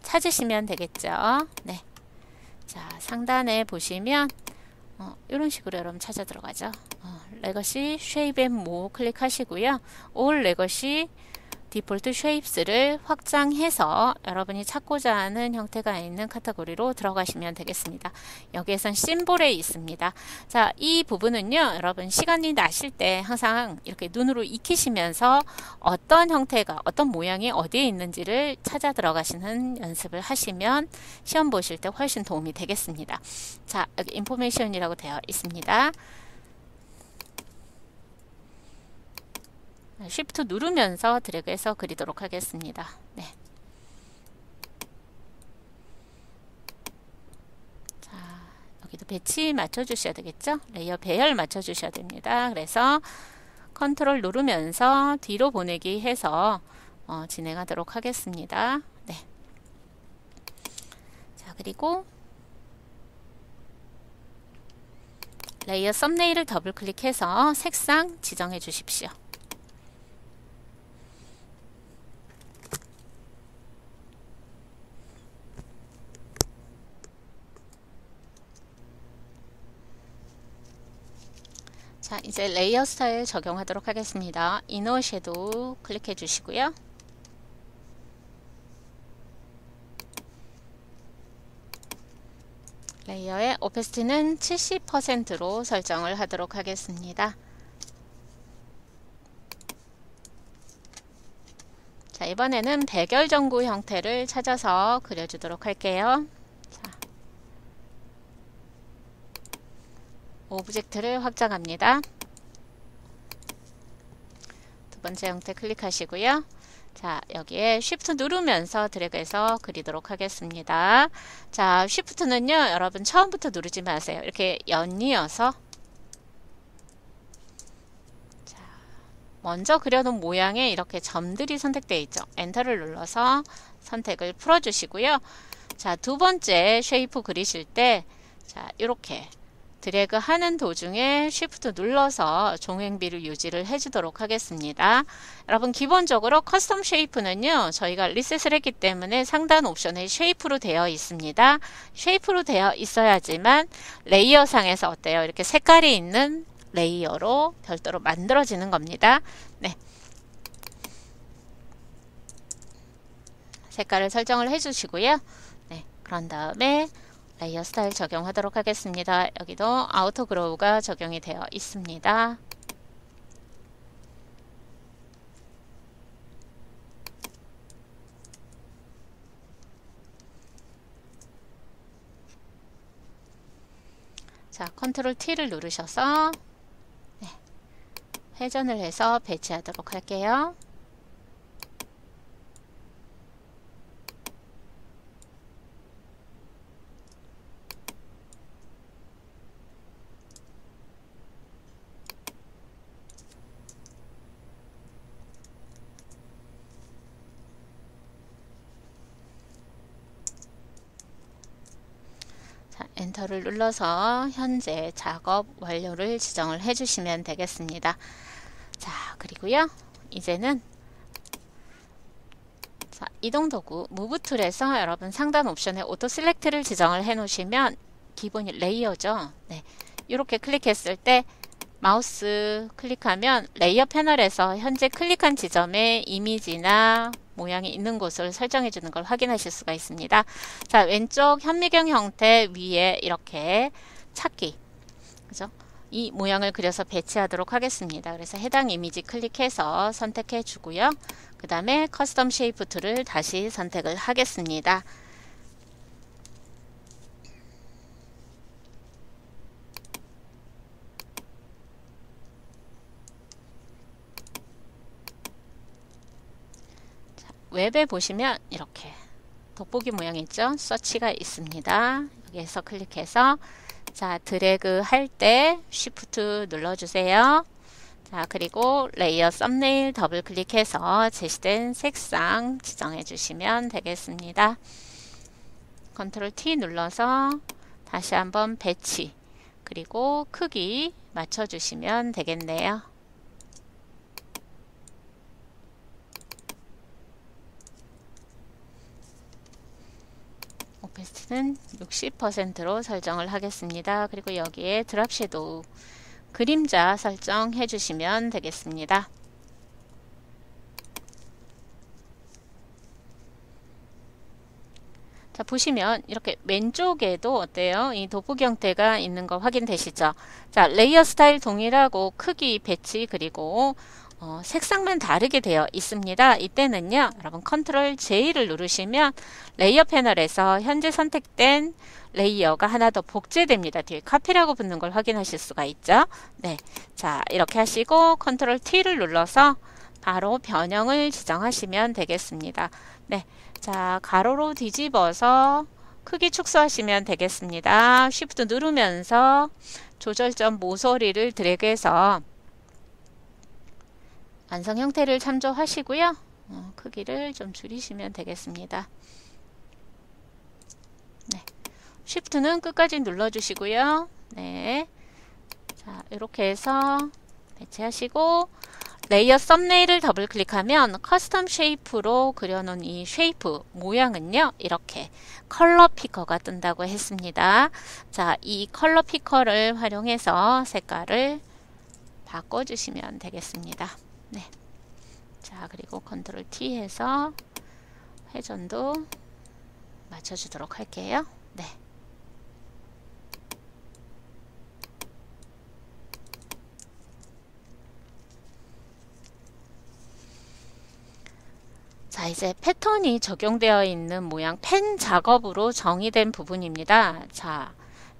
찾으시면 되겠죠? 네. 자, 상단에 보시면 어, 이런 식으로 여러분 찾아 들어가죠. 어, legacy shapes and more 클릭하시고요. all legacy default shapes를 확장해서 여러분이 찾고자 하는 형태가 있는 카테고리로 들어가시면 되겠습니다. 여기에선 symbol에 있습니다. 자, 이 부분은요, 여러분 시간이 나실 때 항상 이렇게 눈으로 익히시면서 어떤 형태가, 어떤 모양이 어디에 있는지를 찾아 들어가시는 연습을 하시면 시험 보실 때 훨씬 도움이 되겠습니다. 자, 여기 인포메이션이라고 되어 있습니다. 쉬프트 누르면서 드래그해서 그리도록 하겠습니다. 네. 자, 여기도 배치 맞춰주셔야 되겠죠? layer 배열 맞춰주셔야 됩니다. 그래서 컨트롤 누르면서 뒤로 보내기 해서 어, 진행하도록 하겠습니다. 네. 자, 그리고 layer thumbnail을 더블 클릭해서 색상 지정해 주십시오. 자, 이제 layer style 적용하도록 하겠습니다. inner shadow 클릭해 주시고요. layer의 opacity는 70%로 설정을 하도록 하겠습니다. 자, 이번에는 백열전구 형태를 찾아서 그려주도록 할게요. object를 확장합니다. 두 번째 형태 클릭하시고요. 자, 여기에 Shift 누르면서 드래그해서 그리도록 하겠습니다. 자, Shift는요, 여러분 처음부터 누르지 마세요. 이렇게 연이어서 자, 먼저 그려놓은 모양에 이렇게 점들이 선택되어 있죠. Enter를 눌러서 선택을 풀어주시고요. 자, 두 번째 shape 그리실 때 자, 이렇게 드래그 하는 도중에 Shift 눌러서 종횡비를 유지를 해주도록 하겠습니다. 여러분 기본적으로 custom shape는요 저희가 리셋을 했기 때문에 상단 옵션에 shape로 되어 있습니다. shape로 되어 있어야지만 layer 상에서 어때요? 이렇게 색깔이 있는 layer로 별도로 만들어지는 겁니다. 네. 색깔을 설정을 해주시고요. 네, 그런 다음에 layer style 적용하도록 하겠습니다. 여기도 outer glow가 적용이 되어 있습니다. 자, 컨트롤 T를 누르셔서 네, 회전을 해서 배치하도록 할게요. Enter를 눌러서 현재 작업 완료를 지정을 해주시면 되겠습니다. 자, 그리고요. 이제는 자, 이동 도구 Move Tool에서 여러분 상단 옵션에 Auto Select를 지정을 해 놓으시면 기본이 layer죠. 네. 이렇게 클릭했을 때 마우스 클릭하면 layer 패널에서 현재 클릭한 지점에 이미지나 모양이 있는 곳을 설정해 주는 걸 확인하실 수가 있습니다. 자, 왼쪽 현미경 형태 위에 이렇게 찾기. 그죠? 이 모양을 그려서 배치하도록 하겠습니다. 그래서 해당 이미지 클릭해서 선택해 주고요. 그 다음에 Custom Shape Tool을 다시 선택을 하겠습니다. 웹에 보시면 이렇게 돋보기 모양 있죠? 서치가 있습니다. 여기에서 클릭해서 자, 드래그 할때 Shift 눌러주세요. 자, 그리고 layer thumbnail double click해서 제시된 색상 지정해 주시면 되겠습니다. Control T 눌러서 다시 한번 배치 그리고 크기 맞춰주시면 되겠네요. Opacity는 60%로 설정을 하겠습니다. 그리고 여기에 Drop Shadow 그림자 설정해 주시면 되겠습니다. 자 보시면 이렇게 왼쪽에도 어때요? 이 돋보기 형태가 있는 거 확인되시죠? 자 layer style 동일하고 크기 배치 그리고 어, 색상만 다르게 되어 있습니다. 이때는요 여러분 Control J를 누르시면 layer 패널에서 현재 선택된 layer가 하나 더 복제됩니다. 뒤에 copy라고 붙는 걸 확인하실 수가 있죠. 네, 자 이렇게 하시고 Control T를 눌러서 바로 변형을 지정하시면 되겠습니다. 네, 자 가로로 뒤집어서 크기 축소하시면 되겠습니다. Shift 누르면서 조절점 모서리를 드래그해서 완성 형태를 참조하시고요. 어, 크기를 좀 줄이시면 되겠습니다. 네. Shift는 끝까지 눌러주시고요. 네. 자, 이렇게 해서 배치하시고 layer thumbnail을 double click하면 Custom Shape로 그려놓은 이 shape 모양은요 이렇게 Color Picker가 뜬다고 했습니다 자이 Color Picker를 활용해서 색깔을 바꿔주시면 되겠습니다 네. 자 그리고 컨트롤 T 해서 회전도 맞춰주도록 할게요 네. 자 이제 패턴이 적용되어 있는 모양 펜 작업으로 정의된 부분입니다. 자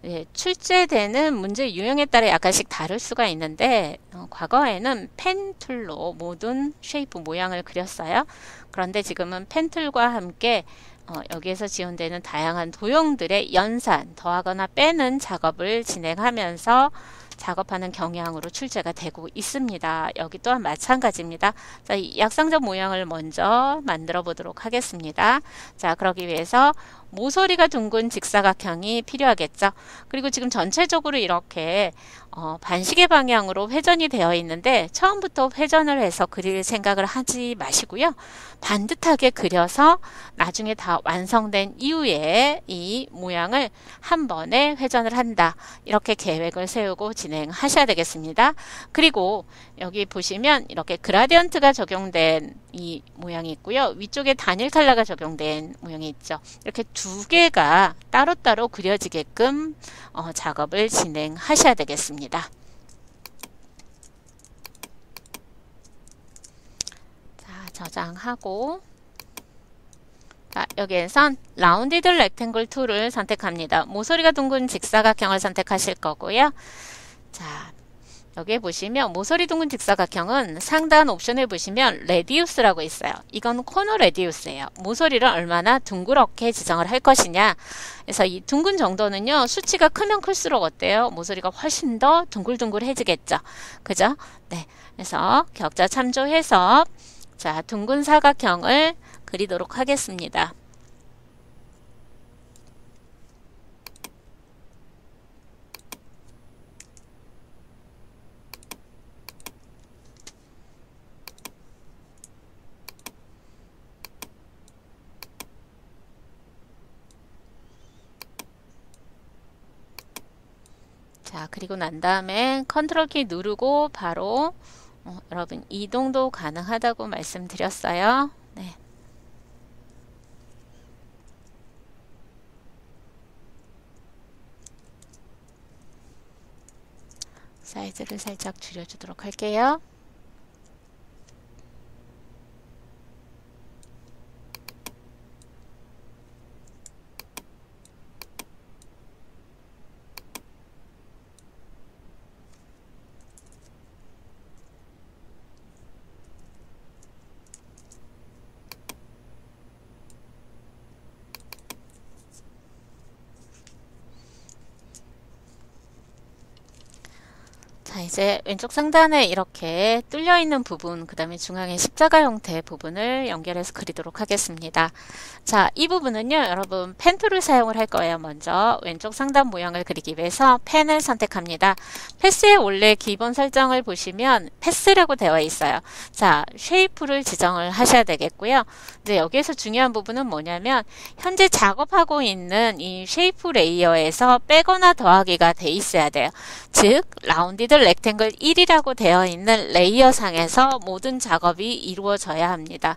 예, 출제되는 문제 유형에 따라 약간씩 다를 수가 있는데 어, 과거에는 Pen Tool로 모든 shape 모양을 그렸어요. 그런데 지금은 Pen Tool과 함께 어, 여기에서 지원되는 다양한 도형들의 연산, 더하거나 빼는 작업을 진행하면서 작업하는 경향으로 출제가 되고 있습니다. 여기 또한 마찬가지입니다. 자, 이 약상자 모양을 먼저 만들어 보도록 하겠습니다. 자, 그러기 위해서 모서리가 둥근 직사각형이 필요하겠죠. 그리고 지금 전체적으로 이렇게 어, 반시계 방향으로 회전이 되어 있는데 처음부터 회전을 해서 그릴 생각을 하지 마시고요. 반듯하게 그려서 나중에 다 완성된 이후에 이 모양을 한 번에 회전을 한다. 이렇게 계획을 세우고 진행하셔야 되겠습니다. 그리고 여기 보시면 이렇게 그라디언트가 적용된 이 모양이 있고요. 위쪽에 단일 컬러가 적용된 모양이 있죠. 이렇게 두 개가 따로따로 그려지게끔 어, 작업을 진행하셔야 되겠습니다. 자, 저장하고 자, 여기에선 Rounded Rectangle Tool을 선택합니다. 모서리가 둥근 직사각형을 선택하실 거고요. 자, 여기에 보시면 모서리 둥근 직사각형은 상단 옵션에 보시면 Radius라고 있어요. 이건 corner radius예요. 모서리를 얼마나 둥그렇게 지정을 할 것이냐. 그래서 이 둥근 정도는요. 수치가 크면 클수록 어때요? 모서리가 훨씬 더 둥글둥글해지겠죠. 그죠? 네. 그래서 격자 참조해서 자, 둥근 사각형을 그리도록 하겠습니다. 자 그리고 난 다음에 컨트롤 키 누르고 바로 어, 여러분 이동도 가능하다고 말씀드렸어요. 네. 사이즈를 살짝 줄여주도록 할게요. 이제 왼쪽 상단에 이렇게 뚫려 있는 부분, 그 다음에 중앙에 십자가 형태 부분을 연결해서 그리도록 하겠습니다. 자, 이 부분은요, 여러분 Pen Tool을 사용을 할 거예요. 먼저 왼쪽 상단 모양을 그리기 위해서 펜을 선택합니다. Path의 원래 기본 설정을 보시면 Path라고 되어 있어요. 자, Shape를 지정을 하셔야 되겠고요. 이제 여기에서 중요한 부분은 뭐냐면 현재 작업하고 있는 이 shape layer에서 빼거나 더하기가 돼 있어야 돼요. 즉, Rounded Rectangle 1이라고 되어 있는 layer 상에서 모든 작업이 이루어져야 합니다.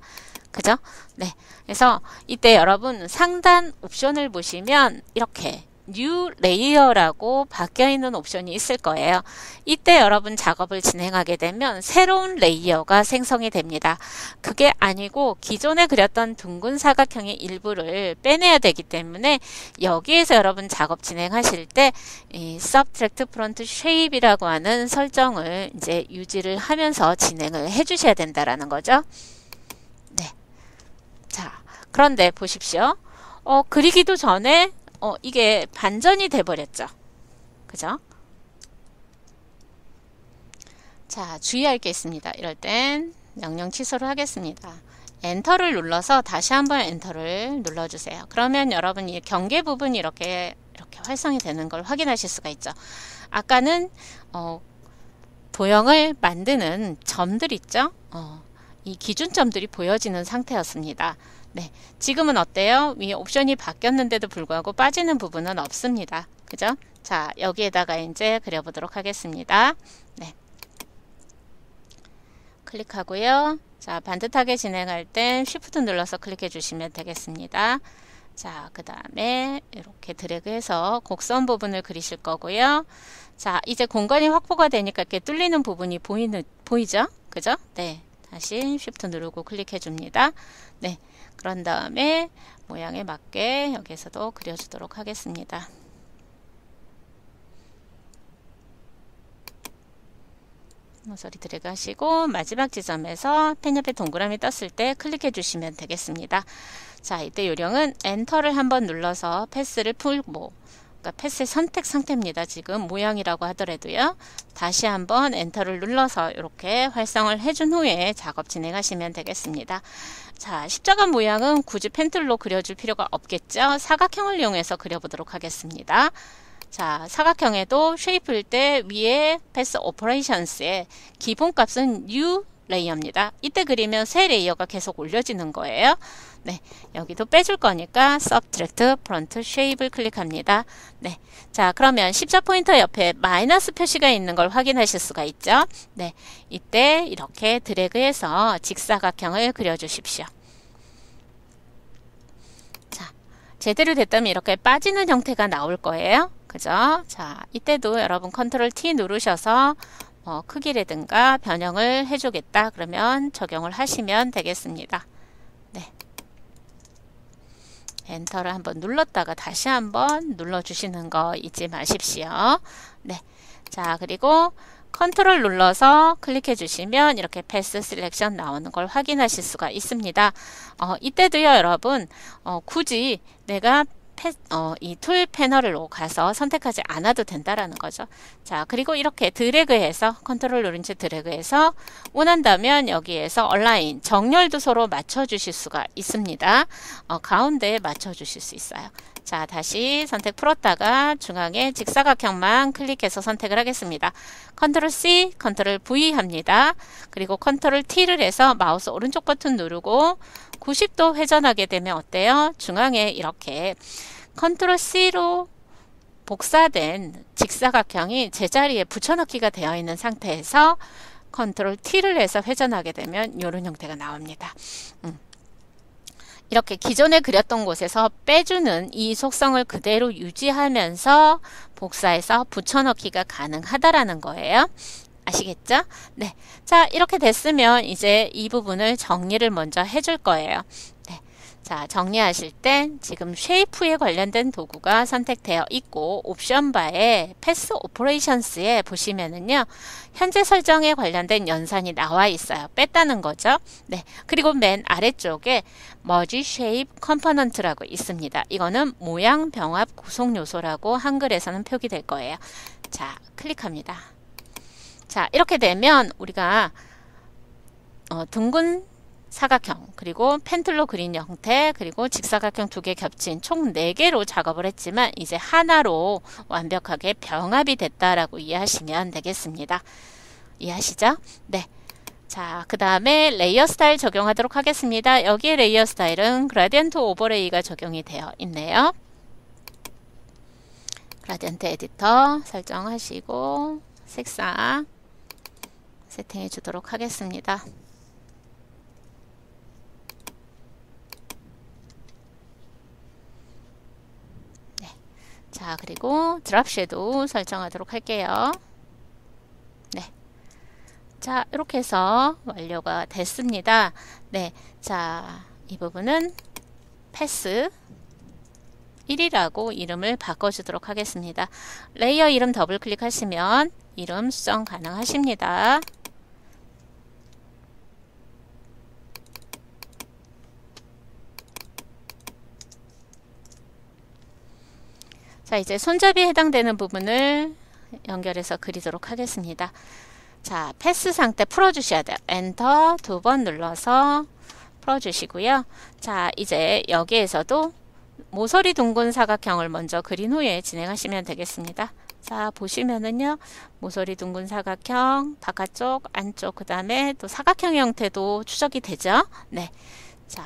그죠? 네. 그래서 이때 여러분 상단 옵션을 보시면 이렇게 New Layer라고 바뀌어 있는 옵션이 있을 거예요. 이때 여러분 작업을 진행하게 되면 새로운 layer가 생성이 됩니다. 그게 아니고 기존에 그렸던 둥근 사각형의 일부를 빼내야 되기 때문에 여기에서 여러분 작업 진행하실 때 이 Subtract Front Shape이라고 하는 설정을 이제 유지를 하면서 진행을 해 주셔야 된다라는 거죠. 네. 자, 그런데 보십시오. 어, 그리기도 전에 어, 이게 반전이 돼버렸죠. 그죠? 자, 주의할 게 있습니다. 이럴 땐 명령 취소를 하겠습니다. 엔터를 눌러서 다시 한번 엔터를 눌러주세요. 그러면 여러분 이 경계 부분이 이렇게 이렇게 활성이 되는 걸 확인하실 수가 있죠. 아까는 어, 도형을 만드는 점들 있죠. 어, 이 기준점들이 보여지는 상태였습니다. 네, 지금은 어때요? 위 옵션이 바뀌었는데도 불구하고 빠지는 부분은 없습니다. 그죠? 자, 여기에다가 이제 그려보도록 하겠습니다. 네. 클릭하고요. 자, 반듯하게 진행할 땐 Shift 눌러서 클릭해 주시면 되겠습니다. 자, 그 다음에 이렇게 드래그해서 곡선 부분을 그리실 거고요. 자, 이제 공간이 확보가 되니까 이렇게 뚫리는 부분이 보이는, 보이죠? 그죠? 네. 다시 Shift 누르고 클릭해 줍니다. 네. 그런 다음에 모양에 맞게 여기에서도 그려주도록 하겠습니다. 모서리 드래그 하시고 마지막 지점에서 펜 옆에 동그라미 떴을 때 클릭해 주시면 되겠습니다. 자 이때 요령은 Enter를 한번 눌러서 path를 풀고 그러니까 path 선택 상태입니다. 지금 모양이라고 하더라도요. 다시 한번 Enter를 눌러서 이렇게 활성을 해준 후에 작업 진행하시면 되겠습니다. 자, 십자가 모양은 굳이 Pen Tool로 그려줄 필요가 없겠죠. 사각형을 이용해서 그려보도록 하겠습니다. 자, 사각형에도 Shape일 때 위에 패스 오퍼레이션스의 기본값은 New Layer입니다. 이때 그리면 새 layer가 계속 올려지는 거예요. 네, 여기도 빼줄 거니까 Subtract Front Shape를 클릭합니다. 네, 자 그러면 십자 포인터 옆에 마이너스 표시가 있는 걸 확인하실 수가 있죠. 네, 이때 이렇게 드래그해서 직사각형을 그려주십시오. 자, 제대로 됐다면 이렇게 빠지는 형태가 나올 거예요. 그죠? 자, 이때도 여러분 Control T 누르셔서 어, 크기라든가 변형을 해주겠다 그러면 적용을 하시면 되겠습니다. 네. Enter를 한번 눌렀다가 다시 한번 눌러주시는 거 잊지 마십시오. 네. 자, 그리고 컨트롤 눌러서 클릭해 주시면 이렇게 Path Selection 나오는 걸 확인하실 수가 있습니다. 어, 이때도요, 여러분, 어, 굳이 내가 어, 이 tool 패널로 가서 선택하지 않아도 된다라는 거죠. 자, 그리고 이렇게 드래그해서 컨트롤 누른 채 드래그해서 원한다면 여기에서 align 정렬도 서로 맞춰 주실 수가 있습니다. 어, 가운데에 맞춰 주실 수 있어요. 자, 다시 선택 풀었다가 중앙에 직사각형만 클릭해서 선택을 하겠습니다. 컨트롤 C, 컨트롤 V 합니다. 그리고 컨트롤 T를 해서 마우스 오른쪽 버튼 누르고 90도 회전하게 되면 어때요? 중앙에 이렇게 컨트롤 C로 복사된 직사각형이 제자리에 붙여넣기가 되어 있는 상태에서 컨트롤 T를 해서 회전하게 되면 이런 형태가 나옵니다. 음. 이렇게 기존에 그렸던 곳에서 빼주는 이 속성을 그대로 유지하면서 복사해서 붙여넣기가 가능하다라는 거예요. 아시겠죠? 네. 자, 이렇게 됐으면 이제 이 부분을 정리를 먼저 해줄 거예요. 네. 자, 정리하실 땐 지금 shape에 관련된 도구가 선택되어 있고 옵션 바에 패스 오퍼레이션스에 보시면은요. 현재 설정에 관련된 연산이 나와 있어요. 뺐다는 거죠. 네. 그리고 맨 아래쪽에 Merge Shape Component라고 있습니다. 이거는 모양 병합 구성 요소라고 한글에서는 표기될 거예요. 자, 클릭합니다. 자, 이렇게 되면 우리가 어, 둥근 사각형 그리고 Pen Tool로 그린 형태 그리고 직사각형 두 개 겹친 총 4개로 작업을 했지만 이제 하나로 완벽하게 병합이 됐다라고 이해하시면 되겠습니다. 이해하시죠? 네. 자, 그 다음에 Layer Style 적용하도록 하겠습니다. 여기에 Layer Style은 Gradient Overlay가 적용이 되어 있네요. 그라디언트 에디터 설정하시고 색상 세팅해 주도록 하겠습니다. 네. 자, 그리고 드랍 섀도우 설정하도록 할게요. 네. 자, 이렇게 해서 완료가 됐습니다. 네. 자, 이 부분은 Path 1이라고 이름을 바꿔주도록 하겠습니다. Layer 이름 더블 클릭하시면 이름 수정 가능하십니다. 자 이제 손잡이에 해당되는 부분을 연결해서 그리도록 하겠습니다. 자 Path 상태 풀어주셔야 돼요. 엔터 두 번 눌러서 풀어주시고요. 자 이제 여기에서도 모서리 둥근 사각형을 먼저 그린 후에 진행하시면 되겠습니다. 자 보시면은요 모서리 둥근 사각형 바깥쪽 안쪽 그 다음에 또 사각형 형태도 추적이 되죠 네 자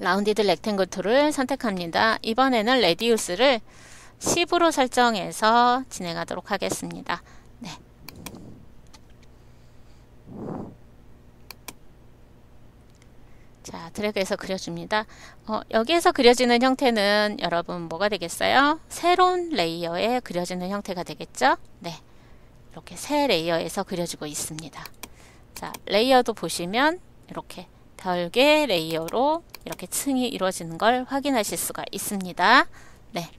Rounded Rectangle Tool을 선택합니다 이번에는 Radius를 10으로 설정해서 진행하도록 하겠습니다 네. 자, 드래그해서 그려줍니다. 어, 여기에서 그려지는 형태는 여러분 뭐가 되겠어요? 새로운 layer에 그려지는 형태가 되겠죠? 네. 이렇게 새 layer에서 그려지고 있습니다. 자, layer도 보시면 이렇게 별개 layer로 이렇게 층이 이루어지는 걸 확인하실 수가 있습니다. 네.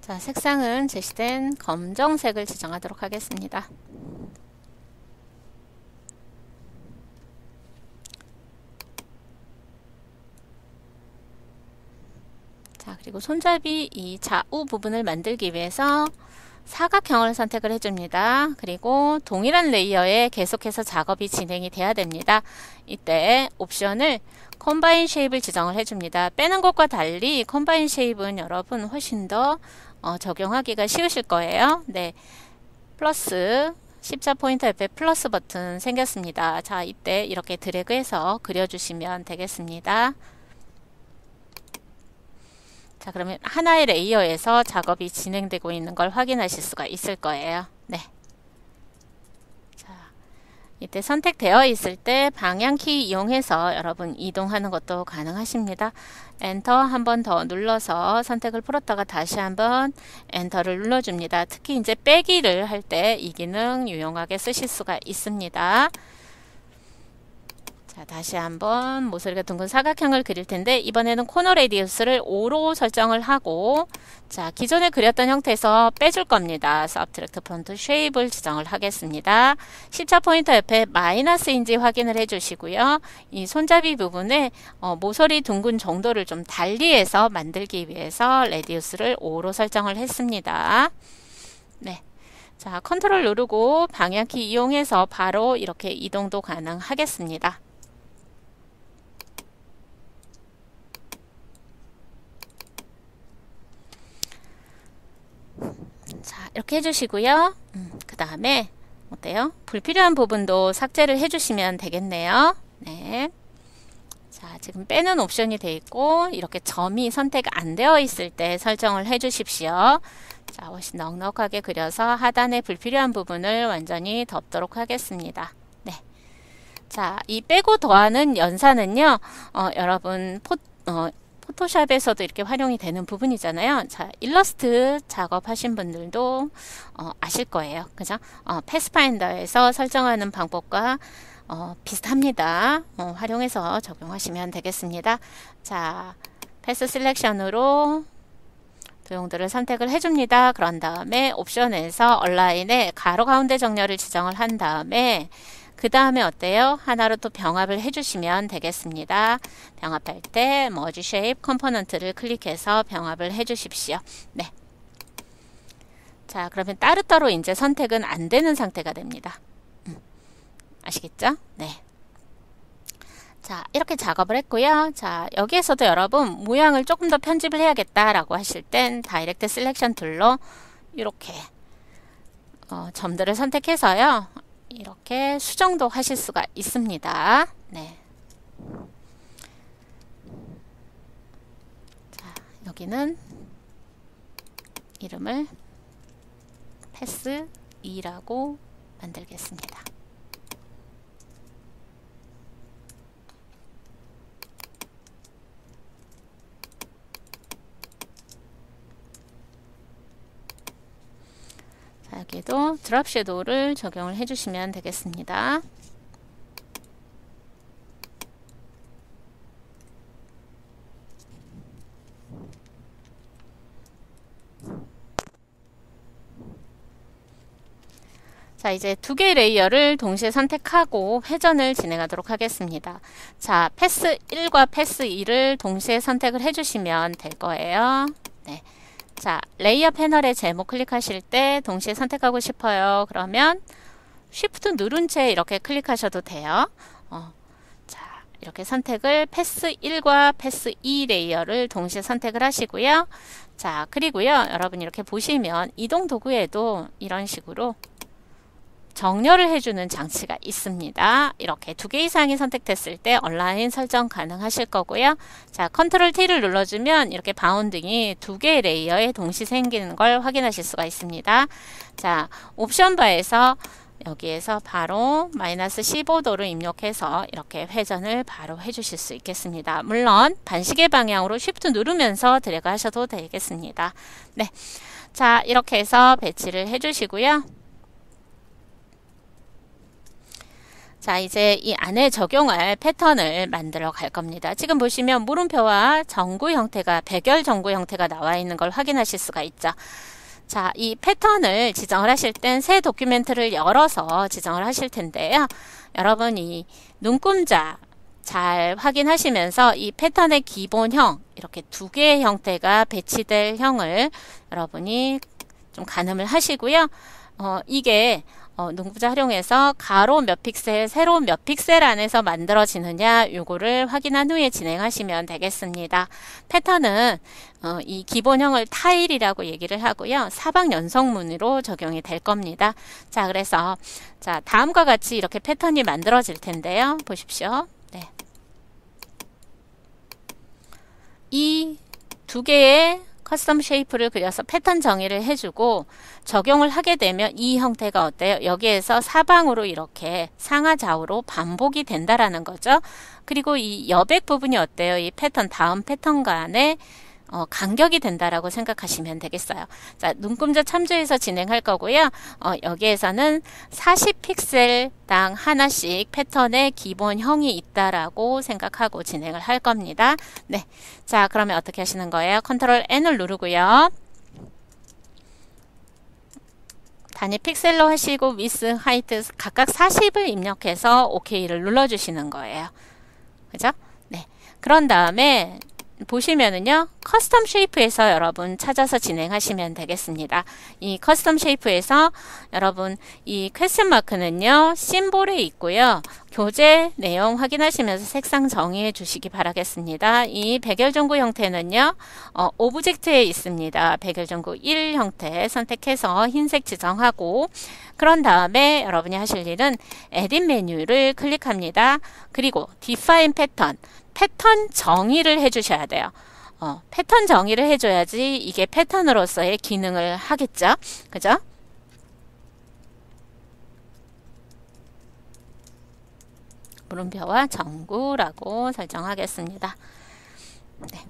자, 색상은 제시된 검정색을 지정하도록 하겠습니다. 자, 그리고 손잡이 이 좌우 부분을 만들기 위해서 사각형을 선택을 해줍니다. 그리고 동일한 layer에 계속해서 작업이 진행이 돼야 됩니다. 이때 옵션을 Combine Shape을 지정을 해줍니다. 빼는 것과 달리 Combine Shape은 여러분 훨씬 더 어, 적용하기가 쉬우실 거예요. 네, 플러스 십자 포인터 옆에 플러스 버튼 생겼습니다. 자, 이때 이렇게 드래그해서 그려주시면 되겠습니다. 자, 그러면 하나의 layer에서 작업이 진행되고 있는 걸 확인하실 수가 있을 거예요. 네. 이때 선택되어 있을 때 방향키 이용해서 여러분 이동하는 것도 가능하십니다. 엔터 한 번 더 눌러서 선택을 풀었다가 다시 한번 Enter를 눌러줍니다. 특히 이제 빼기를 할 때 이 기능 유용하게 쓰실 수가 있습니다. 자, 다시 한번 모서리가 둥근 사각형을 그릴 텐데 이번에는 corner Radius를 5로 설정을 하고 자, 기존에 그렸던 형태에서 빼줄 겁니다. Subtract Front Shape을 지정을 하겠습니다. 십자 포인터 옆에 마이너스인지 확인을 해주시고요. 이 손잡이 부분에 어, 모서리 둥근 정도를 좀 달리해서 만들기 위해서 Radius를 5로 설정을 했습니다. 네. 자, 컨트롤 누르고 방향키 이용해서 바로 이렇게 이동도 가능하겠습니다. 자 이렇게 해주시고요. 음, 그 다음에 어때요? 불필요한 부분도 삭제를 해주시면 되겠네요. 네. 자 지금 빼는 옵션이 되어 있고 이렇게 점이 선택 안 되어 있을 때 설정을 해 주십시오. 자 훨씬 넉넉하게 그려서 하단의 불필요한 부분을 완전히 덮도록 하겠습니다. 네. 자, 이 빼고 더하는 연산은요, 어, 여러분, 포, 어, 포토샵에서도 이렇게 활용이 되는 부분이잖아요. 자, 일러스트 작업하신 분들도 어, 아실 거예요. 그죠? 어, Pathfinder에서 설정하는 방법과 어, 비슷합니다. 어, 활용해서 적용하시면 되겠습니다. 자, Path Selection으로 도형들을 선택을 해줍니다. 그런 다음에 옵션에서 align에 가로 가운데 정렬을 지정을 한 다음에 그 다음에 어때요? 하나로 또 병합을 해주시면 되겠습니다. 병합할 때 Merge Shape Component를 클릭해서 병합을 해주십시오. 네. 자, 그러면 따로따로 이제 선택은 안 되는 상태가 됩니다. 음. 아시겠죠? 네. 자, 이렇게 작업을 했고요. 자, 여기에서도 여러분 모양을 조금 더 편집을 해야겠다라고 하실 땐 Direct Selection Tool로 이렇게 어, 점들을 선택해서요. 이렇게 수정도 하실 수가 있습니다. 네. 자, 여기는 이름을 패스 2라고 만들겠습니다. 여기도 드랍 섀도우를 적용을 해주시면 되겠습니다. 자 이제 두 개의 layer를 동시에 선택하고 회전을 진행하도록 하겠습니다. 자 Path 1과 Path 2를 동시에 선택을 해주시면 될 거예요. 네. 자, layer 패널의 제목 클릭하실 때 동시에 선택하고 싶어요. 그러면 Shift 누른 채 이렇게 클릭하셔도 돼요. 어, 자, 이렇게 선택을 Path 1과 Path 2 layer를 동시에 선택을 하시고요. 자, 그리고요. 여러분 이렇게 보시면 이동 도구에도 이런 식으로 정렬을 해주는 장치가 있습니다. 이렇게 두 개 이상이 선택됐을 때 온라인 설정 가능하실 거고요. 자, 컨트롤 T를 눌러주면 이렇게 bounding이 두 개의 layer에 동시 생기는 걸 확인하실 수가 있습니다. 자, 옵션 바에서 여기에서 바로 마이너스 15도를 입력해서 이렇게 회전을 바로 해주실 수 있겠습니다. 물론 반시계 방향으로 Shift 누르면서 드래그 하셔도 되겠습니다. 네, 자 이렇게 해서 배치를 해주시고요. 자 이제 이 안에 적용할 패턴을 만들어 갈 겁니다. 지금 보시면 물음표와 정구 형태가 백열 정구 형태가 나와 있는 걸 확인하실 수가 있죠. 자, 이 패턴을 지정을 하실 땐 새 도큐멘트를 열어서 지정을 하실 텐데요. 여러분 이 눈금자 잘 확인하시면서 이 패턴의 기본형 이렇게 두 개의 형태가 배치될 형을 여러분이 좀 가늠을 하시고요. 어, 이게 어, 눈구자 활용해서 가로 몇 픽셀, 세로 몇 픽셀 안에서 만들어지느냐 요거를 확인한 후에 진행하시면 되겠습니다. 패턴은 어, 이 기본형을 타일이라고 얘기를 하고요. 사방 연속문으로 적용이 될 겁니다. 자, 그래서 자 다음과 같이 이렇게 패턴이 만들어질 텐데요. 보십시오. 네. 이 두 개의 Custom Shape를 그려서 패턴 정의를 해주고 적용을 하게 되면 이 형태가 어때요? 여기에서 사방으로 이렇게 상하 좌우로 반복이 된다라는 거죠. 그리고 이 여백 부분이 어때요? 이 패턴 다음 패턴 간에 어, 간격이 된다라고 생각하시면 되겠어요. 자, 눈금자 참조해서 진행할 거고요. 어, 여기에서는 40픽셀당 하나씩 패턴의 기본형이 있다라고 생각하고 진행을 할 겁니다. 네. 자, 그러면 어떻게 하시는 거예요? 컨트롤 N을 누르고요. 단위 픽셀로 하시고 Width, Height 각각 40을 입력해서 OK를 눌러주시는 거예요. 그죠? 네. 그런 다음에 보시면은요 Custom Shape에서 여러분 찾아서 진행하시면 되겠습니다. 이 Custom Shape에서 여러분 이 Question Mark는요 Symbol에 있고요. 교재 내용 확인하시면서 색상 정의해 주시기 바라겠습니다. 이 백열전구 형태는요 어, Object에 있습니다. 백열전구 1 형태 선택해서 흰색 지정하고 그런 다음에 여러분이 하실 일은 Edit 메뉴를 클릭합니다. 그리고 define 패턴 패턴 정의를 해주셔야 돼요. 어, 패턴 정의를 해줘야지 이게 패턴으로서의 기능을 하겠죠. 그죠? 물음표와 전구라고 설정하겠습니다. 네.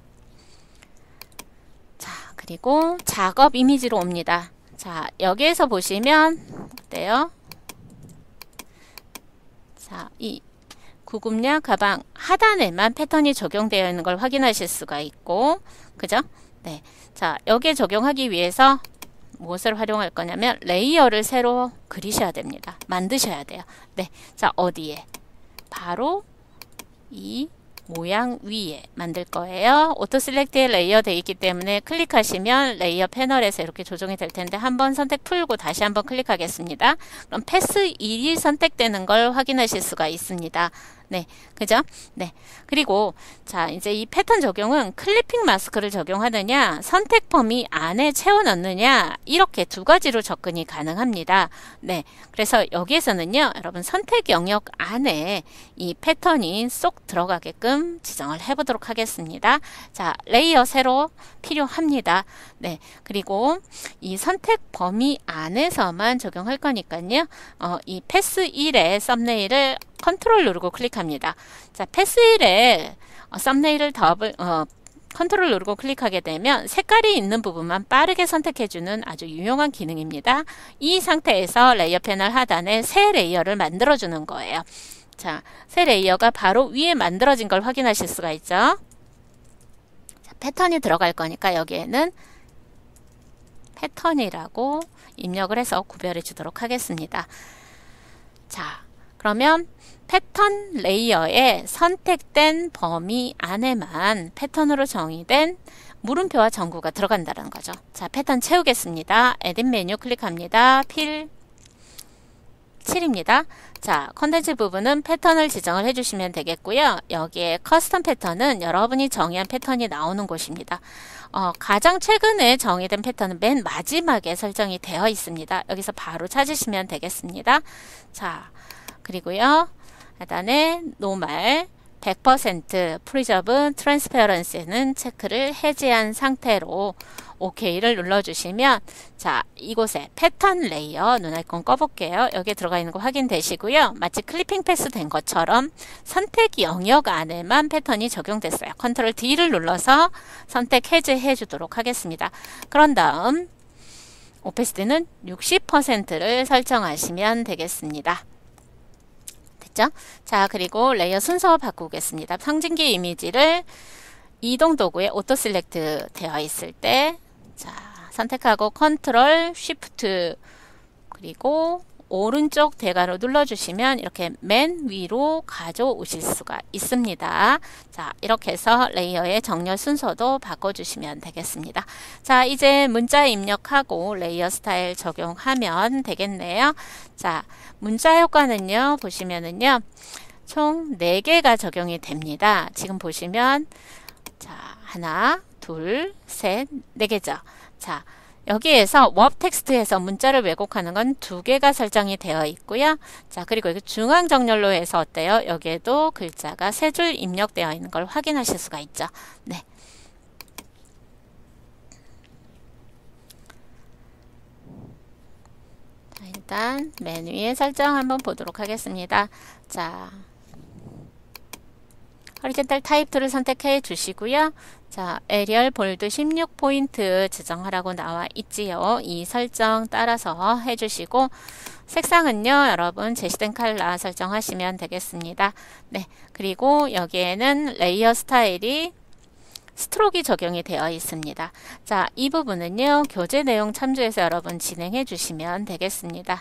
자, 그리고 작업 이미지로 옵니다. 자, 여기에서 보시면 어때요? 자, 이 구급약 가방 하단에만 패턴이 적용되어 있는 걸 확인하실 수가 있고 그죠? 네. 자, 여기에 적용하기 위해서 무엇을 활용할 거냐면 layer를 새로 그리셔야 됩니다. 만드셔야 돼요. 네, 자 어디에? 바로 이 모양 위에 만들 거예요. Auto Select에 Layer 되어 있기 때문에 클릭하시면 layer 패널에서 이렇게 조정이 될 텐데 한번 선택 풀고 다시 한번 클릭하겠습니다. 그럼 Path 1이 선택되는 걸 확인하실 수가 있습니다. 네, 그죠? 네. 그리고 자, 이제 이 패턴 적용은 Clipping Mask를 적용하느냐, 선택 범위 안에 채워 넣느냐, 이렇게 두 가지로 접근이 가능합니다. 네. 그래서 여기에서는요, 여러분 선택 영역 안에 이 패턴이 쏙 들어가게끔 지정을 해 보도록 하겠습니다. 자, layer 새로 필요합니다. 네. 그리고 이 선택 범위 안에서만 적용할 거니까요. 어, 이 Path 1의 thumbnail을 컨트롤 누르고 클릭합니다. 자, Path 1에 어, thumbnail을 더블 어, 컨트롤 누르고 클릭하게 되면 색깔이 있는 부분만 빠르게 선택해주는 아주 유용한 기능입니다. 이 상태에서 layer 패널 하단에 새 layer를 만들어주는 거예요. 자, 새 layer가 바로 위에 만들어진 걸 확인하실 수가 있죠. 자, 패턴이 들어갈 거니까 여기에는 패턴이라고 입력을 해서 구별해 주도록 하겠습니다. 자, 그러면 패턴 layer에 선택된 범위 안에만 패턴으로 정의된 물음표와 전구가 들어간다는 거죠. 자, 패턴 채우겠습니다. Edit 메뉴 클릭합니다. Fill 칠입니다. 자, 컨텐츠 부분은 패턴을 지정을 해주시면 되겠고요. 여기에 Custom 패턴은 여러분이 정의한 패턴이 나오는 곳입니다. 어, 가장 최근에 정의된 패턴은 맨 마지막에 설정이 되어 있습니다. 여기서 바로 찾으시면 되겠습니다. 자, 그리고요. 하단에 Normal 100% Preserve Transparency는 체크를 해제한 상태로 OK를 눌러주시면 자 이곳에 패턴 layer 눈알건 꺼볼게요. 여기에 들어가 있는 거 확인되시고요. 마치 Clipping Path 된 것처럼 선택 영역 안에만 패턴이 적용됐어요. 컨트롤 D를 눌러서 선택 해제해 주도록 하겠습니다. 그런 다음 Opacity는 60%를 설정하시면 되겠습니다. 됐죠? 자, 그리고 layer 순서 바꾸겠습니다. 청진기 이미지를 이동 도구에 Auto Select 되어 있을 때 자, 선택하고 컨트롤 Shift 그리고 오른쪽 대괄호 눌러주시면 이렇게 맨 위로 가져오실 수가 있습니다. 자, 이렇게 해서 layer의 정렬 순서도 바꿔주시면 되겠습니다. 자, 이제 문자 입력하고 Layer Style 적용하면 되겠네요. 자, 문자 효과는요, 보시면은요, 총 4개가 적용이 됩니다. 지금 보시면, 자, 하나, 둘, 셋, 네 개죠. 자, 여기에서 Warp Text에서 문자를 왜곡하는 건 두 개가 설정이 되어 있고요. 자, 그리고 여기 중앙 정렬로 해서 어때요? 여기에도 글자가 세 줄 입력되어 있는 걸 확인하실 수가 있죠. 네. 자, 일단 맨 위에 설정 한번 보도록 하겠습니다. 자, Horizontal Type Tool을 선택해 주시고요. 자, Arial Bold 16포인트 지정하라고 나와 있지요. 이 설정 따라서 해주시고 색상은요, 여러분 제시된 컬러 설정하시면 되겠습니다. 네, 그리고 여기에는 Layer Style이 Stroke 적용이 되어 있습니다. 자, 이 부분은요, 교재 내용 참조해서 여러분 진행해 주시면 되겠습니다.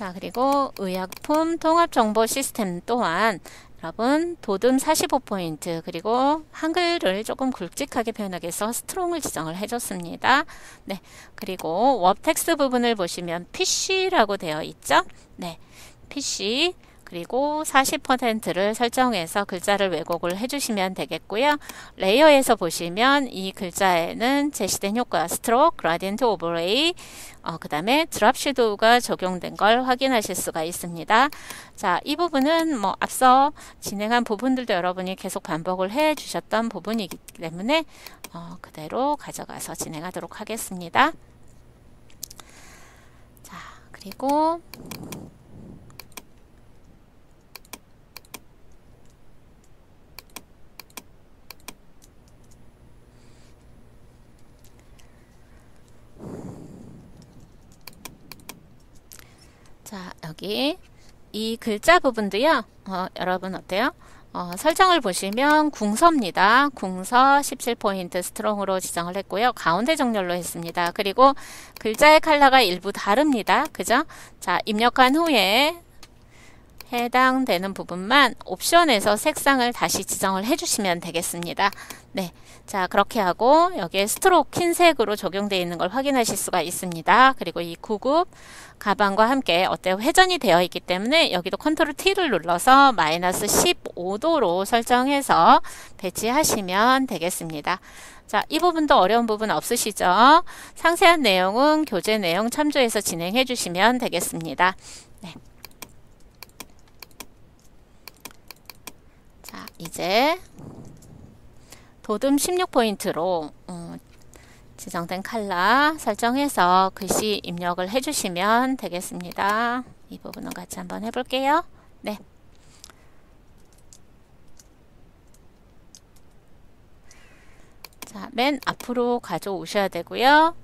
자, 그리고 의약품 통합 정보 시스템 또한 여러분 돋움 45포인트 그리고 한글을 조금 굵직하게 표현하기 위해서 Strong을 지정을 해줬습니다. 네, 그리고 Warp Text 부분을 보시면 Fish라고 되어 있죠. 네, PC 그리고 40%를 설정해서 글자를 왜곡을 해주시면 되겠고요. Layer에서 보시면 이 글자에는 제시된 효과 Stroke, Gradient Overlay, 어, 그 다음에 Drop Shadow가 적용된 걸 확인하실 수가 있습니다. 자, 이 부분은 뭐 앞서 진행한 부분들도 여러분이 계속 반복을 해 주셨던 부분이기 때문에 어, 그대로 가져가서 진행하도록 하겠습니다. 자, 그리고 자, 여기 이 글자 부분도요. 어, 여러분 어때요? 어, 설정을 보시면 궁서입니다. 궁서 17포인트 스트롱으로 지정을 했고요. 가운데 정렬로 했습니다. 그리고 글자의 컬러가 일부 다릅니다. 그죠? 자, 입력한 후에 해당되는 부분만 옵션에서 색상을 다시 지정을 해주시면 되겠습니다. 네. 자, 그렇게 하고 여기에 Stroke 흰색으로 적용되어 있는 걸 확인하실 수가 있습니다. 그리고 이 구급 가방과 함께 어때요? 회전이 되어 있기 때문에 여기도 Control T를 눌러서 마이너스 15도로 설정해서 배치하시면 되겠습니다. 자, 이 부분도 어려운 부분 없으시죠? 상세한 내용은 교재 내용 참조해서 진행해 주시면 되겠습니다. 네. 자, 이제 도듬 16포인트로 어, 지정된 칼라 설정해서 글씨 입력을 해주시면 되겠습니다. 이 부분은 같이 한번 해볼게요. 네. 자, 맨 앞으로 가져오셔야 되고요.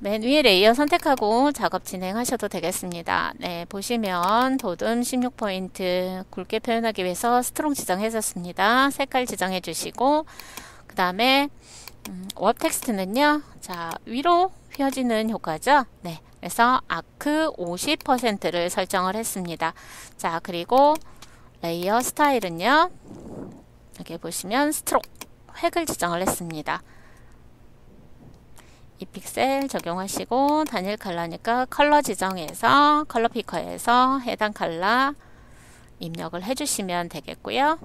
네. 맨 위에 Layer 선택하고 작업 진행하셔도 되겠습니다. 네, 보시면 돋움 16포인트 굵게 표현하기 위해서 Strong 지정해줬습니다. 색깔 지정해 주시고 그 다음에 음, Warp Text는요. 자, 위로 휘어지는 효과죠. 네. 그래서 Arc 50%를 설정을 했습니다. 자, 그리고 Layer Style은요. 여기 보시면 Stroke 획을 지정을 했습니다. 이 픽셀 적용하시고 단일 컬러니까 컬러 지정해서 Color Picker에서 해당 컬러 입력을 해주시면 되겠고요.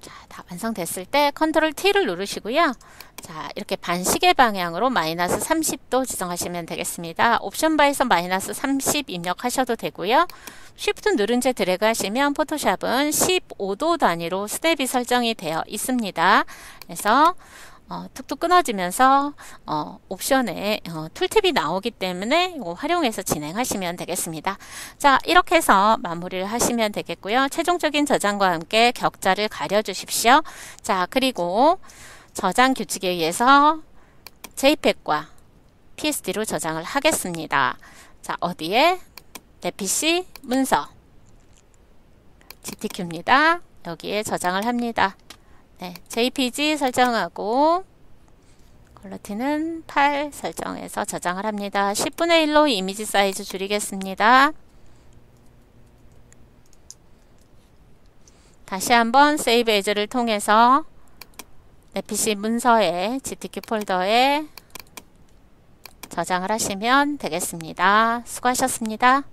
자, 다 완성됐을 때 Control T를 누르시고요. 자, 이렇게 반시계 방향으로 마이너스 30도 지정하시면 되겠습니다. 옵션 바에서 마이너스 30 입력하셔도 되고요. Shift 누른 채 드래그 하시면 포토샵은 15도 단위로 스텝이 설정이 되어 있습니다. 그래서 어, 툭툭 끊어지면서 어, 옵션에 어, tooltip이 나오기 때문에 이거 활용해서 진행하시면 되겠습니다. 자 이렇게 해서 마무리를 하시면 되겠고요. 최종적인 저장과 함께 격자를 가려 주십시오. 자 그리고 저장 규칙에 의해서 JPEG과 PSD로 저장을 하겠습니다. 자 어디에 내 PC 문서 GTQ입니다. 여기에 저장을 합니다. 네, JPG 설정하고 Quality는 8 설정해서 저장을 합니다. 10분의 1로 Image Size 줄이겠습니다. 다시 한번 Save As를 통해서 내 PC 문서에 GTQ 폴더에 저장을 하시면 되겠습니다. 수고하셨습니다.